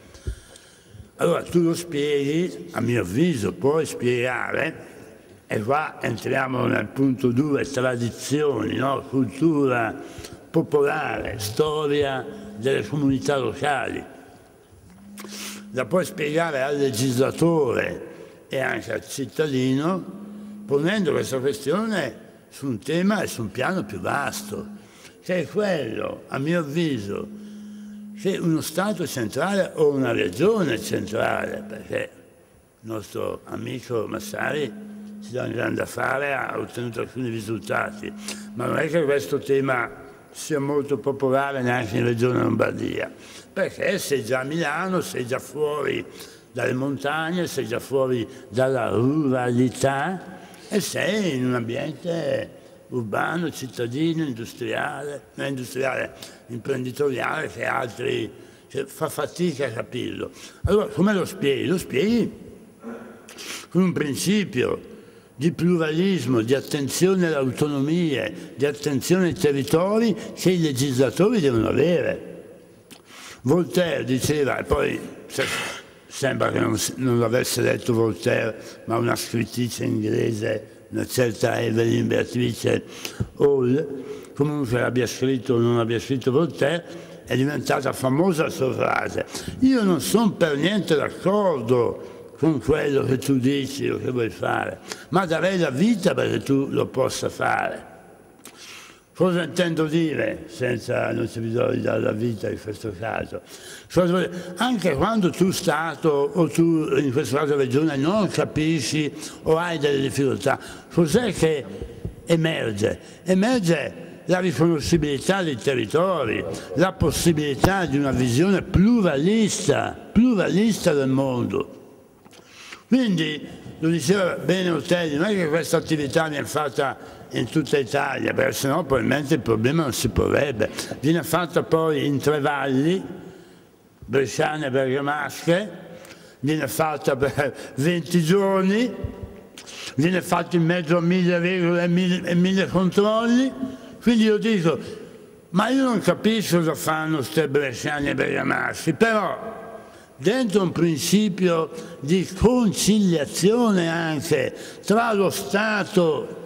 Allora tu lo spieghi, a mio avviso puoi spiegare, e qua entriamo nel punto 2, tradizioni, no? cultura popolare, storia delle comunità locali. La puoi spiegare al legislatore e anche al cittadino ponendo questa questione su un tema e su un piano più vasto, che è quello, a mio avviso, che uno Stato centrale o una regione centrale, perché il nostro amico Massari si dà un grande affare, ha ottenuto alcuni risultati, ma non è che questo tema sia molto popolare neanche in Regione Lombardia, perché sei già a Milano, sei già fuori dalle montagne, sei già fuori dalla ruralità e sei in un ambiente urbano, cittadino, industriale, non industriale, imprenditoriale che altri cioè, fa fatica a capirlo. Allora come lo spieghi? Lo spieghi con un principio di pluralismo, di attenzione alle autonomie, di attenzione ai territori che i legislatori devono avere. Voltaire diceva, e poi sembra che non, non l'avesse letto Voltaire, ma una scrittrice inglese, una certa Evelyn Beatrice Hall, comunque abbia scritto o non abbia scritto Voltaire, è diventata famosa la sua frase. Io non sono per niente d'accordo con quello che tu dici o che vuoi fare, ma darei la vita perché tu lo possa fare. Cosa intendo dire, senza, non c'è bisogno di dare la vita in questo caso? Anche quando tu Stato o tu in questo caso Regione non capisci o hai delle difficoltà, cos'è che emerge? Emerge la riconoscibilità dei territori, la possibilità di una visione pluralista, pluralista del mondo. Quindi, lo diceva bene Otelli, non è che questa attività viene fatta in tutta Italia, perché sennò probabilmente il problema non si porrebbe. Viene fatta poi in tre valli, bresciane e bergamasche, viene fatta per 20 giorni, viene fatta in mezzo a mille regole e mille, e mille controlli, quindi io dico, ma io non capisco cosa fanno queste bresciane e bergamasche, però dentro un principio di conciliazione anche tra lo Stato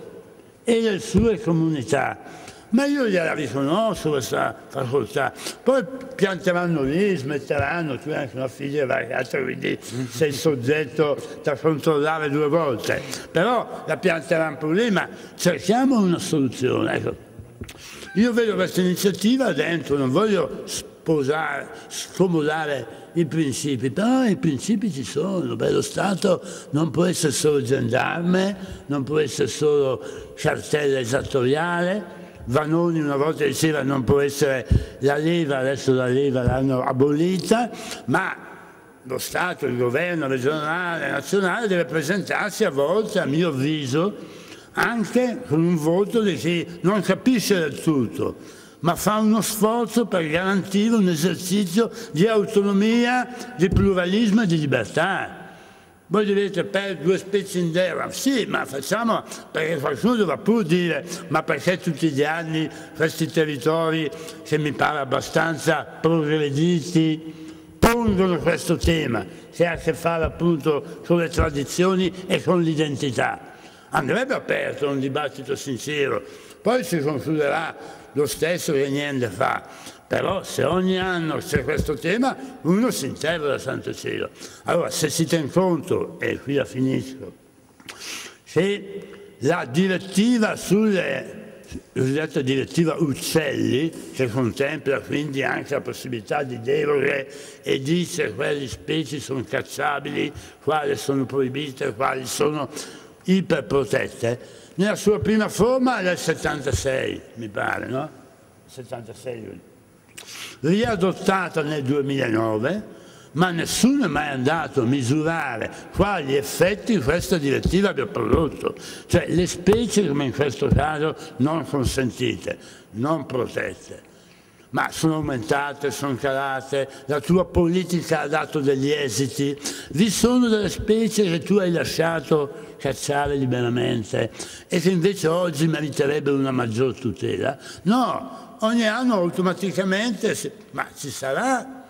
e le sue comunità. Ma io gliela riconosco questa facoltà. Poi pianteranno lì, smetteranno, tu hai anche una figlia ragazza, quindi sei soggetto da controllare due volte. Però la pianteranno pure lì, ma cerchiamo una soluzione. Ecco. Io vedo questa iniziativa dentro, non voglio sposare, scomodare i principi, però i principi ci sono, Beh, lo Stato non può essere solo gendarme, non può essere solo cartella esattoriale, Vanoni una volta diceva non può essere la leva, adesso la leva l'hanno abolita, ma lo Stato, il governo regionale, nazionale deve presentarsi a volte, a mio avviso, anche con un voto di chi non capisce del tutto, ma fa uno sforzo per garantire un esercizio di autonomia, di pluralismo e di libertà. Voi dovete per due specie in terra, sì, ma facciamo perché qualcuno dovrà pur dire ma perché tutti gli anni questi territori, che mi pare abbastanza progredisti, pongono questo tema, che ha a che fare appunto con le tradizioni e con l'identità. Andrebbe aperto un dibattito sincero, poi si concluderà lo stesso che niente fa. Però se ogni anno c'è questo tema, uno si interroga santo cielo. Allora, se si tiene conto, e qui la finisco, se la direttiva sulle cosiddetta direttiva Uccelli, che contempla quindi anche la possibilità di deroghe e dice quali specie sono cacciabili, quali sono proibite, quali sono iperprotette, nella sua prima forma del 76, mi pare, no? 76. Riadottata nel 2009, ma nessuno è mai andato a misurare quali effetti questa direttiva abbia prodotto, cioè le specie come in questo caso non consentite, non protette ma sono aumentate, sono calate, la tua politica ha dato degli esiti, vi sono delle specie che tu hai lasciato cacciare liberamente e che invece oggi meriterebbero una maggior tutela. No, ogni anno automaticamente, ma ci sarà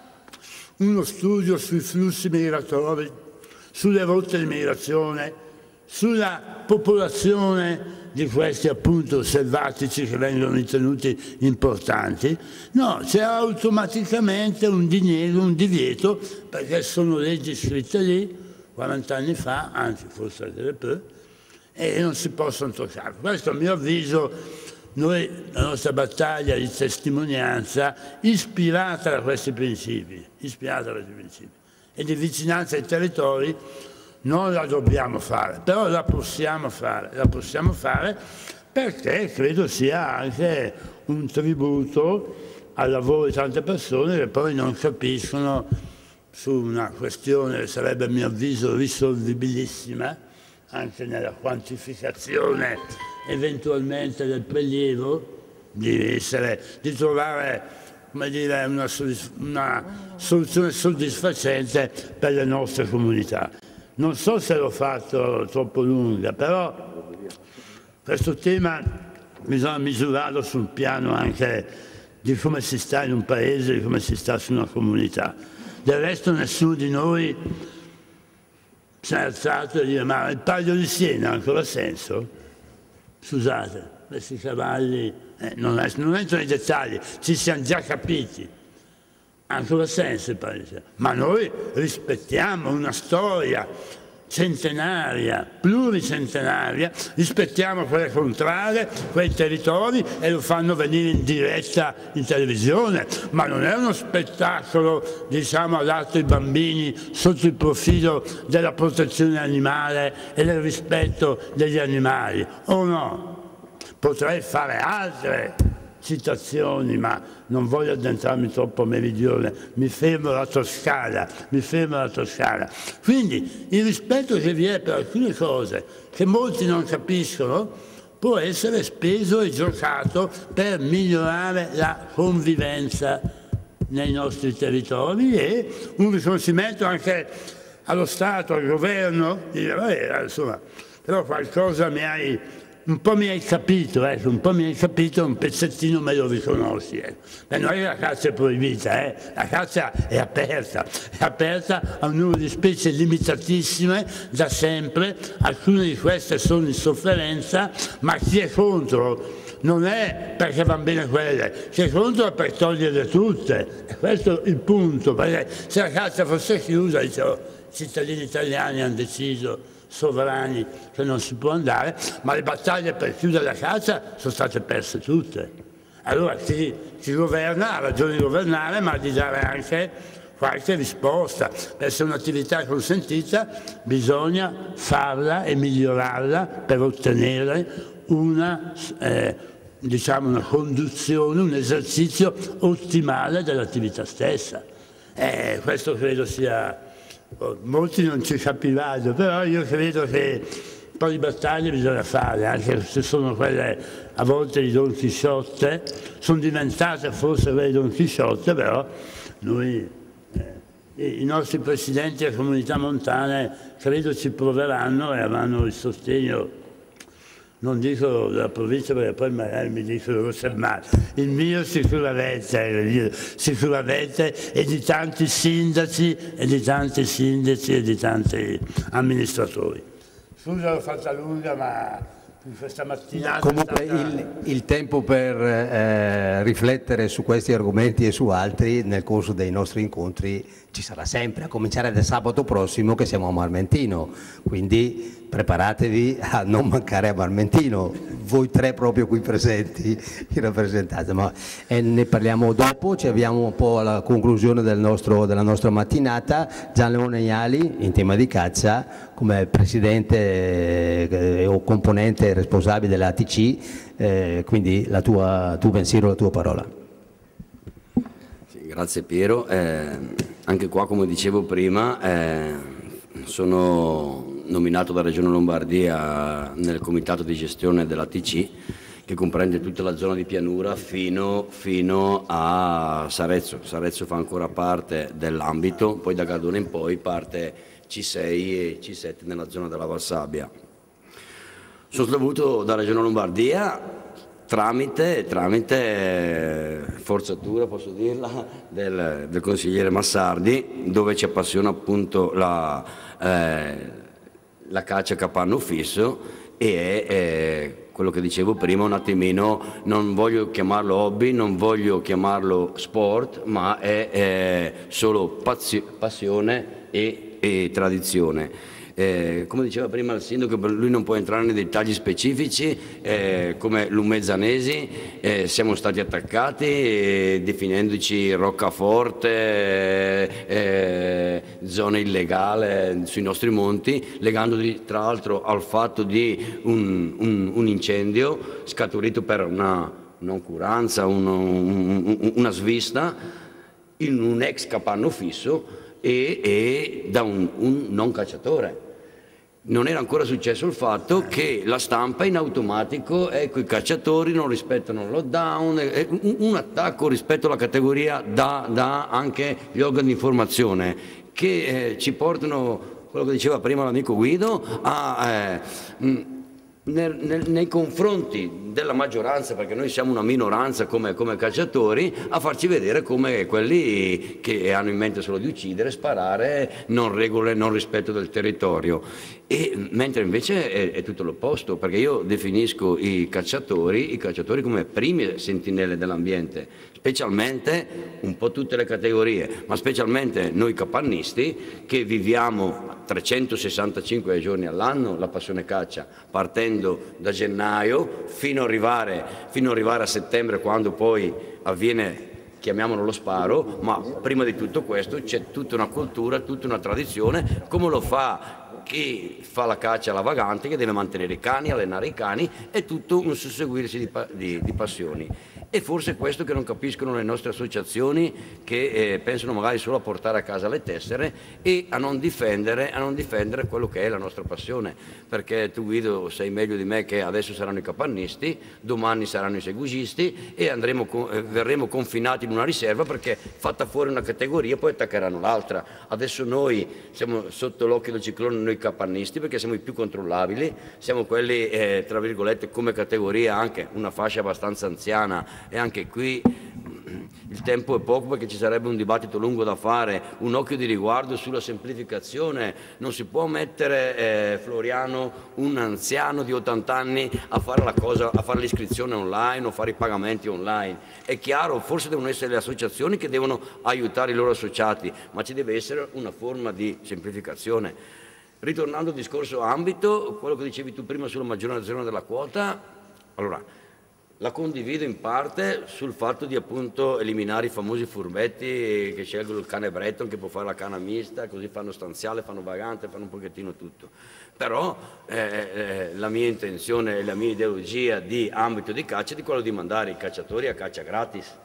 uno studio sui flussi migratori, sulle rotte di migrazione, sulla popolazione di questi appunto selvatici che vengono ritenuti importanti, no, c'è automaticamente un diniego, un divieto, perché sono leggi scritte lì 40 anni fa, anzi forse anche più, e non si possono toccare. Questo a mio avviso noi, la nostra battaglia di testimonianza, ispirata da questi principi, ispirata da questi principi, e di vicinanza ai territori, non la dobbiamo fare, però la possiamo fare, la possiamo fare perché credo sia anche un tributo al lavoro di tante persone che poi non capiscono su una questione che sarebbe a mio avviso risolvibilissima, anche nella quantificazione eventualmente del prelievo, di, essere, di trovare dire, una, una soluzione soddisfacente per le nostre comunità. Non so se l'ho fatto troppo lunga, però questo tema bisogna misurarlo sul piano anche di come si sta in un paese, di come si sta su una comunità. Del resto nessuno di noi si è alzato e dire ma il taglio di Siena ha ancora senso? Scusate, questi cavalli, eh, non, non entro nei dettagli, ci siamo già capiti ancora senso il paese, ma noi rispettiamo una storia centenaria, pluricentenaria, rispettiamo quelle contrarie, quei territori e lo fanno venire in diretta in televisione, ma non è uno spettacolo diciamo adatto ai bambini sotto il profilo della protezione animale e del rispetto degli animali, o no? Potrei fare altre citazioni, ma non voglio addentrarmi troppo a meridione, mi fermo alla Toscana, mi fermo alla Toscana. Quindi il rispetto che vi è per alcune cose che molti non capiscono può essere speso e giocato per migliorare la convivenza nei nostri territori e un riconoscimento anche allo Stato, al governo, dire, vabbè, insomma, però qualcosa mi hai un po' mi hai capito, ecco, un po' mi hai capito, un pezzettino me lo riconosci. Eh. Beh, noi la caccia è proibita, eh. la caccia è aperta, è aperta a un numero di specie limitatissime da sempre, alcune di queste sono in sofferenza, ma chi è contro non è perché vanno bene quelle, chi è contro è per toglierle tutte. E questo è il punto, perché se la caccia fosse chiusa, i cittadini italiani hanno deciso sovrani che non si può andare, ma le battaglie per chiudere la caccia sono state perse tutte. Allora chi, chi governa ha ragione di governare, ma di dare anche qualche risposta. Per essere un'attività consentita bisogna farla e migliorarla per ottenere una, eh, diciamo una conduzione, un esercizio ottimale dell'attività stessa. Eh, questo credo sia molti non ci capiranno, però io credo che un po' di battaglie bisogna fare, anche se sono quelle a volte di Don Chisciotte, sono diventate forse quelle di Don Chisciotte, però noi, eh, i nostri presidenti delle comunità montane credo ci proveranno e avranno il sostegno non dico della provincia perché poi magari mi dicono Rossellmare, il mio sicuramente, sicuramente e di tanti sindaci e di tanti sindaci e di tanti amministratori. Scusa l'ho fatta lunga ma questa mattina. Comunque stata... il, il, tempo per eh, riflettere su questi argomenti e su altri nel corso dei nostri incontri ci sarà sempre, a cominciare da sabato prossimo che siamo a Marmentino, quindi preparatevi a non mancare a Marmentino, voi tre proprio qui presenti in rappresentanza, ma eh, ne parliamo dopo, ci avviamo un po' alla conclusione del nostro, della nostra mattinata, Gian Leone Iali in tema di caccia come presidente eh, o componente responsabile dell'ATC, eh, quindi la tua, tu pensiero, la tua parola. Sì, grazie Piero. Eh, anche qua come dicevo prima eh, sono nominato da Regione Lombardia nel comitato di gestione dell'ATC che comprende tutta la zona di pianura fino, fino a Sarezzo. Sarezzo fa ancora parte dell'ambito, poi da Gardone in poi parte C6 e C7 nella zona della Valsabbia. Sono stato avuto da Regione Lombardia tramite, tramite forzatura, posso dirla, del, del, consigliere Massardi, dove ci appassiona appunto la, eh, la caccia capanno fisso e è, è quello che dicevo prima, un attimino, non voglio chiamarlo hobby, non voglio chiamarlo sport, ma è, è solo passione e, e tradizione. Eh, come diceva prima il sindaco, lui non può entrare nei dettagli specifici, eh, come l'Umezzanesi eh, siamo stati attaccati eh, definendoci roccaforte, eh, zona illegale sui nostri monti, legandoli tra l'altro al fatto di un, un, un incendio scaturito per una noncuranza, un, una svista in un ex capanno fisso e, e da un, un non cacciatore non era ancora successo il fatto che la stampa in automatico, ecco i cacciatori non rispettano il lockdown, un, un attacco rispetto alla categoria da, da anche gli organi di informazione che eh, ci portano, quello che diceva prima l'amico Guido, a... Eh, nel, nel, nei confronti della maggioranza, perché noi siamo una minoranza come, come, calciatori, a farci vedere come quelli che hanno in mente solo di uccidere, sparare, non regole, non rispetto del territorio. E, mentre invece è, è tutto l'opposto, perché io definisco i calciatori, i calciatori come prime sentinelle dell'ambiente, specialmente un po' tutte le categorie, ma specialmente noi capannisti che viviamo 365 giorni all'anno la passione caccia, partendo da gennaio fino ad arrivare, fino ad arrivare a settembre quando poi avviene chiamiamolo lo sparo, ma prima di tutto questo c'è tutta una cultura, tutta una tradizione, come lo fa chi fa la caccia alla vagante, che deve mantenere i cani, allenare i cani, è tutto un susseguirsi di, di, di passioni. E forse è questo che non capiscono le nostre associazioni che eh, pensano magari solo a portare a casa le tessere e a non, difendere, a non difendere quello che è la nostra passione. Perché tu Guido sai meglio di me che adesso saranno i capannisti, domani saranno i segugisti e andremo, eh, verremo confinati in una riserva perché fatta fuori una categoria poi attaccheranno l'altra. Adesso noi siamo sotto l'occhio del ciclone noi capannisti perché siamo i più controllabili, siamo quelli eh, tra virgolette come categoria anche una fascia abbastanza anziana e anche qui il tempo è poco perché ci sarebbe un dibattito lungo da fare, un occhio di riguardo sulla semplificazione, non si può mettere eh, Floriano, un anziano di 80 anni, a fare, cosa, a fare l'iscrizione online o fare i pagamenti online. È chiaro, forse devono essere le associazioni che devono aiutare i loro associati, ma ci deve essere una forma di semplificazione. Ritornando al discorso ambito, quello che dicevi tu prima sulla maggiorazione della quota, allora, la condivido in parte sul fatto di appunto eliminare i famosi furbetti che scelgono il cane Breton che può fare la canna mista, così fanno stanziale, fanno vagante, fanno un pochettino tutto. Però eh, eh, la mia intenzione e la mia ideologia di ambito di caccia è di quello di mandare i cacciatori a caccia gratis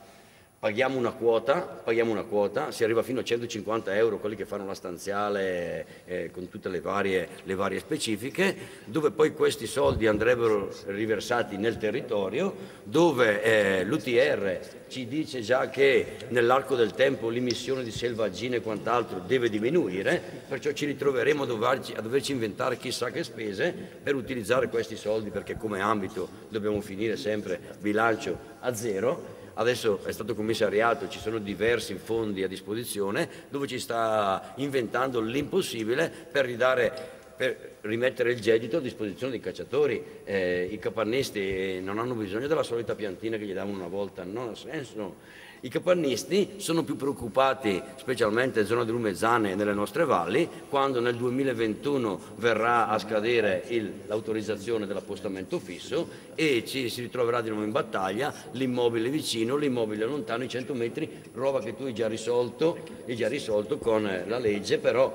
paghiamo una quota, paghiamo una quota, si arriva fino a 150 euro quelli che fanno la stanziale eh, con tutte le varie, le varie, specifiche, dove poi questi soldi andrebbero riversati nel territorio, dove eh, l'UTR ci dice già che nell'arco del tempo l'emissione di selvaggine e quant'altro deve diminuire, perciò ci ritroveremo a doverci, a doverci inventare chissà che spese per utilizzare questi soldi, perché come ambito dobbiamo finire sempre bilancio a zero adesso è stato commissariato, ci sono diversi fondi a disposizione dove ci sta inventando l'impossibile per ridare per rimettere il gettito a disposizione dei cacciatori. Eh, I capannisti non hanno bisogno della solita piantina che gli davano una volta, non ha senso. I capannisti sono più preoccupati, specialmente in zona di Lumezzane e nelle nostre valli, quando nel 2021 verrà a scadere l'autorizzazione dell'appostamento fisso e ci si ritroverà di nuovo in battaglia l'immobile vicino, l'immobile lontano, i 100 metri, roba che tu hai già risolto, hai già risolto con la legge, però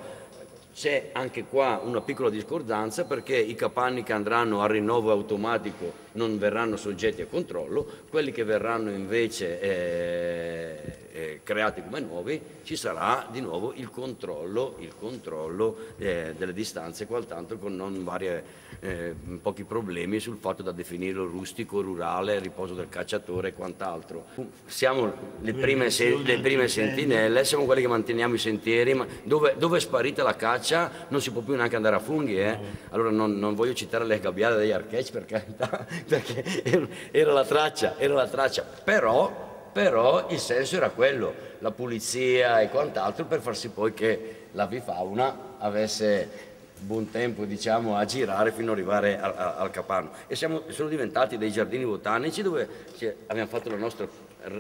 c'è anche qua una piccola discordanza perché i capanni che andranno al rinnovo automatico non verranno soggetti a controllo, quelli che verranno invece eh, eh, creati come nuovi, ci sarà di nuovo il controllo, il controllo eh, delle distanze quant'altro con non varie, eh, pochi problemi sul fatto da definirlo rustico, rurale, riposo del cacciatore e quant'altro. Siamo le prime, se, le prime, sentinelle, siamo quelli che manteniamo i sentieri, ma dove, dove, è sparita la caccia non si può più neanche andare a funghi. Eh? Allora non, non, voglio citare le gabbiate degli archeci per carità, perché era la traccia, era la traccia. Però però il senso era quello, la pulizia e quant'altro per far sì poi che l'avifauna avesse buon tempo diciamo, a girare fino ad arrivare al, al Capano. E siamo, sono diventati dei giardini botanici dove abbiamo fatto la nostra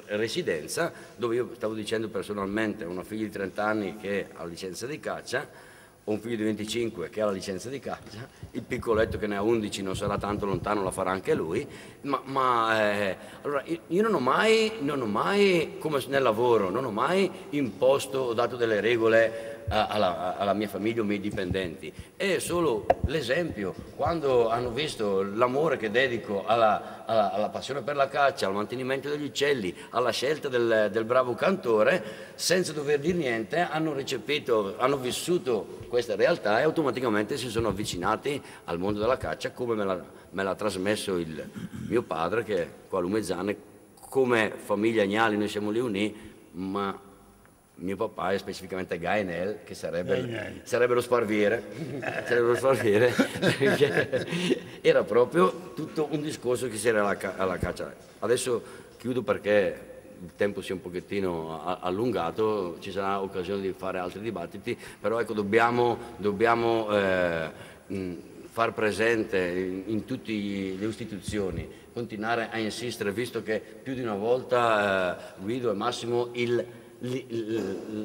residenza, dove io stavo dicendo personalmente a una figlia di 30 anni che ha licenza di caccia, ho un figlio di 25 che ha la licenza di caccia, il piccoletto che ne ha 11 non sarà tanto lontano, la farà anche lui, ma, ma eh, allora, io non ho, mai, non ho mai, come nel lavoro, non ho mai imposto o dato delle regole alla, alla, mia famiglia o ai miei dipendenti. È solo l'esempio, quando hanno visto l'amore che dedico alla, alla, alla, passione per la caccia, al mantenimento degli uccelli, alla scelta del, del bravo cantore, senza dover dire niente, hanno recepito, hanno vissuto questa realtà e automaticamente si sono avvicinati al mondo della caccia come me l'ha, me l'ha trasmesso il mio padre che qua a Lumezzane, come famiglia Agnali noi siamo lì uniti, ma mio papà è specificamente Gainel, che sarebbe, sarebbe lo sparviere, sarebbe lo sparviere era proprio tutto un discorso che si era alla, alla caccia. Adesso chiudo perché il tempo si è un pochettino allungato, ci sarà occasione di fare altri dibattiti, però ecco, dobbiamo, dobbiamo eh, far presente in, in tutte le istituzioni, continuare a insistere, visto che più di una volta eh, Guido e Massimo il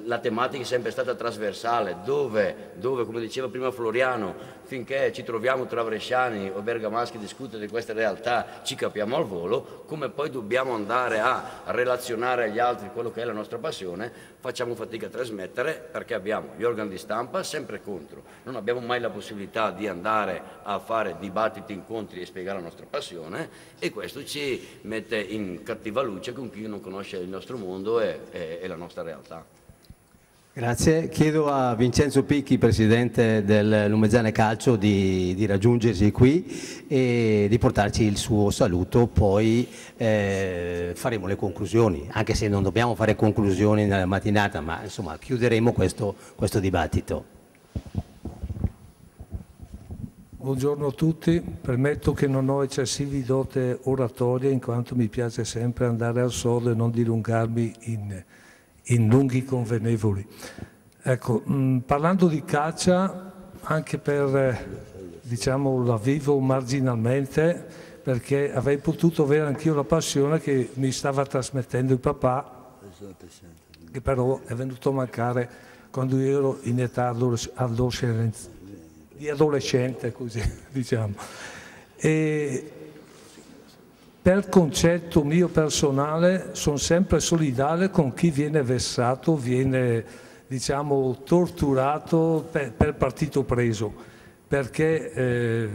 la tematica è sempre stata trasversale, dove, dove, come diceva prima Floriano, finché ci troviamo tra bresciani o bergamaschi a discutere di queste realtà ci capiamo al volo, come poi dobbiamo andare a relazionare agli altri quello che è la nostra passione, facciamo fatica a trasmettere perché abbiamo gli organi di stampa sempre contro, non abbiamo mai la possibilità di andare a fare dibattiti, incontri e spiegare la nostra passione e questo ci mette in cattiva luce con chi non conosce il nostro mondo e, e, e la nostra realtà. Grazie. Chiedo a Vincenzo Picchi, Presidente del Lumezzane Calcio, di, di, raggiungersi qui e di portarci il suo saluto, poi eh, faremo le conclusioni, anche se non dobbiamo fare conclusioni nella mattinata, ma insomma chiuderemo questo, questo dibattito. Buongiorno a tutti, permetto che non ho eccessivi dote oratorie in quanto mi piace sempre andare al sodo e non dilungarmi in in lunghi convenevoli. Ecco, mh, mm, parlando di caccia, anche per, eh, diciamo, la vivo marginalmente, perché avrei potuto avere anch'io la passione che mi stava trasmettendo il papà, che però è venuto a mancare quando io ero in età adolescenza, di adolescente, così diciamo. E per concetto mio personale sono sempre solidale con chi viene vessato, viene diciamo, torturato per, per partito preso, perché eh,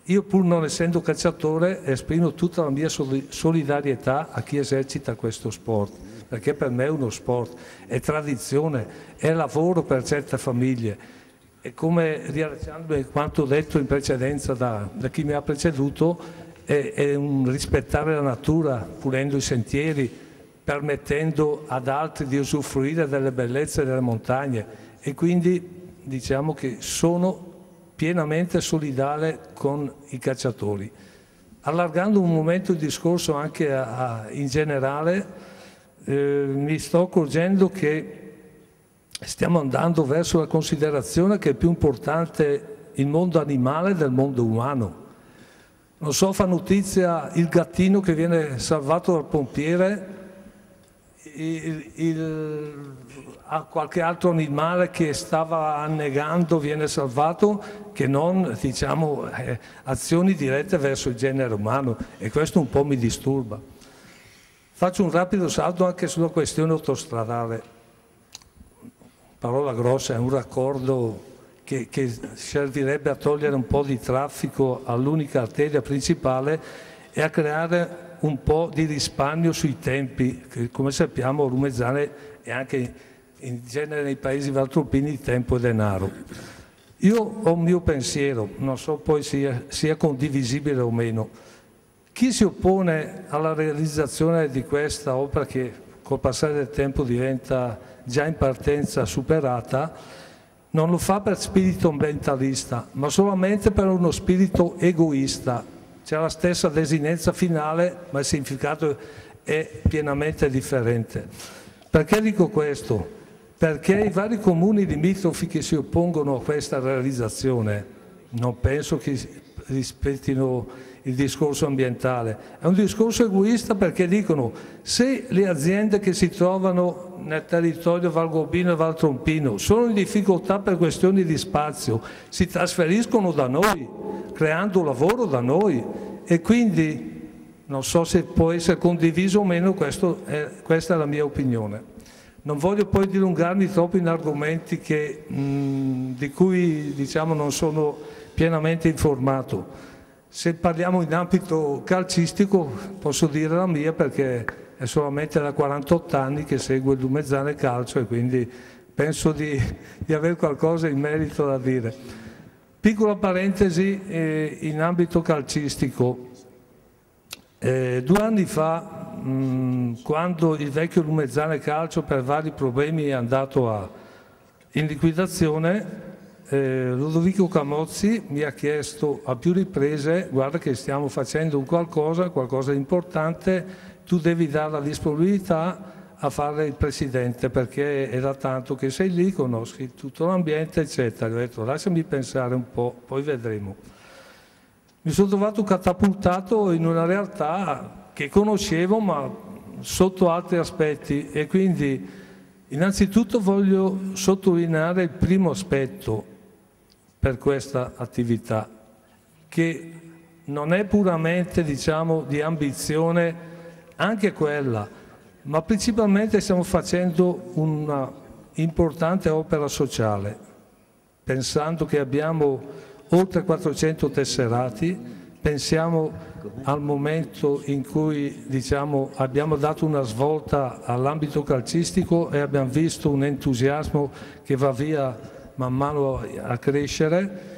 io pur non essendo cacciatore esprimo tutta la mia solidarietà a chi esercita questo sport, perché per me è uno sport, è tradizione, è lavoro per certe famiglie. E come riallacciandomi quanto detto in precedenza da, da chi mi ha preceduto, è, è un rispettare la natura, pulendo i sentieri, permettendo ad altri di usufruire delle bellezze delle montagne e quindi diciamo che sono pienamente solidale con i cacciatori. Allargando un momento il discorso anche a, a, in generale, eh, mi sto accorgendo che stiamo andando verso la considerazione che è più importante il mondo animale del mondo umano. Non so, fa notizia il gattino che viene salvato dal pompiere, il, il, qualche altro animale che stava annegando viene salvato, che non diciamo, eh, azioni dirette verso il genere umano e questo un po' mi disturba. Faccio un rapido salto anche sulla questione autostradale. Parola grossa, è un raccordo che, che servirebbe a togliere un po' di traffico all'unica arteria principale e a creare un po' di risparmio sui tempi, che come sappiamo Lumezzane è anche in genere nei paesi valtropini tempo e denaro. Io ho un mio pensiero, non so poi sia, sia condivisibile o meno. Chi si oppone alla realizzazione di questa opera che col passare del tempo diventa già in partenza superata, non lo fa per spirito ambientalista, ma solamente per uno spirito egoista. C'è la stessa desinenza finale, ma il significato è pienamente differente. Perché dico questo? perché i vari comuni limitrofi che si oppongono a questa realizzazione non penso che rispettino il discorso ambientale, è un discorso egoista perché dicono se le aziende che si trovano nel territorio Valgobino e Valtrompino sono in difficoltà per questioni di spazio, si trasferiscono da noi, creando lavoro da noi e quindi non so se può essere condiviso o meno, è, questa è la mia opinione. Non voglio poi dilungarmi troppo in argomenti che, mh, di cui diciamo, non sono pienamente informato. Se parliamo in ambito calcistico posso dire la mia perché è solamente da 48 anni che seguo il Lumezzane Calcio e quindi penso di, di avere qualcosa in merito da dire. Piccola parentesi eh, in ambito calcistico. Eh, due anni fa Mm, quando il vecchio Lumezzane Calcio per vari problemi è andato a, in liquidazione, eh, Ludovico Camozzi mi ha chiesto a più riprese, guarda che stiamo facendo un qualcosa, qualcosa di importante, tu devi dare la disponibilità a fare il presidente perché è da tanto che sei lì, conosci tutto l'ambiente, eccetera. Ho detto lasciami pensare un po', poi vedremo. Mi sono trovato catapultato in una realtà che conoscevo ma sotto altri aspetti e quindi innanzitutto voglio sottolineare il primo aspetto per questa attività che non è puramente diciamo di ambizione anche quella ma principalmente stiamo facendo una importante opera sociale pensando che abbiamo oltre 400 tesserati pensiamo al momento in cui diciamo, abbiamo dato una svolta all'ambito calcistico e abbiamo visto un entusiasmo che va via man mano a crescere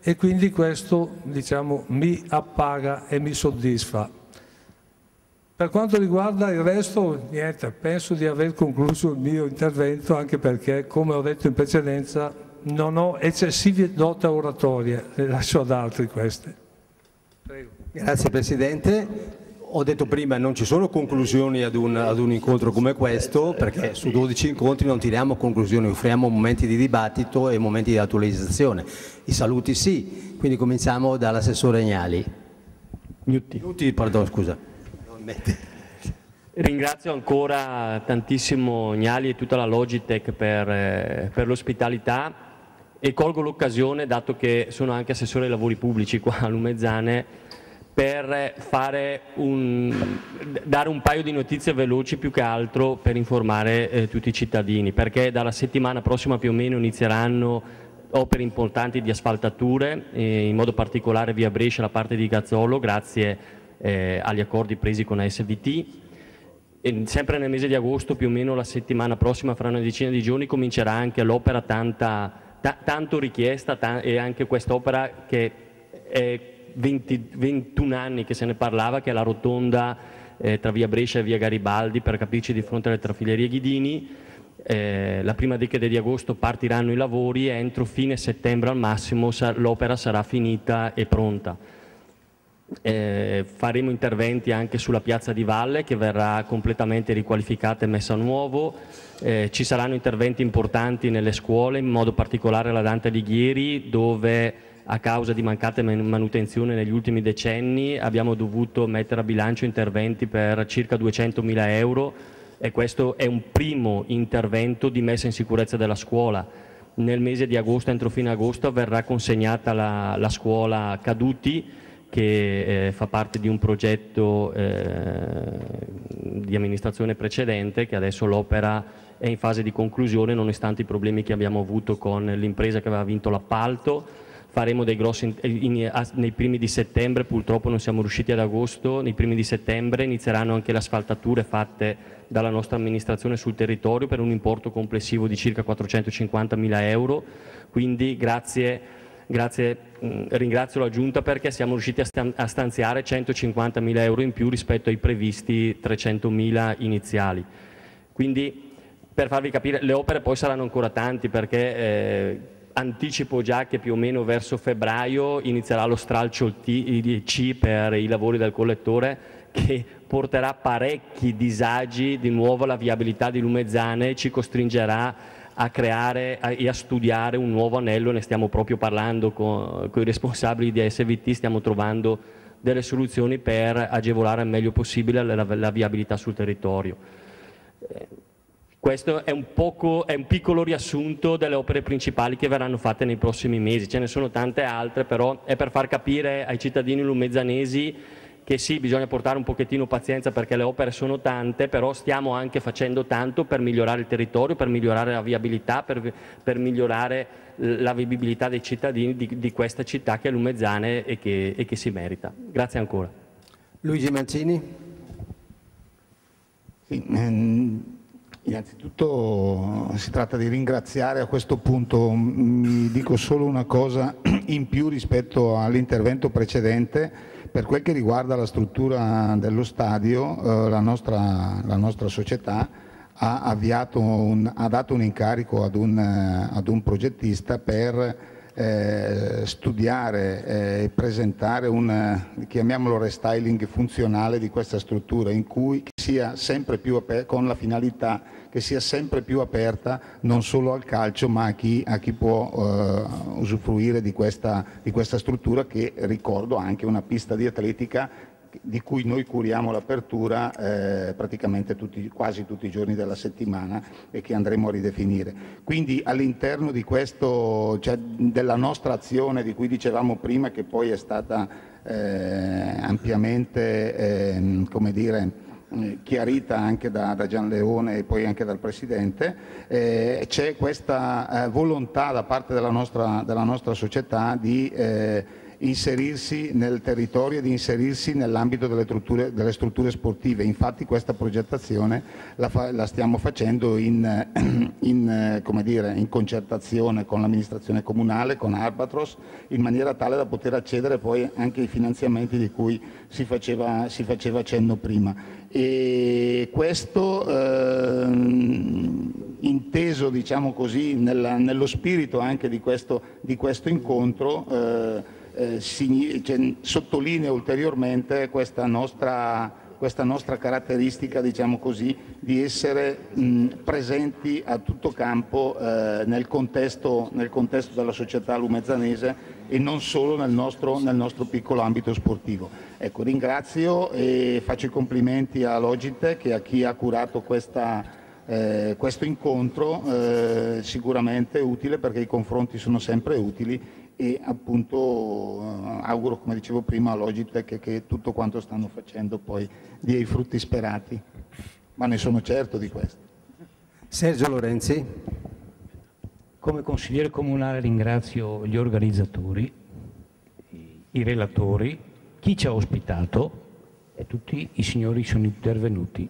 e quindi questo diciamo, mi appaga e mi soddisfa. Per quanto riguarda il resto, niente, penso di aver concluso il mio intervento anche perché, come ho detto in precedenza, non ho eccessive note oratorie, le lascio ad altri queste. Prego. Grazie Presidente. Ho detto prima non ci sono conclusioni ad un, ad un, incontro come questo perché su 12 incontri non tiriamo conclusioni, offriamo momenti di dibattito e momenti di attualizzazione. I saluti sì, quindi cominciamo dall'assessore Gnali. Gnutti. Gnutti, pardon, scusa. Ringrazio ancora tantissimo Gnali e tutta la Logitech per, eh, per l'ospitalità e colgo l'occasione, dato che sono anche assessore ai lavori pubblici qua a Lumezzane, per un, dare un paio di notizie veloci più che altro per informare eh, tutti i cittadini, perché dalla settimana prossima più o meno inizieranno opere importanti di asfaltature, eh, in modo particolare via Brescia la parte di Gazzolo, grazie eh, agli accordi presi con SVT. E sempre nel mese di agosto, più o meno la settimana prossima, fra una decina di giorni, comincerà anche l'opera tanta, tanto richiesta ta e anche quest'opera che è 20, 21 anni che se ne parlava, che è la rotonda eh, tra via Brescia e via Garibaldi, per capirci di fronte alle trafilerie Ghidini. Eh, la prima decade di agosto partiranno i lavori e entro fine settembre al massimo sa l'opera sarà finita e pronta. Eh, faremo interventi anche sulla piazza di Valle che verrà completamente riqualificata e messa a nuovo. Eh, ci saranno interventi importanti nelle scuole, in modo particolare la Dante Alighieri, dove a causa di mancate manutenzioni negli ultimi decenni abbiamo dovuto mettere a bilancio interventi per circa 200 mila euro e questo è un primo intervento di messa in sicurezza della scuola. Nel mese di agosto, entro fine agosto, verrà consegnata la, la scuola Caduti che eh, fa parte di un progetto eh, di amministrazione precedente che adesso l'opera è in fase di conclusione nonostante i problemi che abbiamo avuto con l'impresa che aveva vinto l'appalto faremo dei grossi, in, a, nei primi di settembre, purtroppo non siamo riusciti ad agosto, nei primi di settembre inizieranno anche le asfaltature fatte dalla nostra amministrazione sul territorio per un importo complessivo di circa 450 mila euro, quindi grazie, grazie ringrazio la Giunta perché siamo riusciti a stanziare 150 mila euro in più rispetto ai previsti 300 mila iniziali. Quindi per farvi capire, le opere poi saranno ancora tanti perché eh, anticipo già che più o meno verso febbraio inizierà lo stralcio C per i lavori del collettore che porterà parecchi disagi. Di nuovo alla viabilità di Lumezzane e ci costringerà a creare e a studiare un nuovo anello, ne stiamo proprio parlando con, con i responsabili di SVT, stiamo trovando delle soluzioni per agevolare al meglio possibile la, la, la viabilità sul territorio. Questo è un, poco, è un, piccolo riassunto delle opere principali che verranno fatte nei prossimi mesi, ce ne sono tante altre, però è per far capire ai cittadini lumezzanesi che sì, bisogna portare un pochettino pazienza perché le opere sono tante, però stiamo anche facendo tanto per migliorare il territorio, per migliorare la viabilità, per, per migliorare la vivibilità dei cittadini di, di, questa città che è Lumezzane e che, e che si merita. Grazie ancora. Luigi Mancini. Sì, ehm Innanzitutto si tratta di ringraziare a questo punto, mi dico solo una cosa in più rispetto all'intervento precedente, per quel che riguarda la struttura dello stadio, eh, la, nostra, la, nostra, società ha, un, ha, dato un incarico ad un, ad un progettista per eh, studiare e eh, presentare un, chiamiamolo restyling funzionale di questa struttura in cui sia sempre più aperta, con la finalità che sia sempre più aperta non solo al calcio ma a chi, a chi può eh, usufruire di questa, di questa struttura che ricordo anche una pista di atletica di cui noi curiamo l'apertura eh, praticamente tutti, quasi tutti i giorni della settimana e che andremo a ridefinire. Quindi all'interno di questo, cioè della nostra azione di cui dicevamo prima, che poi è stata eh, ampiamente, eh, come dire, chiarita anche da, da Gian Leone e poi anche dal Presidente, eh, c'è questa eh, volontà da parte della nostra, della nostra società di eh, inserirsi nel territorio e di inserirsi nell'ambito delle, delle, strutture sportive. Infatti questa progettazione la, fa, la stiamo facendo in, in, dire, in, concertazione con l'amministrazione comunale, con Arbatros, in maniera tale da poter accedere poi anche ai finanziamenti di cui si faceva, si faceva cenno prima. E questo eh, inteso diciamo così, nella, nello spirito anche di questo, di questo incontro eh, cioè, sottolinea ulteriormente questa nostra, questa nostra caratteristica diciamo così, di essere mh, presenti a tutto campo eh, nel, contesto, nel, contesto, della società lumezzanese e non solo nel nostro, nel nostro piccolo ambito sportivo. Ecco, ringrazio e faccio i complimenti a Logitech e a chi ha curato questa, eh, questo incontro, eh, sicuramente utile perché i confronti sono sempre utili e appunto eh, auguro, come dicevo prima, a Logitech che tutto quanto stanno facendo poi dia i frutti sperati, ma ne sono certo di questo. Sergio Lorenzi. Come consigliere comunale ringrazio gli organizzatori, i relatori, chi ci ha ospitato e tutti i signori sono intervenuti.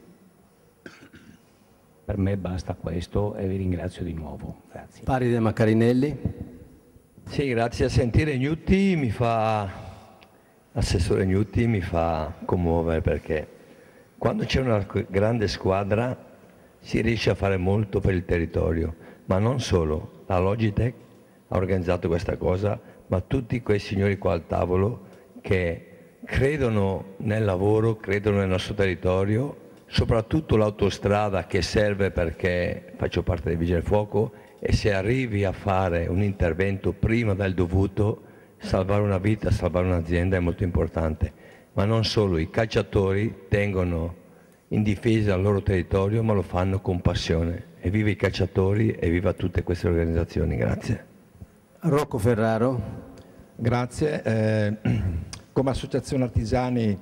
Per me basta questo e vi ringrazio di nuovo. Grazie. Paride Macarinelli. Sì, grazie a sentire Gnutti mi fa, l'assessore Gnutti mi fa commuovere perché quando c'è una grande squadra si riesce a fare molto per il territorio, ma non solo, la Logitech ha organizzato questa cosa, ma tutti quei signori qua al tavolo che credono nel lavoro, credono nel nostro territorio, soprattutto l'autostrada che serve perché faccio parte del Vigile Fuoco e se arrivi a fare un intervento prima del dovuto, salvare una vita, salvare un'azienda è molto importante. Ma non solo, i calciatori tengono in difesa il loro territorio, ma lo fanno con passione. E viva i calciatori e viva tutte queste organizzazioni. Grazie. Rocco Ferraro. Grazie. Eh, come associazione artigiani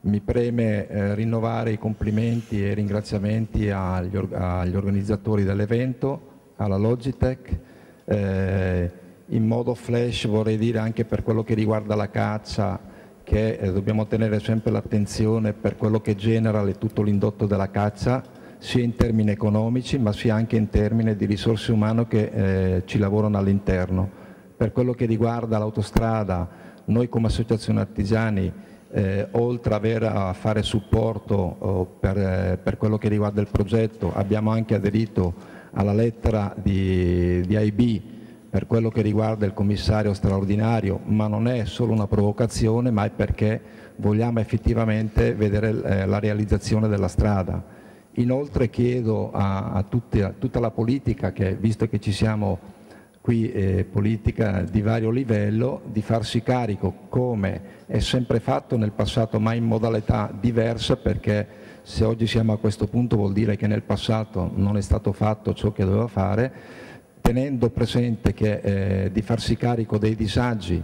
mi preme eh, rinnovare i complimenti e i ringraziamenti agli, agli organizzatori dell'evento alla Logitech, eh, in modo flash vorrei dire anche per quello che riguarda la caccia che eh, dobbiamo tenere sempre l'attenzione per quello che genera le, tutto l'indotto della caccia sia in termini economici ma sia anche in termini di risorse umane che eh, ci lavorano all'interno. Per quello che riguarda l'autostrada, noi come associazione artigiani, eh, oltre ad avere a fare supporto oh, per, eh, per, quello che riguarda il progetto, abbiamo anche aderito alla lettera di, di AIB per quello che riguarda il commissario straordinario, ma non è solo una provocazione, ma è perché vogliamo effettivamente vedere eh, la realizzazione della strada. Inoltre chiedo a, a, tutti, a, tutta la politica, che, visto che ci siamo qui, eh, politica di vario livello, di farsi carico come è sempre fatto nel passato, ma in modalità diversa, perché se oggi siamo a questo punto vuol dire che nel passato non è stato fatto ciò che doveva fare, tenendo presente che, eh, di farsi carico dei disagi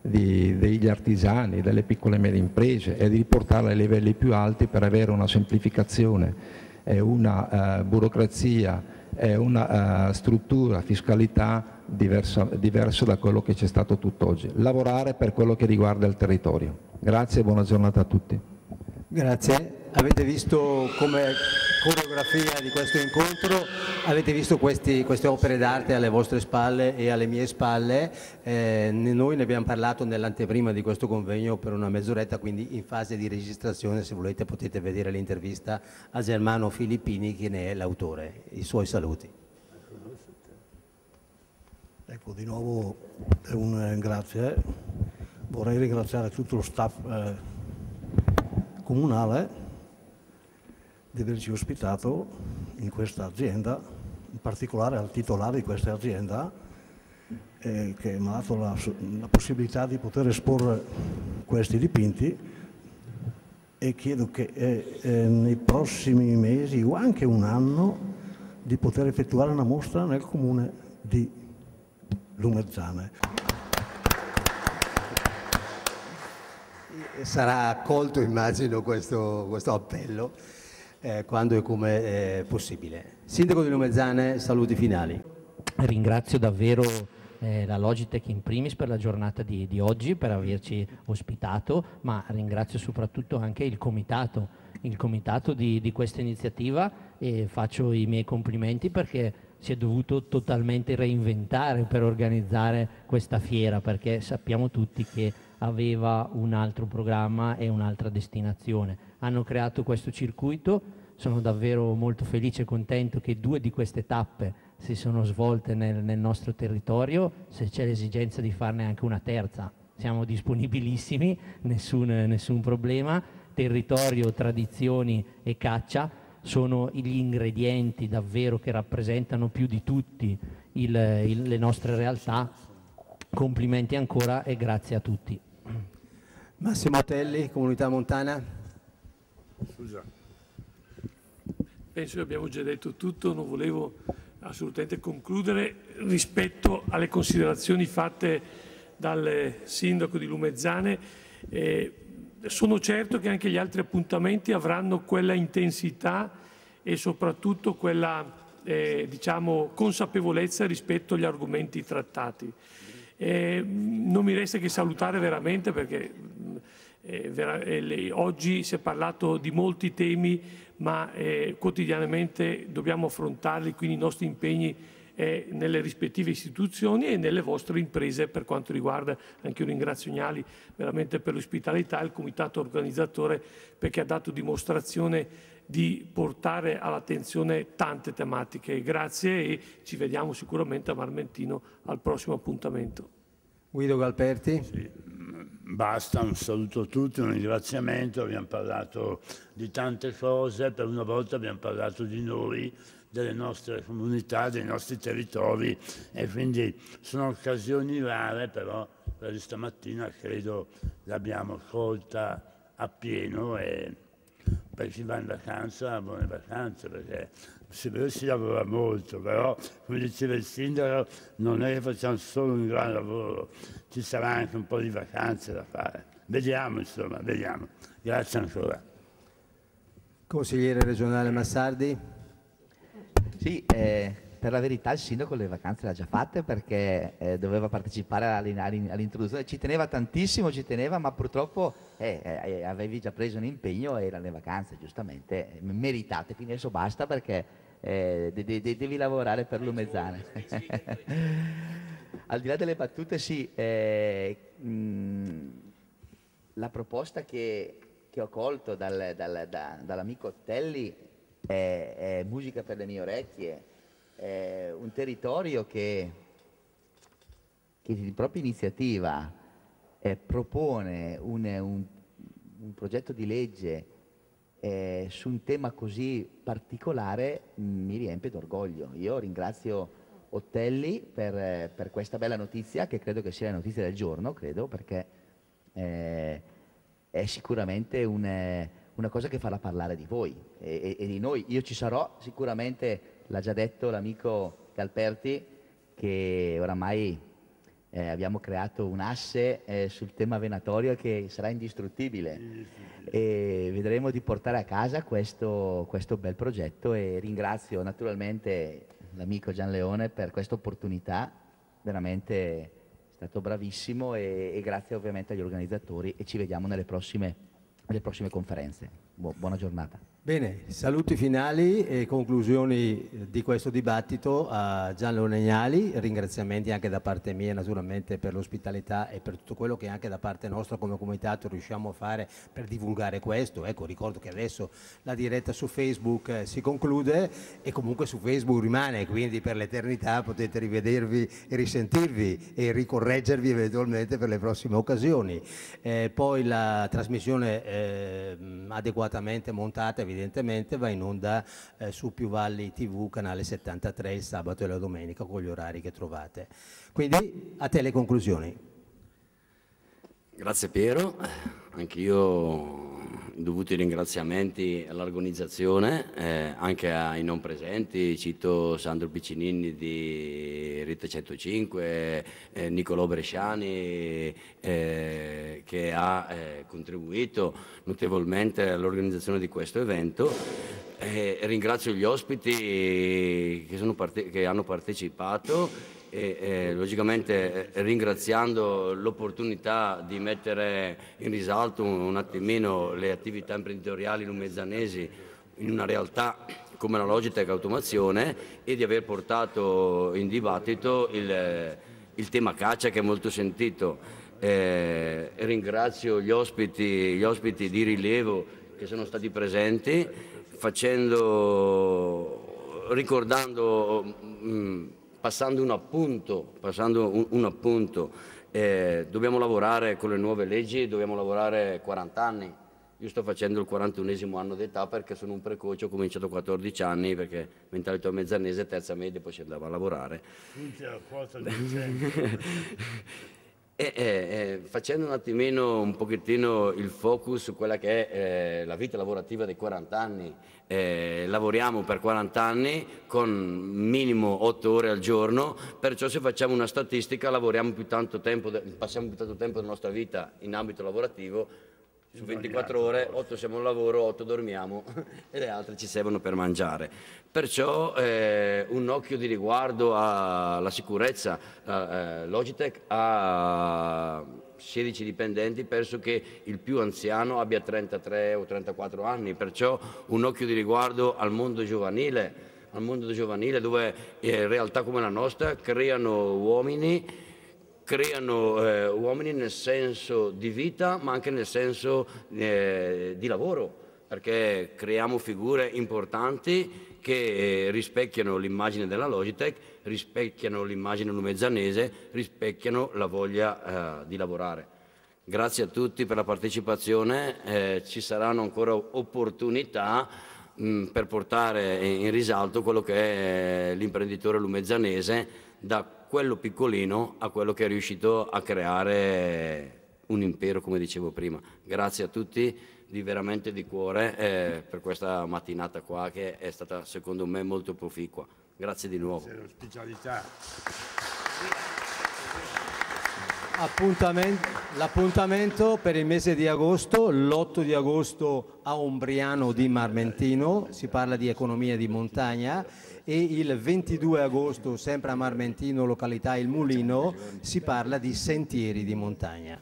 di, degli artigiani, delle piccole e medie imprese e di riportarle ai livelli più alti per avere una semplificazione e una uh, burocrazia e una uh, struttura, fiscalità diversa, diversa da quello che c'è stato tutt'oggi. Lavorare per quello che riguarda il territorio. Grazie e buona giornata a tutti. Grazie. Avete visto come coreografia di questo incontro, avete visto questi, queste opere d'arte alle vostre spalle e alle mie spalle, eh, noi ne abbiamo parlato nell'anteprima di questo convegno per una mezz'oretta, quindi in fase di registrazione se volete potete vedere l'intervista a Germano Filippini che ne è l'autore. I suoi saluti. Ecco, di nuovo un eh, grazie. Vorrei ringraziare tutto lo staff eh, comunale di averci ospitato in questa azienda, in particolare al titolare di questa azienda eh, che mi ha dato la, la, possibilità di poter esporre questi dipinti e chiedo che eh, eh, nei prossimi mesi o anche un anno di poter effettuare una mostra nel comune di Lumezzane. Sarà accolto, immagino, questo, questo appello eh, quando e come è possibile. Sindaco di Lumezzane, saluti finali. Ringrazio davvero eh, la Logitech in primis per la giornata di, di, oggi, per averci ospitato, ma ringrazio soprattutto anche il comitato, il comitato di, di questa iniziativa e faccio i miei complimenti perché si è dovuto totalmente reinventare per organizzare questa fiera perché sappiamo tutti che aveva un altro programma e un'altra destinazione. Hanno creato questo circuito, sono davvero molto felice e contento che due di queste tappe si sono svolte nel, nel nostro territorio, se c'è l'esigenza di farne anche una terza siamo disponibilissimi, nessun, nessun problema, territorio, tradizioni e caccia sono gli ingredienti davvero che rappresentano più di tutti il, il, le nostre realtà. Complimenti ancora e grazie a tutti. Massimo Telli, Comunità Montana. Scusa. Penso che abbiamo già detto tutto, non volevo assolutamente concludere rispetto alle considerazioni fatte dal sindaco di Lumezzane. Eh, sono certo che anche gli altri appuntamenti avranno quella intensità e soprattutto quella eh, diciamo, consapevolezza rispetto agli argomenti trattati. Eh, non mi resta che salutare veramente perché oggi si è parlato di molti temi ma eh, quotidianamente dobbiamo affrontarli, quindi i nostri impegni eh, nelle rispettive istituzioni e nelle vostre imprese per quanto riguarda, anche io ringrazio Gnali veramente per l'ospitalità e il comitato organizzatore perché ha dato dimostrazione di portare all'attenzione tante tematiche. Grazie e ci vediamo sicuramente a Marmentino al prossimo appuntamento. Guido Galperti. Sì, basta, un saluto a tutti, un ringraziamento, abbiamo parlato di tante cose, per una volta abbiamo parlato di noi, delle nostre comunità, dei nostri territori e quindi sono occasioni rare, però per stamattina credo l'abbiamo colta appieno e per chi va in vacanza, buone vacanze, perché si, si lavora molto, però come diceva il sindaco non è che facciamo solo un gran lavoro, ci sarà anche un po' di vacanze da fare. Vediamo insomma, vediamo. Grazie ancora. Consigliere regionale Massardi. Sì, eh, per la verità il sindaco le vacanze le ha già fatte perché eh, doveva partecipare all'introduzione, ci teneva tantissimo, ci teneva, ma purtroppo eh, eh, avevi già preso un impegno e erano le vacanze, giustamente, meritate, quindi adesso basta perché eh, de de devi lavorare per l'Umezzane. Al di là delle battute, sì, eh, mh, la proposta che, che, ho colto dal, dal, da, dall'amico Ottelli è, è musica per le mie orecchie eh, un territorio che, che di propria iniziativa eh, propone un, un, un, progetto di legge eh, su un tema così particolare mi riempie d'orgoglio. Io ringrazio Ottelli per, per, questa bella notizia, che credo che sia la notizia del giorno, credo, perché eh, è sicuramente un, una cosa che farà parlare di voi e, e, e di noi. Io ci sarò sicuramente l'ha già detto l'amico Calperti che oramai eh, abbiamo creato un asse eh, sul tema venatorio che sarà indistruttibile e vedremo di portare a casa questo, questo bel progetto e ringrazio naturalmente l'amico Gian Leone per questa opportunità, veramente è stato bravissimo e, e grazie ovviamente agli organizzatori e ci vediamo nelle prossime, nelle prossime conferenze. buona giornata. Bene, saluti finali e conclusioni di questo dibattito a Gianlo Negnali, ringraziamenti anche da parte mia naturalmente per l'ospitalità e per tutto quello che anche da parte nostra come comitato riusciamo a fare per divulgare questo. Ecco, ricordo che adesso la diretta su Facebook eh, si conclude e comunque su Facebook rimane, quindi per l'eternità potete rivedervi e risentirvi e ricorreggervi eventualmente per le prossime occasioni. Eh, poi la trasmissione eh, adeguatamente montata evidentemente va in onda eh, su Più Valli TV, canale 73, il sabato e la domenica con gli orari che trovate. Quindi a te le conclusioni. Grazie Piero, anch'io dovuti ringraziamenti all'organizzazione, eh, anche ai non presenti, cito Sandro Piccinini di Rete 105, eh, Nicolò Bresciani eh, che ha eh, contribuito notevolmente all'organizzazione di questo evento. ringrazio gli ospiti che, che hanno partecipato e eh, logicamente eh, ringraziando l'opportunità di mettere in risalto un, un, attimino le attività imprenditoriali lumezzanesi in una realtà come la Logitech Automazione e di aver portato in dibattito il, il tema caccia che è molto sentito. Eh, ringrazio gli ospiti, gli ospiti di rilievo che sono stati presenti facendo, ricordando mh, mm, passando un appunto, passando un, un appunto eh, dobbiamo lavorare con le nuove leggi, dobbiamo lavorare 40 anni. Io sto facendo il 41esimo anno d'età perché sono un precoce, ho cominciato a 14 anni perché mentalità mezzanese, terza media, poi si andava a lavorare. E, eh, facendo un attimino, un pochettino il focus su quella che è eh, la vita lavorativa dei 40 anni, eh, lavoriamo per 40 anni con minimo 8 ore al giorno, perciò se facciamo una statistica lavoriamo più tanto tempo, passiamo più tanto tempo della nostra vita in ambito lavorativo su 24 ore, 8 siamo al lavoro, 8 dormiamo e le altre ci servono per mangiare. Perciò eh, un occhio di riguardo alla sicurezza, eh, Logitech ha 16 dipendenti, penso che il più anziano abbia 33 o 34 anni, perciò un occhio di riguardo al mondo giovanile, al mondo giovanile dove eh, realtà come la nostra creano uomini creano eh, uomini nel senso di vita ma anche nel senso eh, di lavoro perché creiamo figure importanti che eh, rispecchiano l'immagine della Logitech, rispecchiano l'immagine lumezzanese, rispecchiano la voglia eh, di lavorare. Grazie a tutti per la partecipazione, eh, ci saranno ancora opportunità mh, per portare in risalto quello che è l'imprenditore lumezzanese da quello piccolino a quello che è riuscito a creare un impero, come dicevo prima. Grazie a tutti di veramente di cuore eh, per questa mattinata qua che è stata secondo me molto proficua. Grazie di nuovo. L'appuntamento per il mese di agosto, l'8 di agosto a Ombriano di Marmentino, si parla di economia di montagna e il 22 agosto sempre a Marmentino, località Il Mulino, si parla di sentieri di montagna.